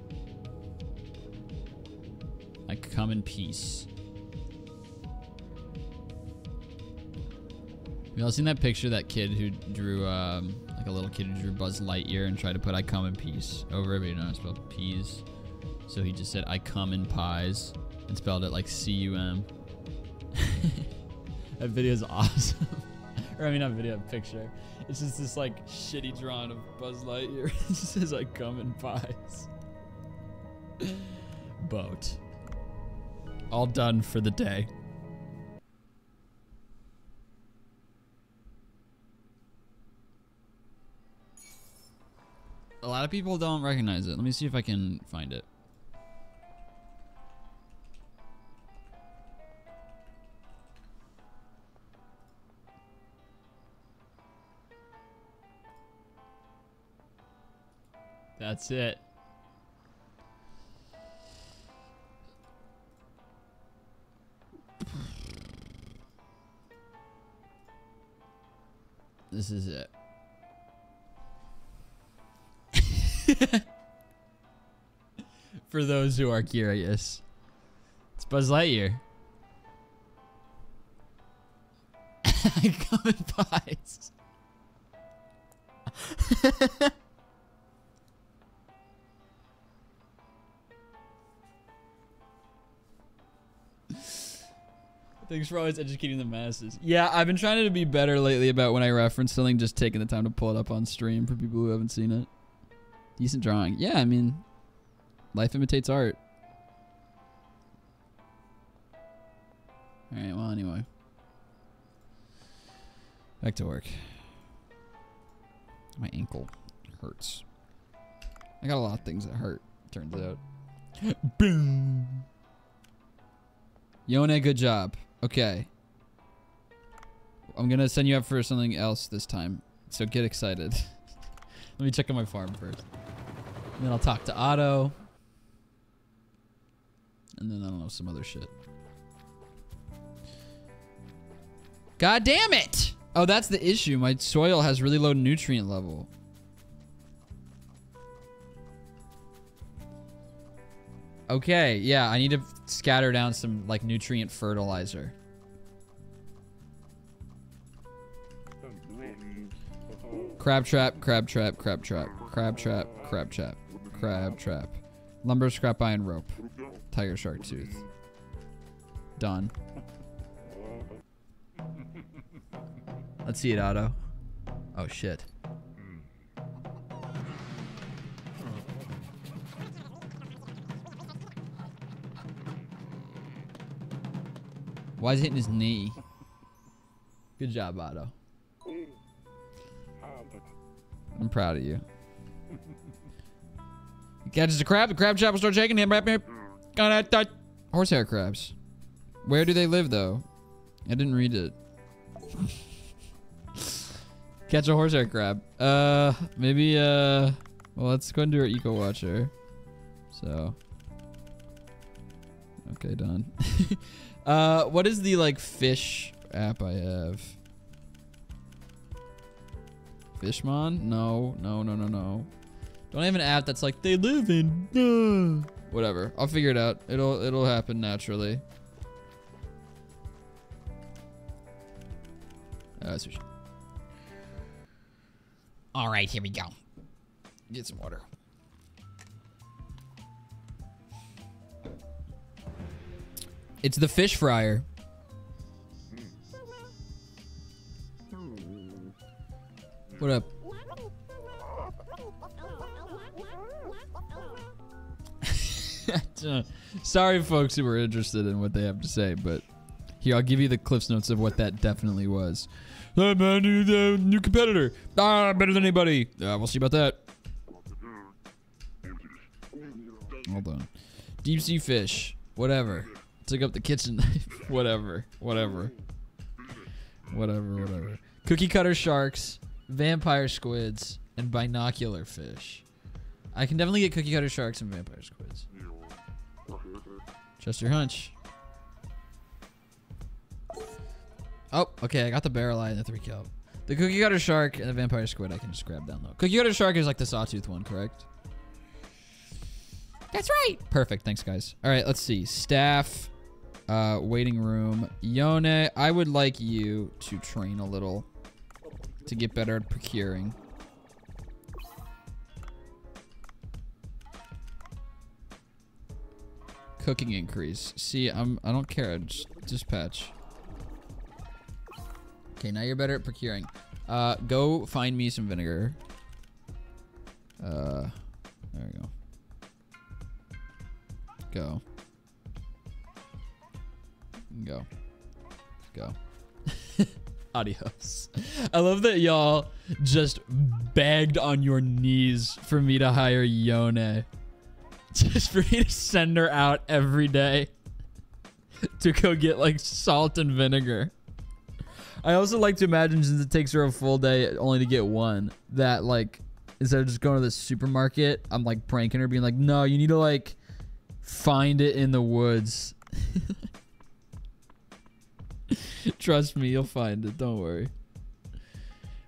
I come in peace. You all seen that picture that kid who drew, um, like a little kid who drew Buzz Lightyear and tried to put I come in peace over it, but you know, spelled peas. So he just said I come in pies and spelled it like C-U-M. that video is awesome. or I mean, not video, picture. It's just this like shitty drawing of Buzz Lightyear. it just says I come in pies. Boat. All done for the day. Lot of people don't recognize it. Let me see if I can find it. That's it. This is it. For those who are curious, it's Buzz Lightyear. Pies. Thanks for always educating the masses. Yeah, I've been trying to be better lately about when I reference something, just taking the time to pull it up on stream for people who haven't seen it. Decent drawing. Yeah, I mean, life imitates art. Alright, well, anyway. Back to work. My ankle hurts. I got a lot of things that hurt, turns out. Boom. Yone, good job. Okay. I'm gonna send you up for something else this time. So get excited. Let me check on my farm first. And then I'll talk to Otto. And then I don't know, some other shit. God damn it! Oh, that's the issue. My soil has really low nutrient level. Okay, yeah, I need to scatter down some like nutrient fertilizer. Crab trap, crab trap, crab trap, crab trap, crab trap, crab trap. Lumber, scrap iron, rope. Tiger shark tooth. Done. Let's see it, Otto. Oh shit. Why is he hitting his knee? Good job, Otto. I'm proud of you. He catches a crab, the crab trap will start shaking him. Horsehair crabs. Where do they live, though? I didn't read it. Catch a horsehair crab. Uh, maybe, uh, well, let's go and do our Eco Watcher. So. Okay, done. uh, what is the, like, fish app I have? Fishmon? No, no, no, no, no. Don't have an app that's like, they live in, uh, whatever. I'll figure it out. It'll, it'll happen naturally. Uh. All right, here we go. Get some water. It's the fish fryer. What up? Sorry, folks who were interested in what they have to say, but here I'll give you the cliffs notes of what that definitely was. Uh, man, new, uh, new competitor. Ah, better than anybody. Uh, we'll see about that. Hold on. Deep sea fish. Whatever. Took up the kitchen knife. whatever. Whatever. Whatever. Whatever. Cookie cutter sharks, vampire squids, and binocular fish. I can definitely get cookie cutter sharks and vampire squids. Trust your hunch. Oh, okay. I got the barrel eye and the three kelp. The cookie cutter shark and the vampire squid I can just grab down low. Cookie cutter shark is like the sawtooth one, correct? That's right. Perfect. Thanks, guys. All right, let's see. Staff, uh, waiting room. Yone, I would like you to train a little to get better at procuring. Cooking increase. See, I'm. I don't care. Just dispatch. Okay, now you're better at procuring. Uh, go find me some vinegar. Uh, there we go. Go. Go. Go. Adios. I love that y'all just begged on your knees for me to hire Yone. Just for me to send her out every day to go get like salt and vinegar. I also like to imagine since it takes her a full day only to get one, that like instead of just going to the supermarket, I'm like pranking her, being like, no, you need to like find it in the woods. Trust me, you'll find it. Don't worry.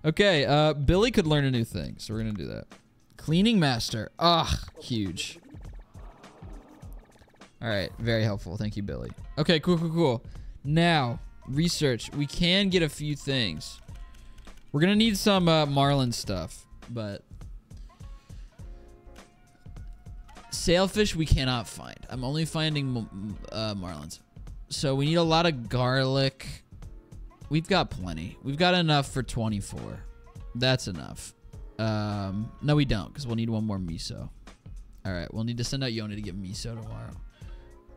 Okay, uh, Billy could learn a new thing, so we're gonna do that. Cleaning master. Ugh, huge. All right, very helpful. Thank you, Billy. Okay, cool, cool, cool. Now, research. We can get a few things. We're gonna need some uh, marlin stuff, but sailfish we cannot find. I'm only finding uh, marlins, so we need a lot of garlic. We've got plenty. We've got enough for 24. That's enough. Um, no, we don't, because we'll need one more miso. All right, we'll need to send out Yoni to get miso tomorrow.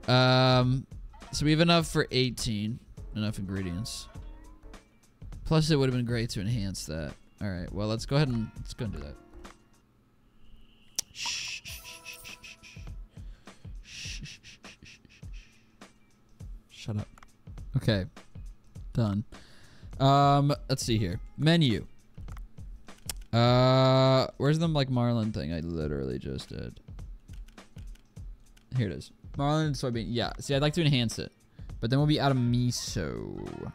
Um, so we have enough for 18. Enough ingredients. Plus, it would have been great to enhance that. All right, well, let's go ahead and let's go and do that. Shh, Shut up. Okay, done. Um, let's see here. Menu. Uh, where's the like Marlin thing? I literally just did. Here it is. Marlin soybean. Yeah. See, I'd like to enhance it, but then we'll be out of miso.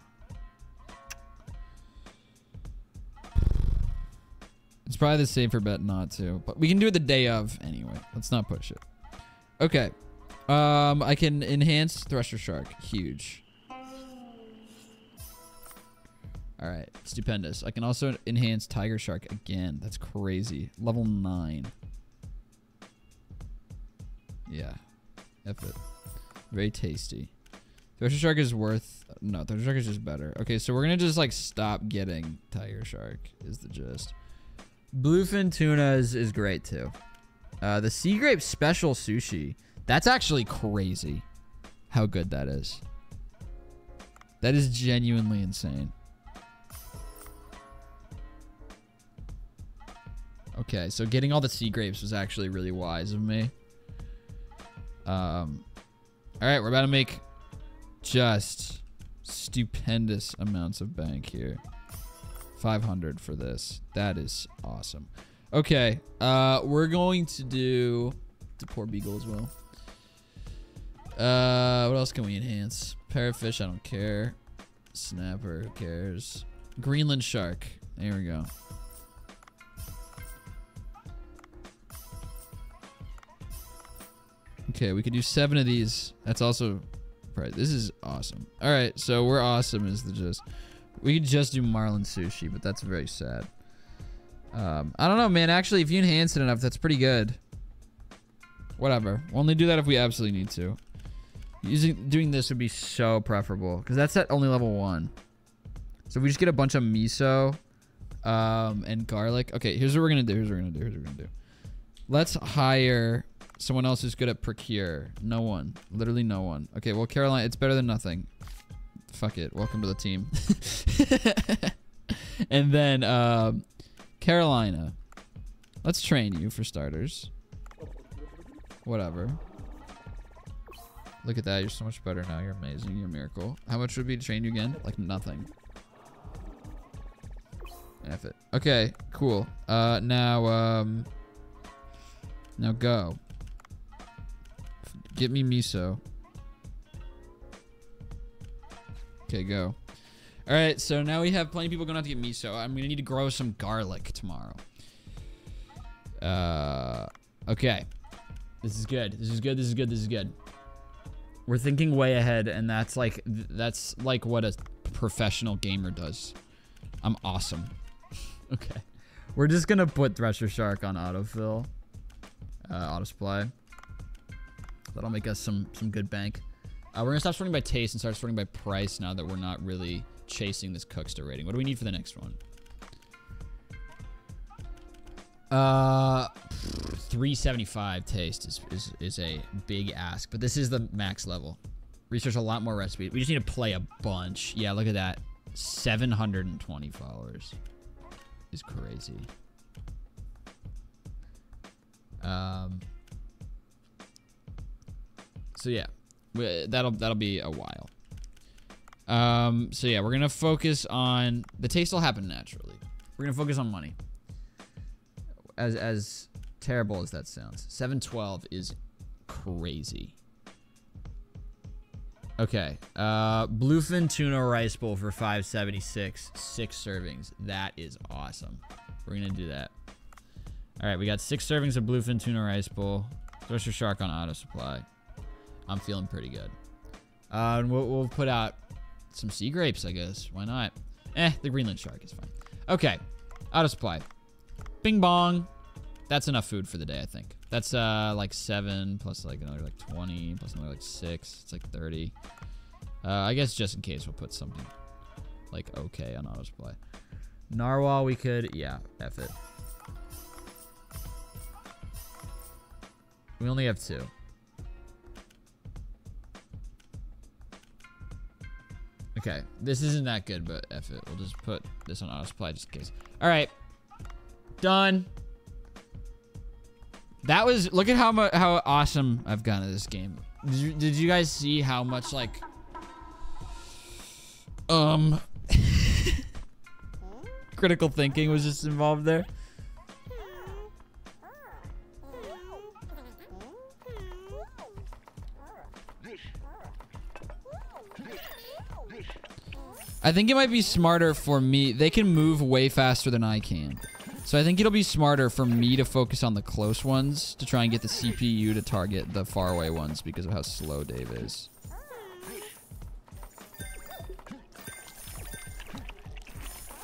It's probably the safer bet not to, but we can do it the day of anyway. Let's not push it. Okay. Um, I can enhance Thresher Shark. Huge. All right, stupendous. I can also enhance Tiger Shark again. That's crazy. Level 9. Yeah. F it. Very tasty. Thresher Shark is worth... No, Thresher Shark is just better. Okay, so we're going to just, like, stop getting Tiger Shark is the gist. Bluefin tuna is, is great, too. Uh, the Sea Grape Special Sushi. That's actually crazy how good that is. That is genuinely insane. Okay, so getting all the sea grapes was actually really wise of me. Um, all right, we're about to make just stupendous amounts of bank here. 500 for this. That is awesome. Okay, uh, we're going to do the Porbeagle as well. Uh, what else can we enhance? Parrotfish, I don't care. Snapper, who cares? Greenland shark. There we go. Okay, we could do seven of these. That's also right. This is awesome. All right, so we're awesome is the gist. We could just do marlin sushi, but that's very sad. Um, I don't know, man. Actually, if you enhance it enough, that's pretty good. Whatever. We'll only do that if we absolutely need to. Using doing this would be so preferable because that's at only level one. So we just get a bunch of miso um, and garlic. Okay, here's what we're gonna do. Here's what we're gonna do. Here's what we're gonna do. Let's hire someone else who's good at procure. No one. Literally no one. Okay, well, Caroline, it's better than nothing. Fuck it. Welcome to the team. and then um, Carolina. Let's train you for starters. Whatever. Look at that. You're so much better now. You're amazing. You're a miracle. How much would be to train you again? Like nothing. F it. Okay, cool. Uh, now, um, now go. Get me miso. Okay, go. All right, so now we have plenty of people going out to get miso. I'm gonna need to grow some garlic tomorrow. Uh, okay. This is good. This is good. This is good. This is good. We're thinking way ahead, and that's like that's like what a professional gamer does. I'm awesome. okay. We're just gonna put Thresher Shark on autofill. Uh, auto supply. That'll make us some some good bank. Uh, we're gonna stop sorting by taste and start sorting by price now that we're not really chasing this Cooksta rating. What do we need for the next one? Uh, 375 taste is, is, is a big ask, but this is the max level. Research a lot more recipes. We just need to play a bunch. Yeah, look at that. 720 followers is crazy. Um. So yeah, that'll that'll be a while. Um. So yeah, we're gonna focus on the taste will happen naturally. We're gonna focus on money. As as terrible as that sounds, 712 is crazy. Okay. Uh, bluefin tuna rice bowl for 576, six servings. That is awesome. We're gonna do that. All right, we got six servings of bluefin tuna rice bowl. Thresher shark on auto supply. I'm feeling pretty good. Uh, and we'll, we'll put out some sea grapes, I guess. Why not? Eh, the Greenland shark is fine. Okay, auto supply. Bing bong. That's enough food for the day, I think. That's uh like seven plus like another like 20 plus another like six. It's like 30. Uh, I guess just in case we'll put something like okay on auto supply. Narwhal, we could, yeah, F it. We only have two. Okay, this isn't that good, but F it. We'll just put this on auto supply just in case. All right, done. That was look at how much how awesome I've gotten at this game. Did you, did you guys see how much like um critical thinking was just involved there? I think it might be smarter for me. They can move way faster than I can. So I think it'll be smarter for me to focus on the close ones to try and get the CPU to target the faraway ones because of how slow Dave is.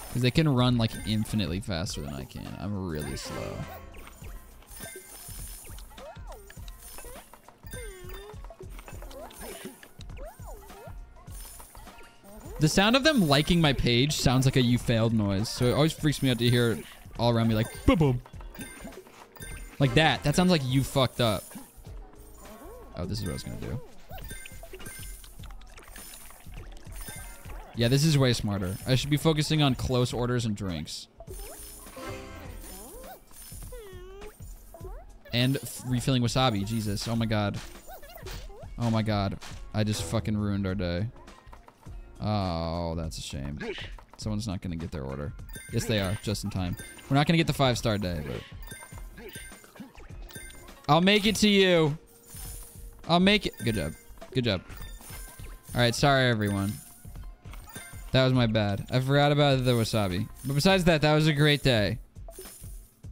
Because they can run like infinitely faster than I can. I'm really slow. The sound of them liking my page sounds like a you failed noise. So it always freaks me out to hear all around me like boom boom. Like that. That sounds like you fucked up. Oh, this is what I was gonna do. Yeah, this is way smarter. I should be focusing on close orders and drinks. And refilling wasabi. Jesus. Oh my god. Oh my god. I just fucking ruined our day. Oh, that's a shame. Someone's not going to get their order. Yes, they are, just in time. We're not going to get the five-star day, but... I'll make it to you. I'll make it. Good job. Good job. All right, sorry, everyone. That was my bad. I forgot about the wasabi. But besides that, that was a great day.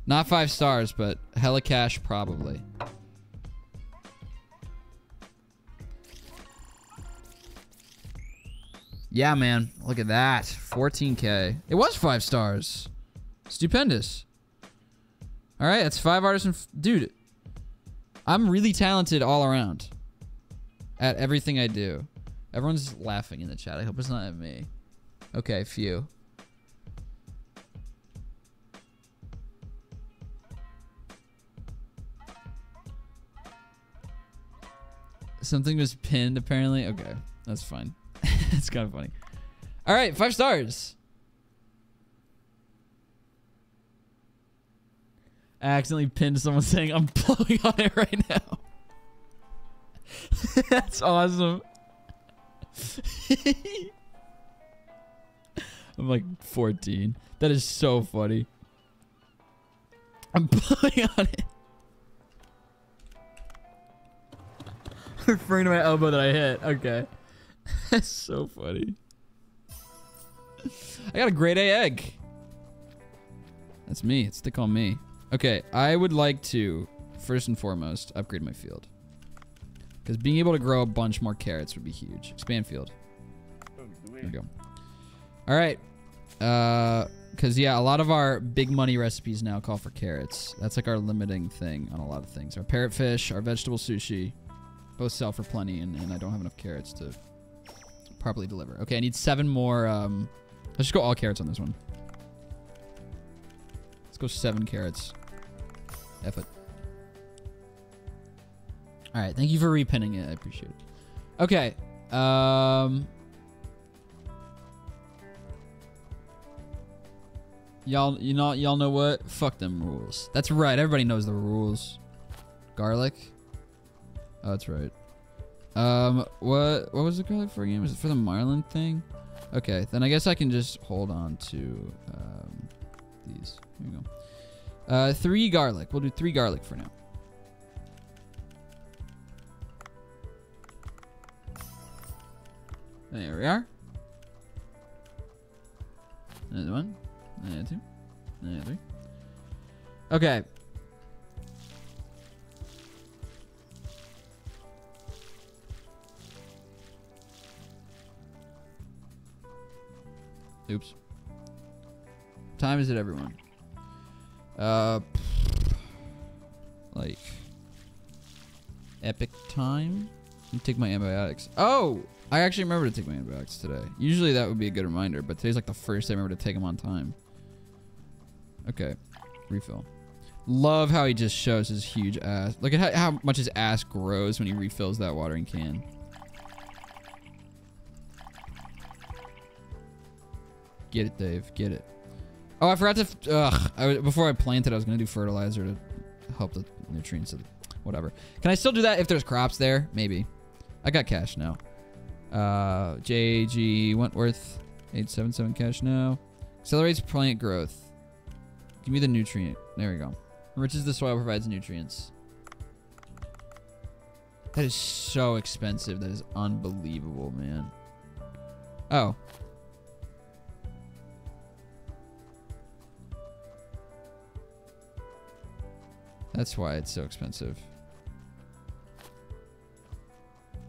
Not five stars, but hella cash, probably. Yeah, man. Look at that. 14k. It was five stars. Stupendous. All right, that's five artists. And Dude, I'm really talented all around at everything I do. Everyone's laughing in the chat. I hope it's not at me. Okay, few. Something was pinned, apparently. Okay, that's fine. it's kind of funny. All right, five stars. I accidentally pinned someone saying I'm blowing on it right now. That's awesome. I'm like 14. That is so funny. I'm blowing on it. Referring to my elbow that I hit. Okay. That's so funny. I got a grade A egg. That's me. It's stick on me. Okay, I would like to, first and foremost, upgrade my field. Because being able to grow a bunch more carrots would be huge. Expand field. There we go. All right. Uh, because yeah, a lot of our big money recipes now call for carrots. That's like our limiting thing on a lot of things. Our parrotfish, our vegetable sushi, both sell for plenty, and, and I don't have enough carrots to properly deliver. Okay, I need seven more. Um, let's just go all carrots on this one. Let's go seven carrots. F. All right, thank you for repinning it. I appreciate it. Okay. Um, y'all, you know, y'all know what? Fuck them rules. That's right. Everybody knows the rules. Garlic. Oh, that's right. Um, what what was the garlic for again? Was it for the Marlin thing? Okay, then I guess I can just hold on to um, these. There we go. Uh, three garlic. We'll do three garlic for now. There we are. Another one. Another two. Another three. Okay. Oops. What time is it, everyone? Uh, like epic time. Take my antibiotics. Oh, I actually remember to take my antibiotics today. Usually that would be a good reminder, but today's like the first day I remember to take them on time. Okay, refill. Love how he just shows his huge ass. Look at how, how much his ass grows when he refills that watering can. Get it, Dave. Get it. Oh, I forgot to. Ugh. I, before I planted, I was gonna do fertilizer to help the nutrients. Of, whatever. Can I still do that if there's crops there? Maybe. I got cash now. Uh, JG Wentworth, eight seven seven cash now. Accelerates plant growth. Give me the nutrient. There we go. Enriches the soil, provides nutrients. That is so expensive. That is unbelievable, man. Oh. That's why it's so expensive.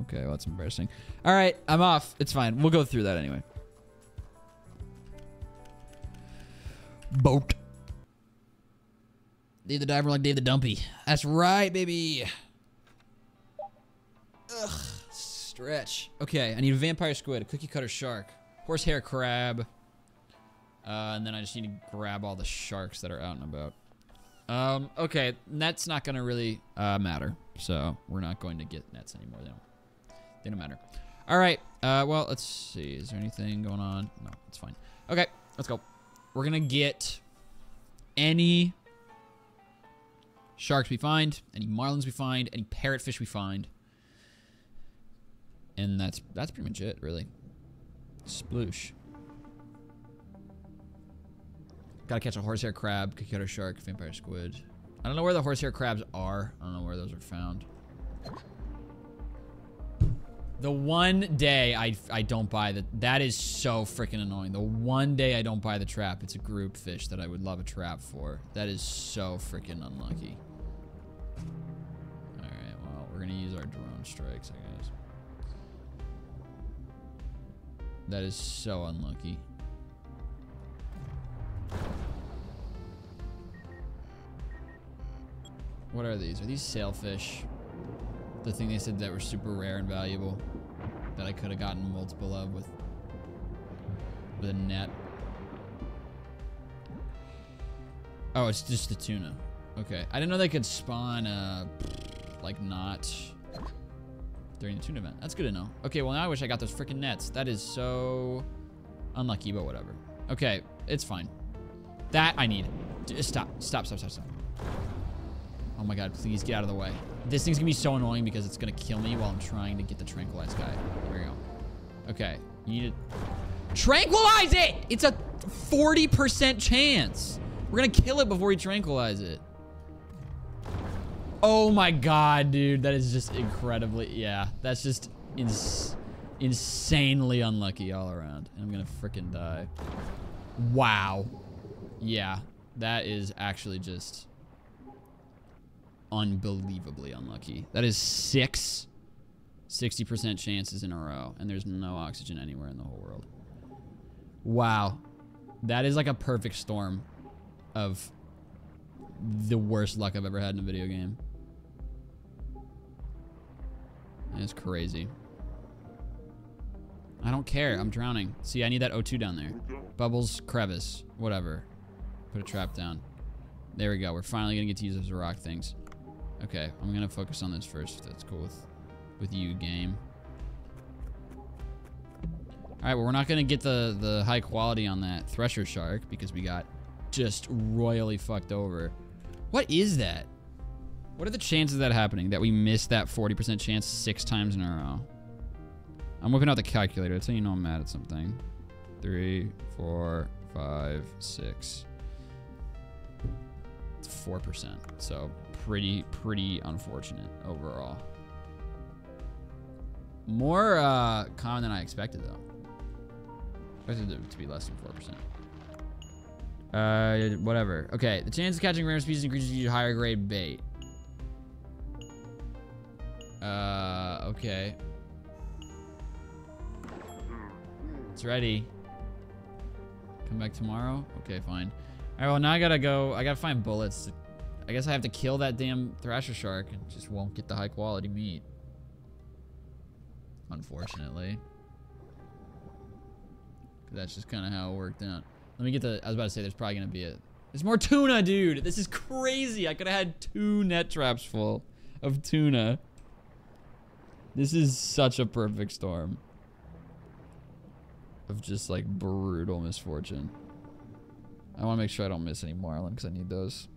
Okay, well, that's embarrassing. All right, I'm off. It's fine. We'll go through that anyway. Boat. Dave the Diver like Dave the Dumpy. That's right, baby. Ugh, stretch. Okay, I need a vampire squid, a cookie cutter shark, horsehair crab, uh, and then I just need to grab all the sharks that are out and about. Um, okay, that's not gonna really uh, matter, so we're not going to get nets anymore. They don't, they don't matter. All right. Uh, well, let's see. Is there anything going on? No, it's fine. Okay, let's go. We're gonna get any sharks we find, any marlins we find, any parrotfish we find, and that's that's pretty much it, really. Sploosh. Gotta catch a horsehair crab, cookie shark, vampire squid. I don't know where the horsehair crabs are. I don't know where those are found. The one day I, I don't buy that, that is so freaking annoying. The one day I don't buy the trap, it's a group fish that I would love a trap for. That is so freaking unlucky. Alright, well, we're gonna use our drone strikes, I guess. That is so unlucky. What are these? Are these sailfish? The thing they said that were super rare and valuable that I could have gotten multiple of with with a net. Oh, it's just the tuna. Okay, I didn't know they could spawn uh like not during the tuna event. That's good to know. Okay, well now I wish I got those freaking nets. That is so unlucky, but whatever. Okay, it's fine. That I need. Stop, stop, stop, stop, stop. Oh my god, please get out of the way. This thing's gonna be so annoying because it's gonna kill me while I'm trying to get the tranquilized guy. There we go. Okay, you need to tranquilize it! It's a 40% chance. We're gonna kill it before we tranquilize it. Oh my god, dude. That is just incredibly, yeah. That's just ins insanely unlucky all around. And I'm gonna freaking die. Wow. Yeah, that is actually just unbelievably unlucky. That is six 60% chances in a row, and there's no oxygen anywhere in the whole world. Wow. That is like a perfect storm of the worst luck I've ever had in a video game. It's crazy. I don't care. I'm drowning. See, I need that O2 down there. Bubbles, crevice, whatever. Put a trap down. There we go. We're finally gonna get to use those rock things. Okay, I'm gonna focus on this first. That's cool with with you, game. All right, well, we're not gonna get the the high quality on that thresher shark because we got just royally fucked over. What is that? What are the chances of that happening? That we missed that 40% chance six times in a row? I'm whipping out the calculator. That's how you know I'm mad at something. Three, four, five, six. It's 4%. So pretty, pretty unfortunate overall. More uh, common than I expected, though. Expected it to be less than 4%. Uh, whatever. Okay, the chance of catching rare species and creatures use higher grade bait. Uh, okay. It's ready. Come back tomorrow? Okay, fine. Alright, well now I gotta go. I gotta find bullets. I guess I have to kill that damn Thrasher Shark and just won't get the high quality meat. Unfortunately. That's just kind of how it worked out. Let me get the. I was about to say there's probably gonna be a. There's more tuna, dude. This is crazy. I could have had two net traps full of tuna. This is such a perfect storm of just like brutal misfortune. I want to make sure I don't miss any marlin because I need those.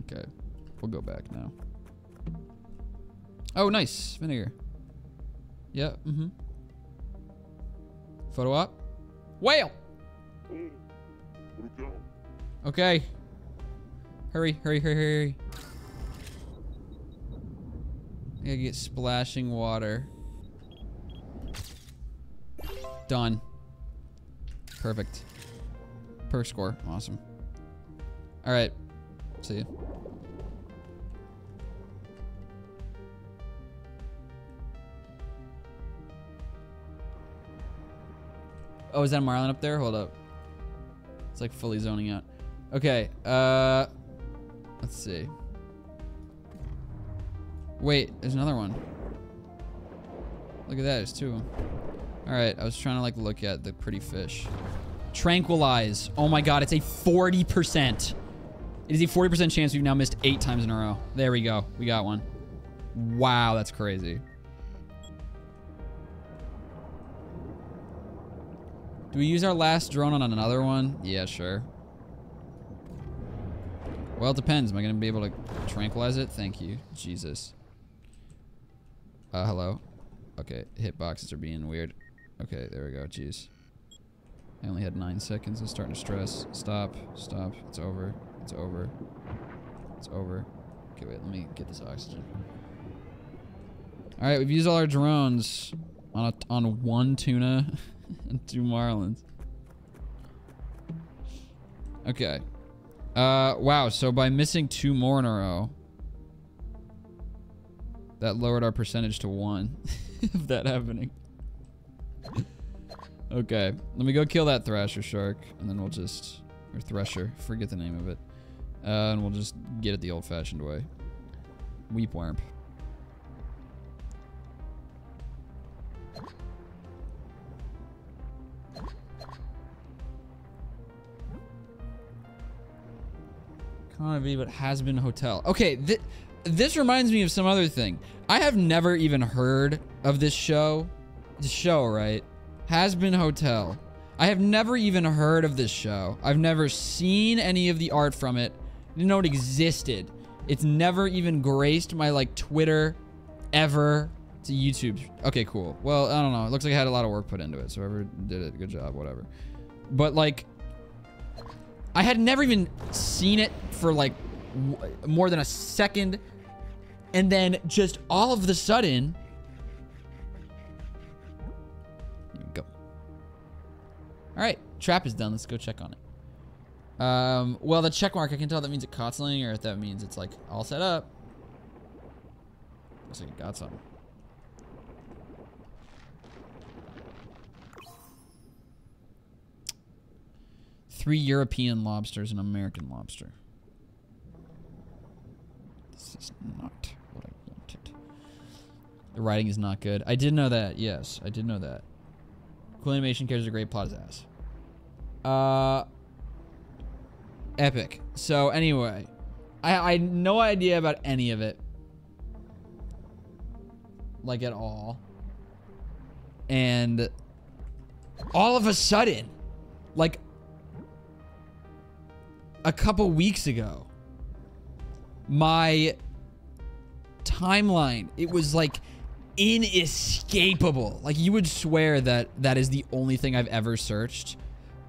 Okay, we'll go back now. Oh, nice vinegar. Yeah. Mm-hmm. Photo op. Whale. Okay. Hurry, hurry, hurry, hurry. I gotta get splashing water. Done. Perfect. Perk score. Awesome. Alright. See you. Oh, is that Marlin up there? Hold up. It's like fully zoning out. Okay, uh... Let's see. Wait, there's another one. Look at that, there's two of them. Alright, I was trying to like look at the pretty fish. Tranquilize. Oh my god, it's a 40%. It is a 40% chance we've now missed eight times in a row. There we go. We got one. Wow, that's crazy. Do we use our last drone on another one? Yeah, sure. Well, it depends. Am I going to be able to tranquilize it? Thank you. Jesus. Uh, hello? Okay, hitboxes are being weird. Okay, there we go. Jeez. I only had nine seconds. I'm starting to stress. Stop. Stop. It's over. It's over. It's over. Okay, wait. Let me get this oxygen. All right, we've used all our drones on a, on one tuna and two marlins. Okay. Uh, wow. So by missing two more in a row, that lowered our percentage to one of that happening. okay. Let me go kill that Thrasher Shark, and then we'll just... Or Thresher. Forget the name of it. Uh, and we'll just get it the old-fashioned way. Weep Worm. But Hazbin Hotel. Okay, this reminds me of some other thing. I have never even heard of this show. The show, right? Hazbin Hotel. I have never even heard of this show. I've never seen any of the art from it. Didn't know it existed. It's never even graced my like Twitter ever. A YouTube. Okay, cool. Well, I don't know. It looks like I had a lot of work put into it. So whoever did it, good job, whatever. But like, I had never even seen it for like more than a second. And then just all of the sudden, go. All right, trap is done. Let's go check on it. Um, well, the check mark, I can tell that means it caught something or if that means it's like all set up. Looks like it got something. Three European lobsters and American lobster. This is not. The writing is not good. I did know that. Yes, I did know that. Cool animation carries a great plot as ass. Uh, epic. So anyway, I I had no idea about any of it, like at all. And all of a sudden, like a couple weeks ago, my timeline, it was like inescapable. Like you would swear that that is the only thing I've ever searched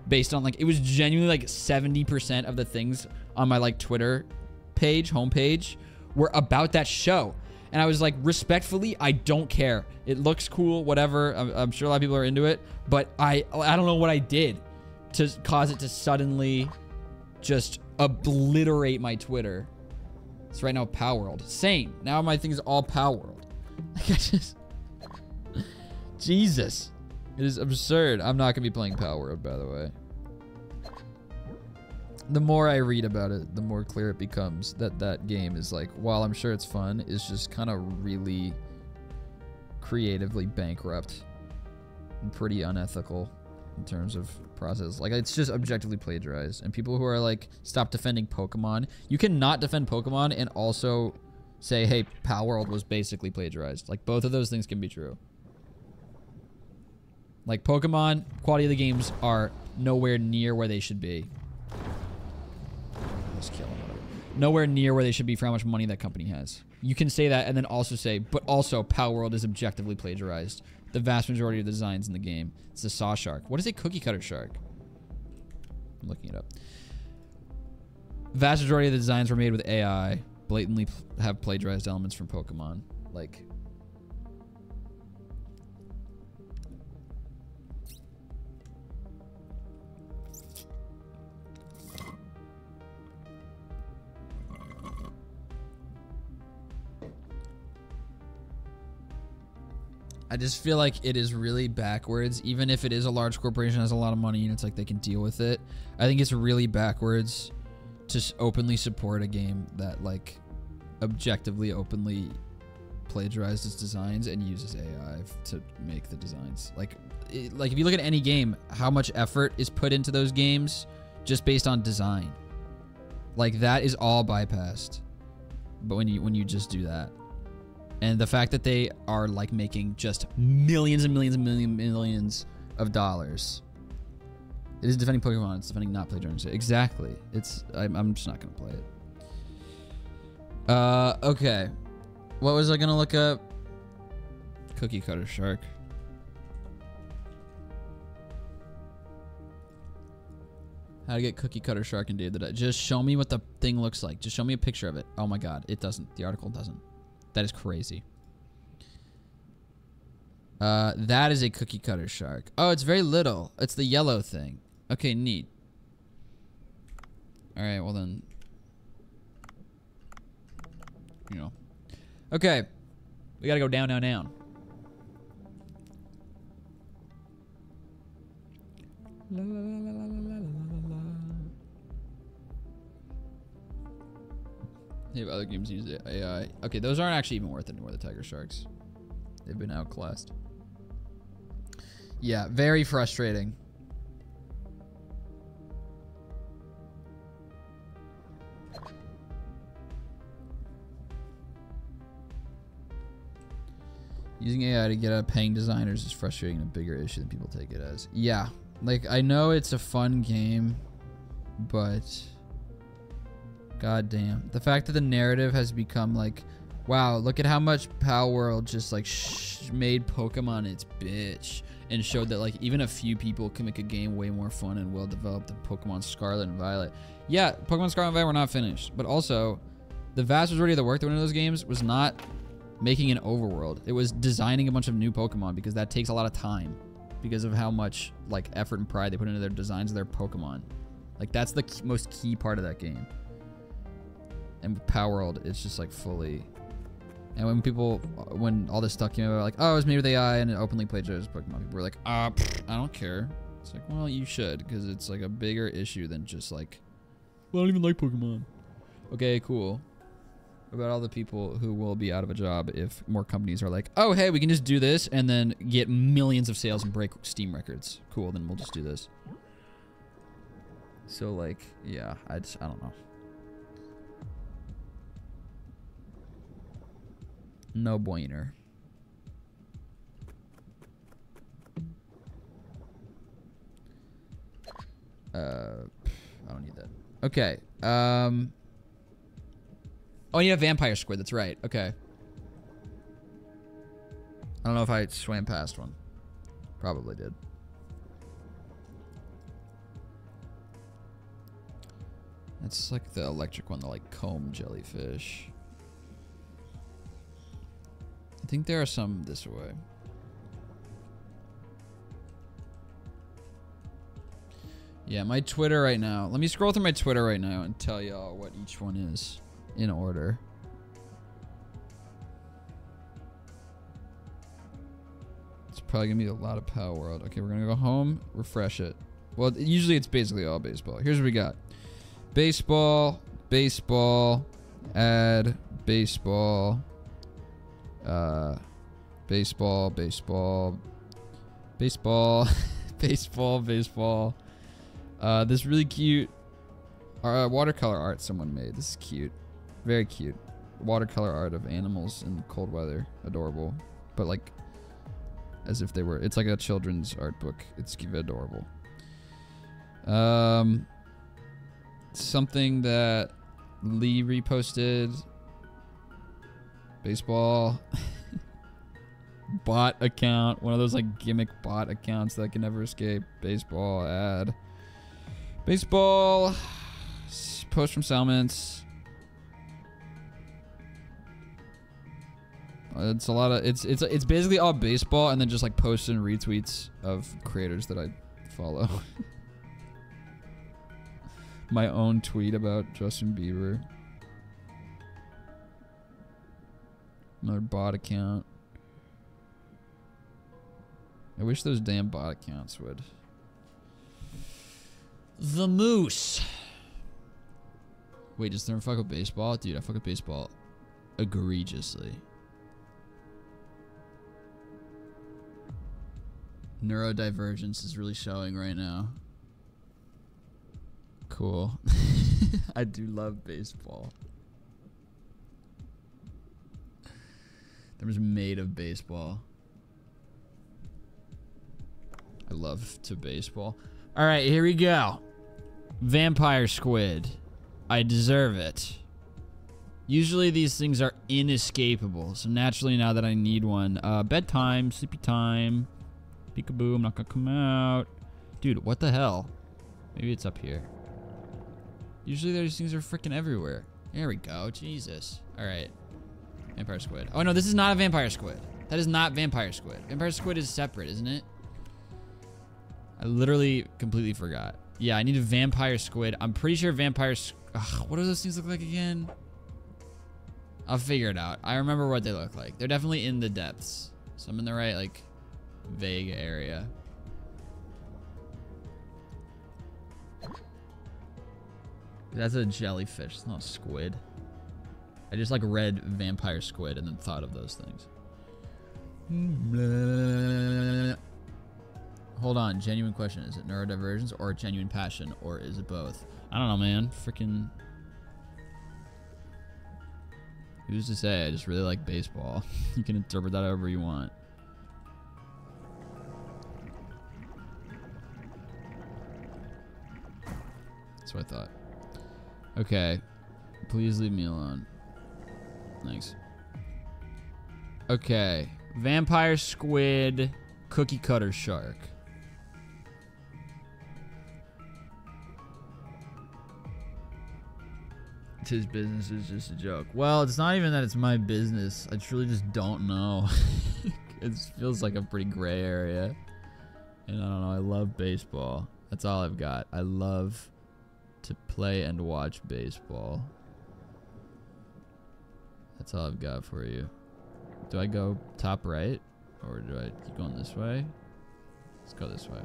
based on like it was genuinely like 70% of the things on my like Twitter page, homepage were about that show. And I was like, respectfully, I don't care. It looks cool, whatever. I'm, I'm sure a lot of people are into it, but I I don't know what I did to cause it to suddenly just obliterate my Twitter It's right now Palworld. Same. Now my thing is all Palworld. Like I just Jesus. It is absurd. I'm not gonna be playing Palworld, by the way. The more I read about it, the more clear it becomes that that game is like, while I'm sure it's fun, is just kind of really creatively bankrupt and pretty unethical in terms of process. Like it's just objectively plagiarized. And people who are like, stop defending Pokemon. You cannot defend Pokemon and also say, hey, Palworld was basically plagiarized. Like both of those things can be true. Like Pokemon, quality of the games are nowhere near where they should be. Just kill. Nowhere near where they should be for how much money that company has. You can say that and then also say, but also Palworld is objectively plagiarized. The vast majority of the designs in the game. It's a saw shark. What is a cookie cutter shark? I'm looking it up. Vast majority of the designs were made with AI. Blatantly have plagiarized elements from Pokemon. Like, I just feel like it is really backwards, even if it is a large corporation has a lot of money and it's like they can deal with it. I think it's really backwards to openly support a game that like objectively, openly plagiarized its designs and uses AI to make the designs. Like, it, like if you look at any game, how much effort is put into those games just based on design? Like that is all bypassed. But when you when you just do that, and the fact that they are like making just millions and millions and million millions of dollars. It is defending Pokemon. It's defending not play plagiarizing. Exactly. It's. I'm, I'm just not gonna play it. Uh. Okay. What was I gonna look up? Cookie cutter shark. How to get cookie cutter shark and Dave the. Just show me what the thing looks like. Just show me a picture of it. Oh my god, it doesn't. The article doesn't. That is crazy. Uh, that is a cookie cutter shark. Oh, it's very little. It's the yellow thing. Okay, neat. Alright, well then. You know. Okay. We gotta go down, down, down. La, la, la, yeah, other games use AI. Okay, those aren't actually even worth it anymore, the Tiger Sharks. They've been outclassed. Yeah, very frustrating. Using AI to get out of paying designers is frustrating and a bigger issue than people take it as. Yeah, like I know it's a fun game, but god damn, the fact that the narrative has become like, wow, look at how much Palworld just like made Pokemon its bitch and showed that like even a few people can make a game way more fun and well developed than Pokemon Scarlet and Violet. Yeah, Pokemon Scarlet and Violet were not finished, but also the vast majority of the work that went into those games was not making an overworld. It was designing a bunch of new Pokemon because that takes a lot of time because of how much like effort and pride they put into their designs of their Pokemon. Like that's the key, most key part of that game. And Palworld, it's just like fully. And when people, when all this stuff came out, like, oh, it was made with AI and it openly plagiarized Pokemon, people were like, ah, I don't care. It's like, well, you should because it's like a bigger issue than just like, well, I don't even like Pokemon. Okay, cool about all the people who will be out of a job if more companies are like, oh, hey, we can just do this and then get millions of sales and break Steam records. Cool, then we'll just do this. So, like, yeah, I just, I don't know. No bueno. Uh, I don't need that. Okay. Um. Oh, you have Vampire Squid. That's right. Okay. I don't know if I swam past one. Probably did. That's like the electric one, the like comb jellyfish. I think there are some this way. Yeah, my Twitter right now. Let me scroll through my Twitter right now and tell y'all what each one is. In order. It's probably gonna be a lot of Palworld. Okay, we're gonna go home, refresh it. Well, usually it's basically all baseball. Here's what we got: baseball, baseball, add baseball, uh, baseball, baseball, baseball, baseball, baseball. Uh, this really cute uh, watercolor art someone made. This is cute, very cute. Watercolor art of animals in cold weather, adorable, but like as if they were. It's like a children's art book. It's adorable. Um, something that Lee reposted. Baseball. bot account. One of those like gimmick bot accounts that can never escape. Baseball ad. Baseball. Post from Salmons. It's a lot of it's it's it's basically all baseball and then just like posts and retweets of creators that I follow. My own tweet about Justin Bieber. Another bot account. I wish those damn bot accounts would. The Moose. Wait, does Therm fuck with baseball? Dude, I fuck with baseball egregiously. Neurodivergence is really showing right now. Cool. I do love baseball. There was made of baseball. I love to baseball. All right, here we go. Vampire squid. I deserve it. Usually these things are inescapable, so naturally now that I need one, uh, bedtime, sleepy time, peekaboo, I'm not gonna come out. Dude, what the hell? Maybe it's up here. Usually those things are freaking everywhere. There we go, Jesus. All right, vampire squid. Oh no, this is not a vampire squid. That is not vampire squid. Vampire squid is separate, isn't it? I literally completely forgot. Yeah, I need a vampire squid. I'm pretty sure vampire. Ugh, what do those things look like again? I'll figure it out. I remember what they look like. They're definitely in the depths. So I'm in the right, like, vague area. That's a jellyfish. It's not a squid. I just like read vampire squid and then thought of those things. Hold on, genuine question. Is it neurodivergence or genuine passion, or is it both? I don't know, man. Freaking. Who's to say? I just really like baseball. you can interpret that however you want. That's what I thought. Okay. Please leave me alone. Thanks. Okay. Vampire squid, cookie cutter shark. His business is just a joke. Well, it's not even that it's my business. I truly just don't know. it feels like a pretty gray area. And I don't know. I love baseball. That's all I've got. I love to play and watch baseball. That's all I've got for you. Do I go top right? Or do I keep going this way? Let's go this way.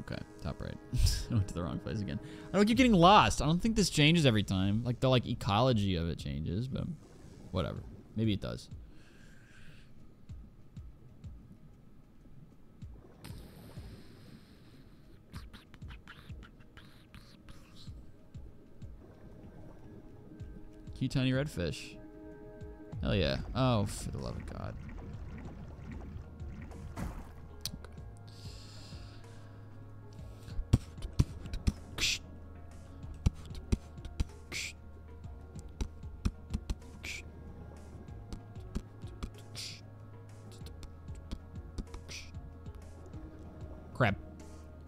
Okay, top right. I went to the wrong place again. I don't keep getting lost. I don't think this changes every time. Like the like ecology of it changes, but whatever. Maybe it does. Cute tiny redfish. Hell yeah. Oh, for the love of God. Crap.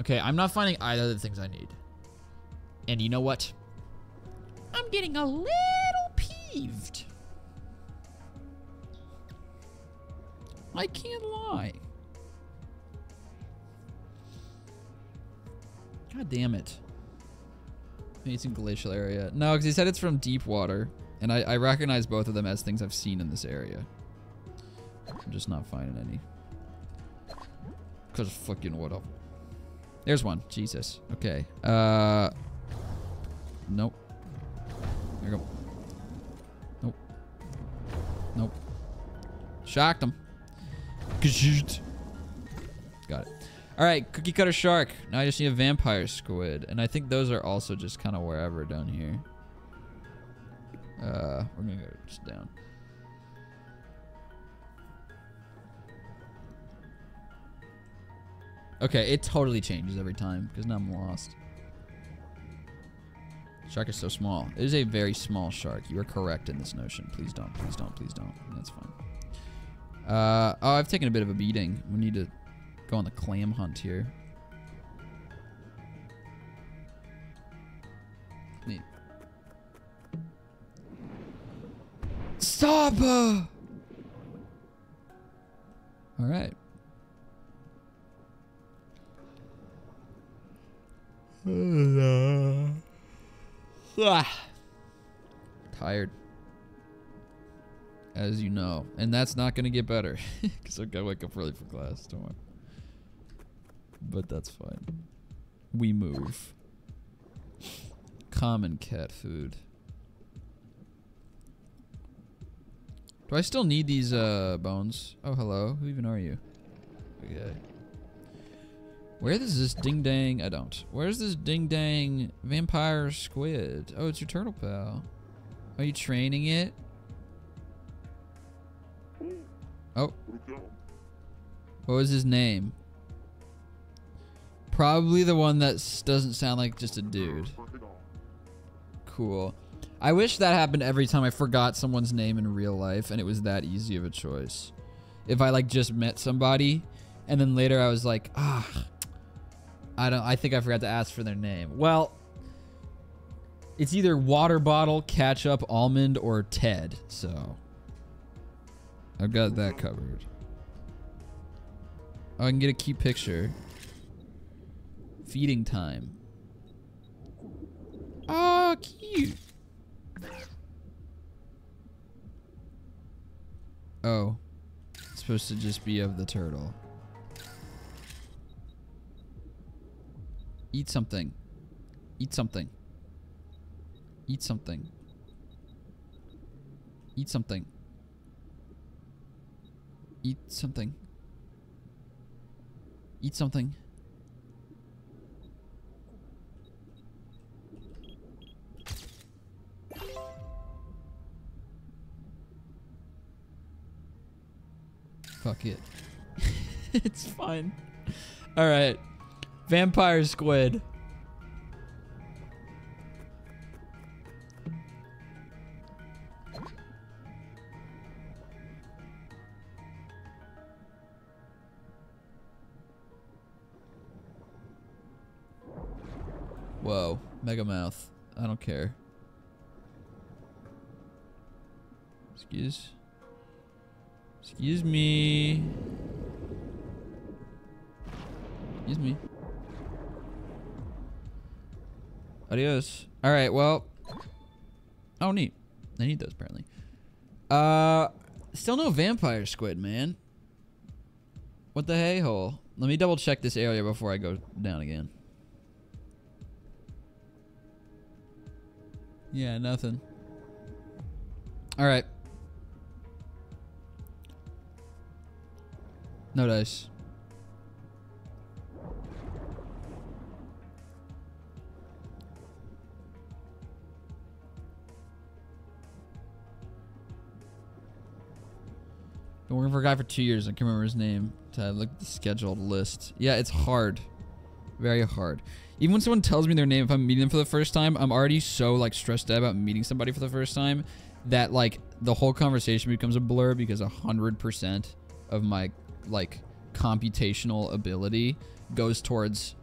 Okay, I'm not finding either of the things I need. And you know what? I'm getting a little I can't lie. God damn it. It's in glacial area. No, because he said it's from deep water. And I, I recognize both of them as things I've seen in this area. I'm just not finding any. Because fucking what up? There's one. Jesus. Okay. Uh. Shocked him. Got it. All right, cookie cutter shark. Now I just need a vampire squid, and I think those are also just kind of wherever down here. Uh, we're gonna go just down. Okay, it totally changes every time because now I'm lost. Shark is so small. It is a very small shark. You are correct in this notion. Please don't. Please don't. Please don't. That's fine. Uh, oh, I've taken a bit of a beating. We need to go on the clam hunt here. Neat. Stop! uh! All right. Tired. As you know. And that's not going to get better. Because I got to wake up early for class. Don't worry. But that's fine. We move. Common cat food. Do I still need these uh, bones? Oh, hello. Who even are you? Okay. Where is this ding dang? I don't. Where's this ding dang vampire squid? Oh, it's your turtle pal. Are you training it? Oh. What was his name? Probably the one that doesn't sound like just a dude. Cool. I wish that happened every time I forgot someone's name in real life and it was that easy of a choice. If I like just met somebody and then later I was like, ah, I don't I think I forgot to ask for their name. Well, it's either water bottle, ketchup, almond, or Ted. So I've got that covered. Oh, I can get a key picture. Feeding time. Oh, cute. Oh. It's supposed to just be of the turtle. Eat something. Eat something. Eat something. Eat something. Eat something. Eat something. Fuck it. it's fine. All right. Vampire squid. Whoa, Mega Mouth. I don't care. Excuse. Excuse me. Excuse me. Adios. All right. Well. Oh, neat. I need those apparently. Uh, still no vampire squid, man. What the hey hole? Let me double check this area before I go down again. Yeah, nothing. All right. No dice. Been working for a guy for two years. I can't remember his name. To look at the scheduled list. Yeah, it's hard. Very hard. Even when someone tells me their name, if I'm meeting them for the first time, I'm already so like stressed out about meeting somebody for the first time that like the whole conversation becomes a blur because a hundred percent of my like computational ability goes towards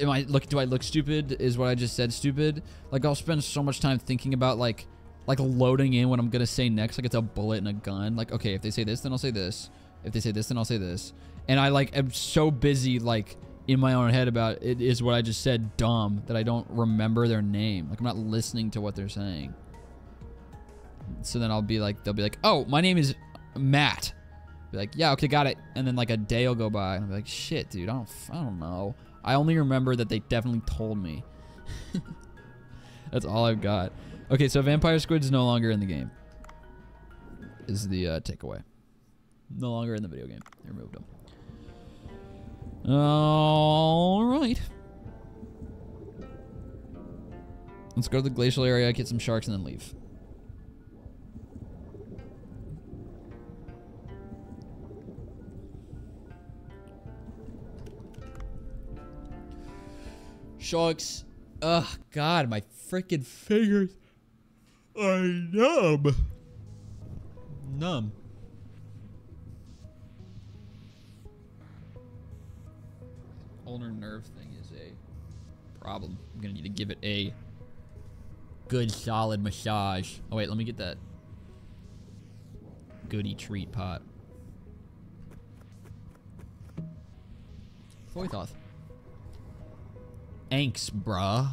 am I look do I look stupid? Is what I just said stupid? Like I'll spend so much time thinking about like like loading in what I'm gonna say next like it's a bullet in a gun. Like okay if they say this then I'll say this. If they say this then I'll say this. And I like am so busy like in my own head about it is what I just said dumb that I don't remember their name. Like I'm not listening to what they're saying. So then I'll be like, they'll be like, oh, my name is Matt. Be like, yeah, okay, got it. And then like a day will go by, and I'll be like, shit, dude, I don't, I don't know. I only remember that they definitely told me. That's all I've got. Okay, so Vampire Squid is no longer in the game. Is the uh, takeaway. No longer in the video game. They removed them. All right. Let's go to the glacial area, get some sharks, and then leave. Sharks. Ugh, God, my freaking fingers are numb. Numb. Ulnar nerve thing is a problem. I'm gonna need to give it a good solid massage. Oh wait, let me get that goody treat pot. Foythoth. Thanks, bruh.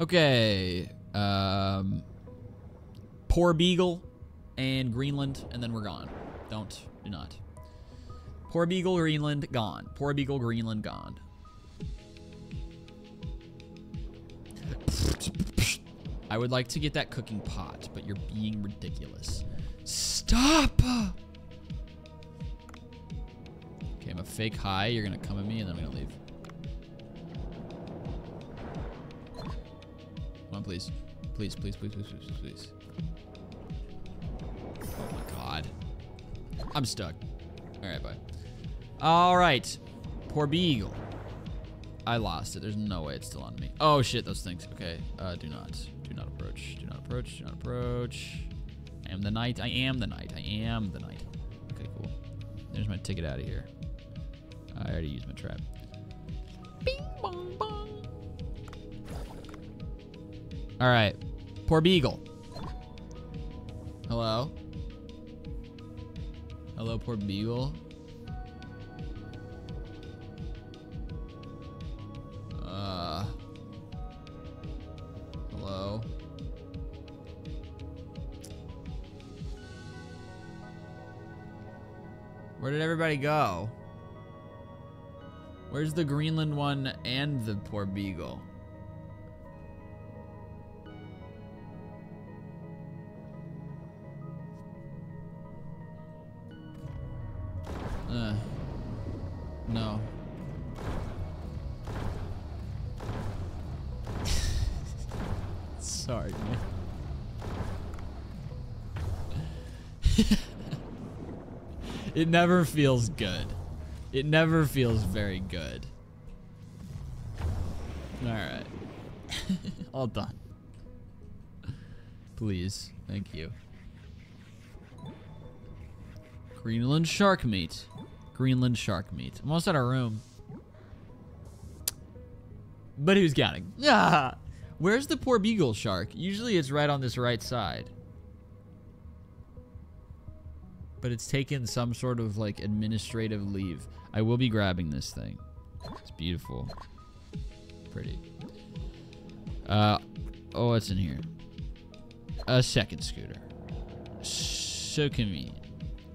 Okay. Um, Porbeagle and Greenland, and then we're gone. Don't, do not. Porbeagle Greenland, gone. Porbeagle Greenland, gone. I would like to get that cooking pot, but you're being ridiculous. Stop! Okay, I'm a fake high. You're gonna come at me, and then I'm gonna leave. Come on, please. Please, please, please, please, please, please. Oh my god. I'm stuck. Alright, bye. Alright. Porbeagle. I lost it. There's no way it's still on me. Oh shit, those things. Okay. Uh, do not. Do not approach. Do not approach. Do not approach. I am the knight. I am the knight. I am the knight. Okay, cool. There's my ticket out of here. I already used my trap. Bing bong bong. Alright. Porbeagle. Hello? Hello, Porbeagle. Uh. Hello. Where did everybody go? Where's the Greenland one and the Porbeagle? Uh, no. Sorry, man. it never feels good. It never feels very good. Alright. All done. Please. Thank you. Greenland shark meat. Greenland shark meat. I'm almost out of room. But who's counting? Ah! Where's the porbeagle shark? Usually it's right on this right side. But it's taken some sort of like administrative leave. I will be grabbing this thing. It's beautiful. Pretty. Uh, oh, what's in here? A second scooter. So convenient.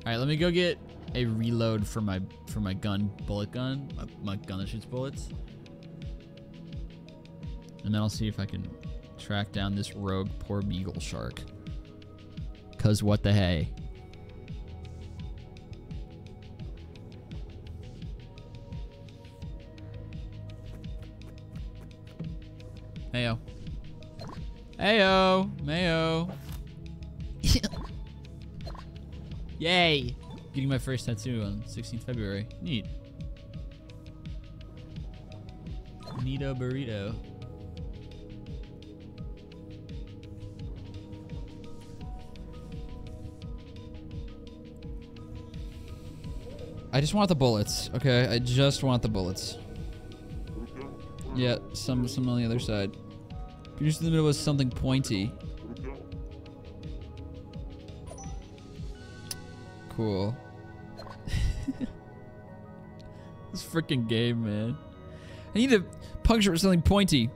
All right, let me go get a reload for my for my gun, bullet gun, my, my gun that shoots bullets, and then I'll see if I can track down this rogue porbeagle shark. Cause what the hey? Heyo. Heyo. Mayo. Yay! Getting my first tattoo on 16th February. Neat. Neato burrito. I just want the bullets, okay? I just want the bullets. Yeah, some some on the other side. Just in the middle of something pointy. Cool. this freaking game, man. I need to puncture with something pointy.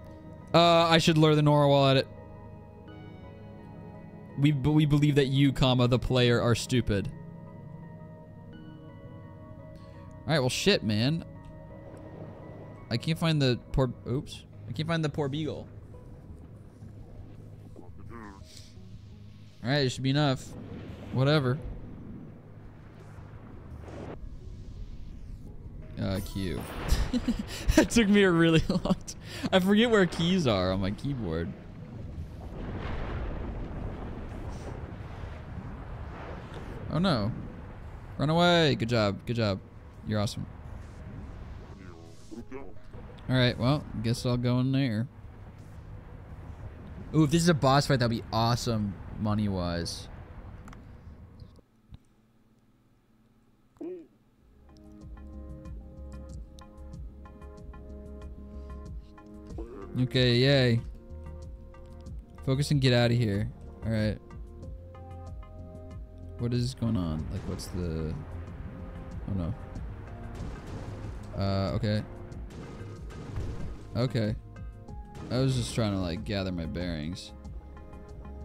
Uh, I should lure the Nora while at it. We we believe that you, comma, the player, are stupid. All right, well, shit, man. I can't find the poor. Oops. I can't find the porbeagle. All right, it should be enough. Whatever. Uh, Q. that took me a really long time. I forget where keys are on my keyboard. Oh no. Run away. Good job. Good job. You're awesome. Alright, well, guess I'll go in there. Ooh, if this is a boss fight, that'd be awesome money-wise. Okay, yay. Focus and get out of here. Alright. What is going on? Like, what's the... Oh, no. Uh, okay. Okay. I was just trying to, like, gather my bearings.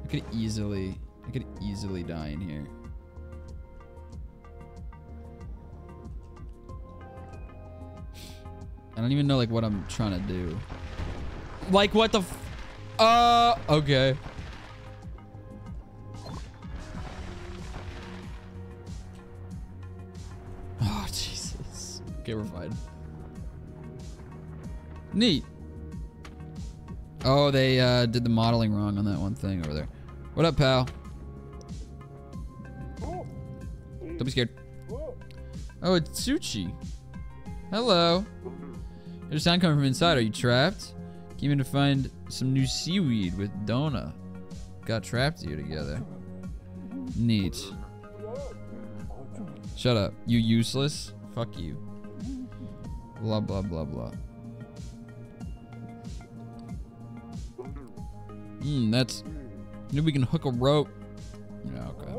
I could easily... I could easily die in here. I don't even know, like, what I'm trying to do. Like, what the f- Uh, okay. Oh, Jesus. Okay, we're fine. Neat. Oh, they uh, did the modeling wrong on that one thing over there. What up, pal? Don't be scared. Oh, it's Suchi. Hello. There's sound coming from inside. Are you trapped? Came in to find some new seaweed with Dona. Got trapped here together. Neat. Shut up. You useless? Fuck you. Blah, blah, blah, blah. Hmm, that's... Maybe we can hook a rope. Yeah, okay.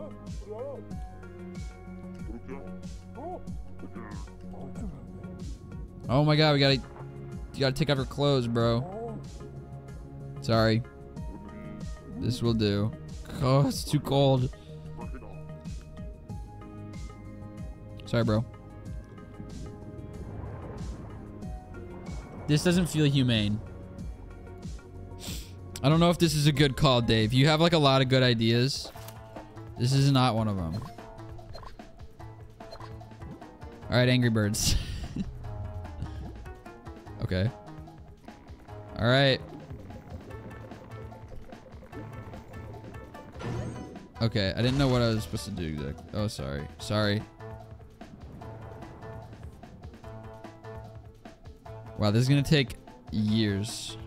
Oh my god, we gotta... You gotta take off your clothes, bro. Sorry. This will do. Oh, it's too cold. Sorry, bro. This doesn't feel humane. I don't know if this is a good call, Dave. You have like a lot of good ideas. This is not one of them. All right, Angry Birds. okay. All right. Okay, I didn't know what I was supposed to do exactly. Oh, sorry. Sorry. Wow, this is gonna take years.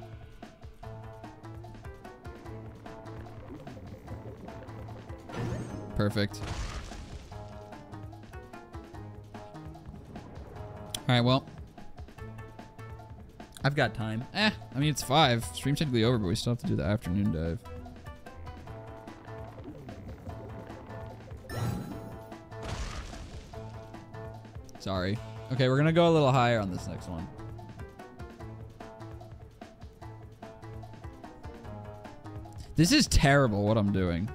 Perfect. Alright, well. I've got time. Eh, I mean, it's 5. Stream's technically over, but we still have to do the afternoon dive. Sorry. Okay, we're gonna go a little higher on this next one. This is terrible what I'm doing.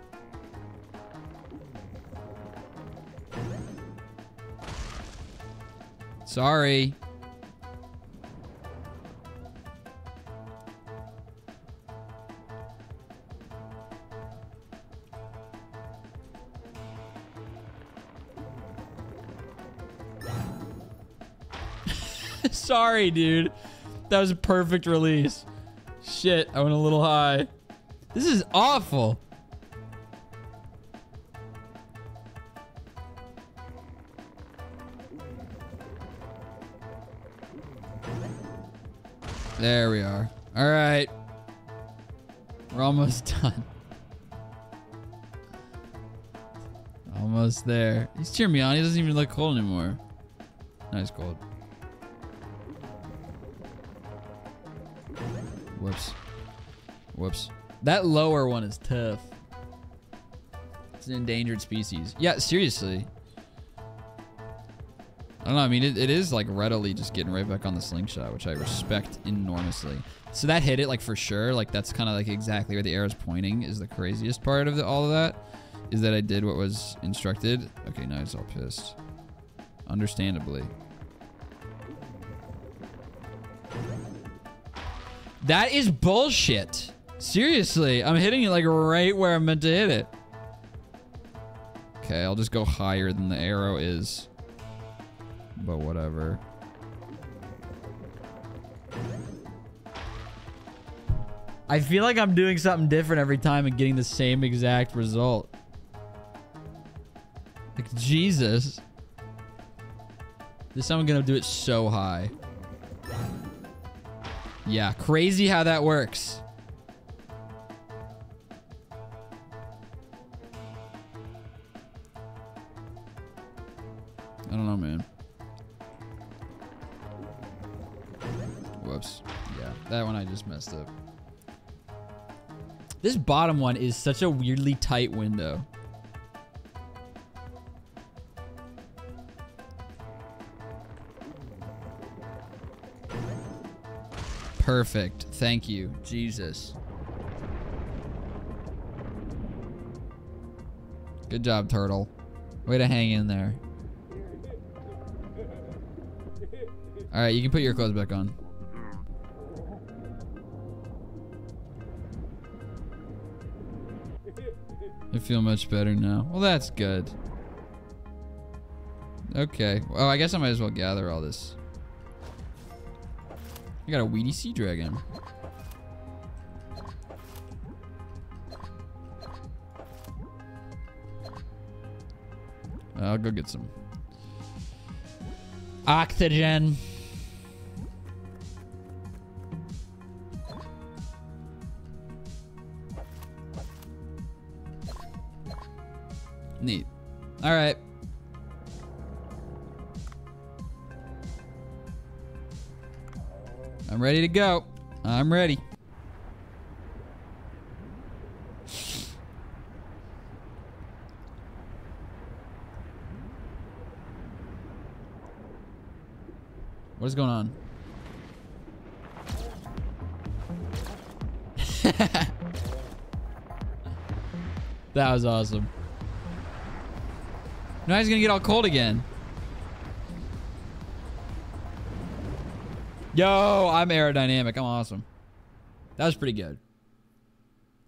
Sorry. Sorry, dude. That was a perfect release. Shit, I went a little high. This is awful. There we are. All right. We're almost done. Almost there. He's cheering me on. He doesn't even look cold anymore. Nice cold. Whoops. Whoops. That lower one is tough. It's an endangered species. Yeah, seriously. I don't know. I mean, it, it is like readily just getting right back on the slingshot, which I respect enormously. So that hit it like for sure. Like that's kind of like exactly where the arrow's pointing is the craziest part of the, all of that. Is that I did what was instructed. Okay, now he's all pissed. Understandably. That is bullshit. Seriously, I'm hitting it like right where I'm meant to hit it. Okay, I'll just go higher than the arrow is. But whatever. I feel like I'm doing something different every time and getting the same exact result. Like, Jesus. This time I'm gonna do it so high. Yeah, crazy how that works. I don't know, man. Whoops. Yeah, that one I just messed up. This bottom one is such a weirdly tight window. Perfect. Thank you. Jesus. Good job, turtle. Way to hang in there. Alright, you can put your clothes back on. I feel much better now. Well, that's good. Okay. Well, I guess I might as well gather all this. I got a weedy sea dragon. I'll go get some oxygen. Neat. All right. Ready to go. I'm ready. What is going on? that was awesome. Now he's gonna get all cold again. Yo, I'm aerodynamic. I'm awesome. That was pretty good.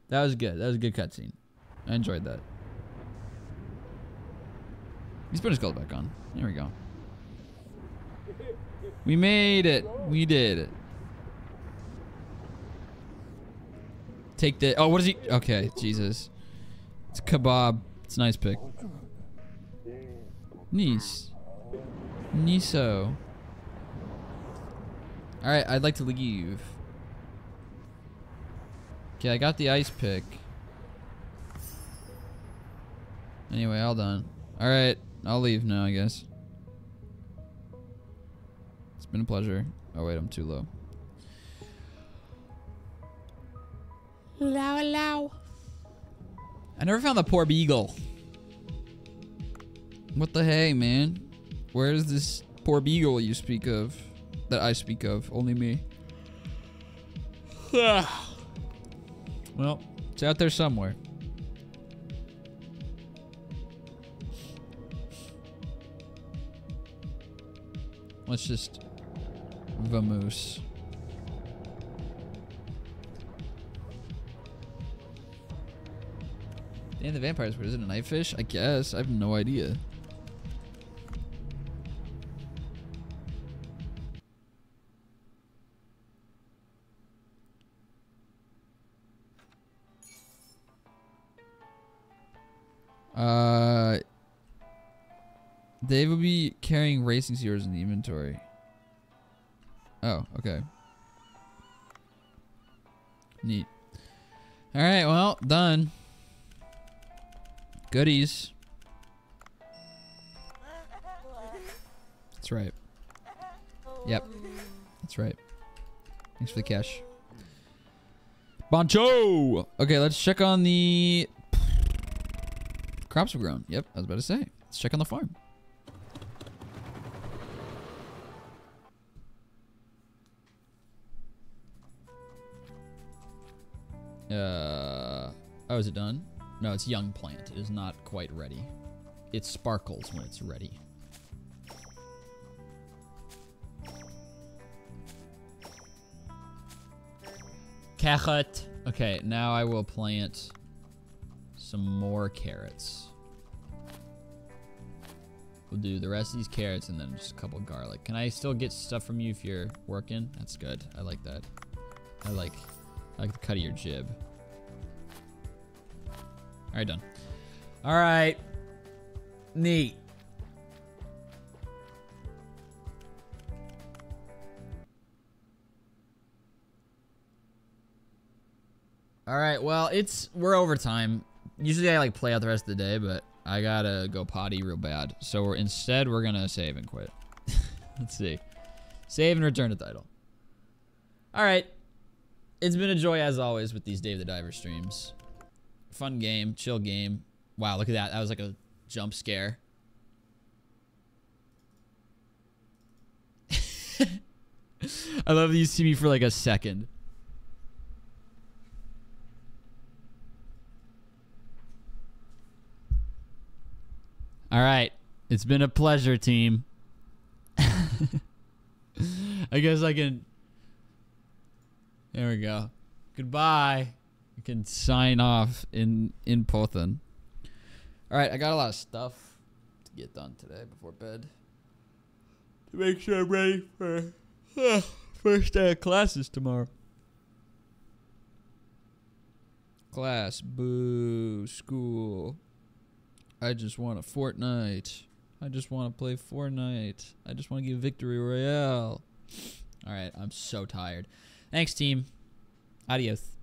That was good. That was a good cutscene. I enjoyed that. He's put his gold back on. There we go. We made it. We did it. Take the. Oh, what is he? Okay, Jesus. It's kebab. It's a nice pick. Nice. Niso. Alright, I'd like to leave. Okay, I got the ice pick. Anyway, all done. Alright, I'll leave now, I guess. It's been a pleasure. Oh, wait, I'm too low. Allow, allow. I never found the porbeagle. What the hey, man? Where's this porbeagle you speak of? That I speak of. Only me. well, it's out there somewhere. Let's just vamoose. Damn the vampires, what is it, a night fish? I guess. I have no idea. Dave will be carrying racing series in the inventory. Oh, okay. Neat. All right, well, done. Goodies. That's right. Yep. That's right. Thanks for the cash. Bancho! Okay, let's check on the crops have grown. Yep, I was about to say. Let's check on the farm. Uh, oh, is it done? No, it's young plant. It is not quite ready. It sparkles when it's ready. Carrot. Okay, now I will plant some more carrots. We'll do the rest of these carrots and then just a couple garlic. Can I still get stuff from you if you're working? That's good. I like that. I like, I like the cut of your jib. All right, done. All right. Neat. All right. Well, it's we're overtime. Usually I like play out the rest of the day, but I gotta go potty real bad. So we're instead we're gonna save and quit. Let's see. Save and return to title. All right. It's been a joy as always with these Dave the Diver streams. Fun game, chill game. Wow, look at that. That was like a jump scare. I love that you see me for like a second. All right. It's been a pleasure, team. I guess I can. There we go. Goodbye. I can sign off in in Pothen. All right, I got a lot of stuff to get done today before bed to make sure I'm ready for uh, first day of classes tomorrow. Class, boo, school. I just want a Fortnite. I just want to play Fortnite. I just want to get Victory Royale. All right, I'm so tired. Thanks, team. Adios.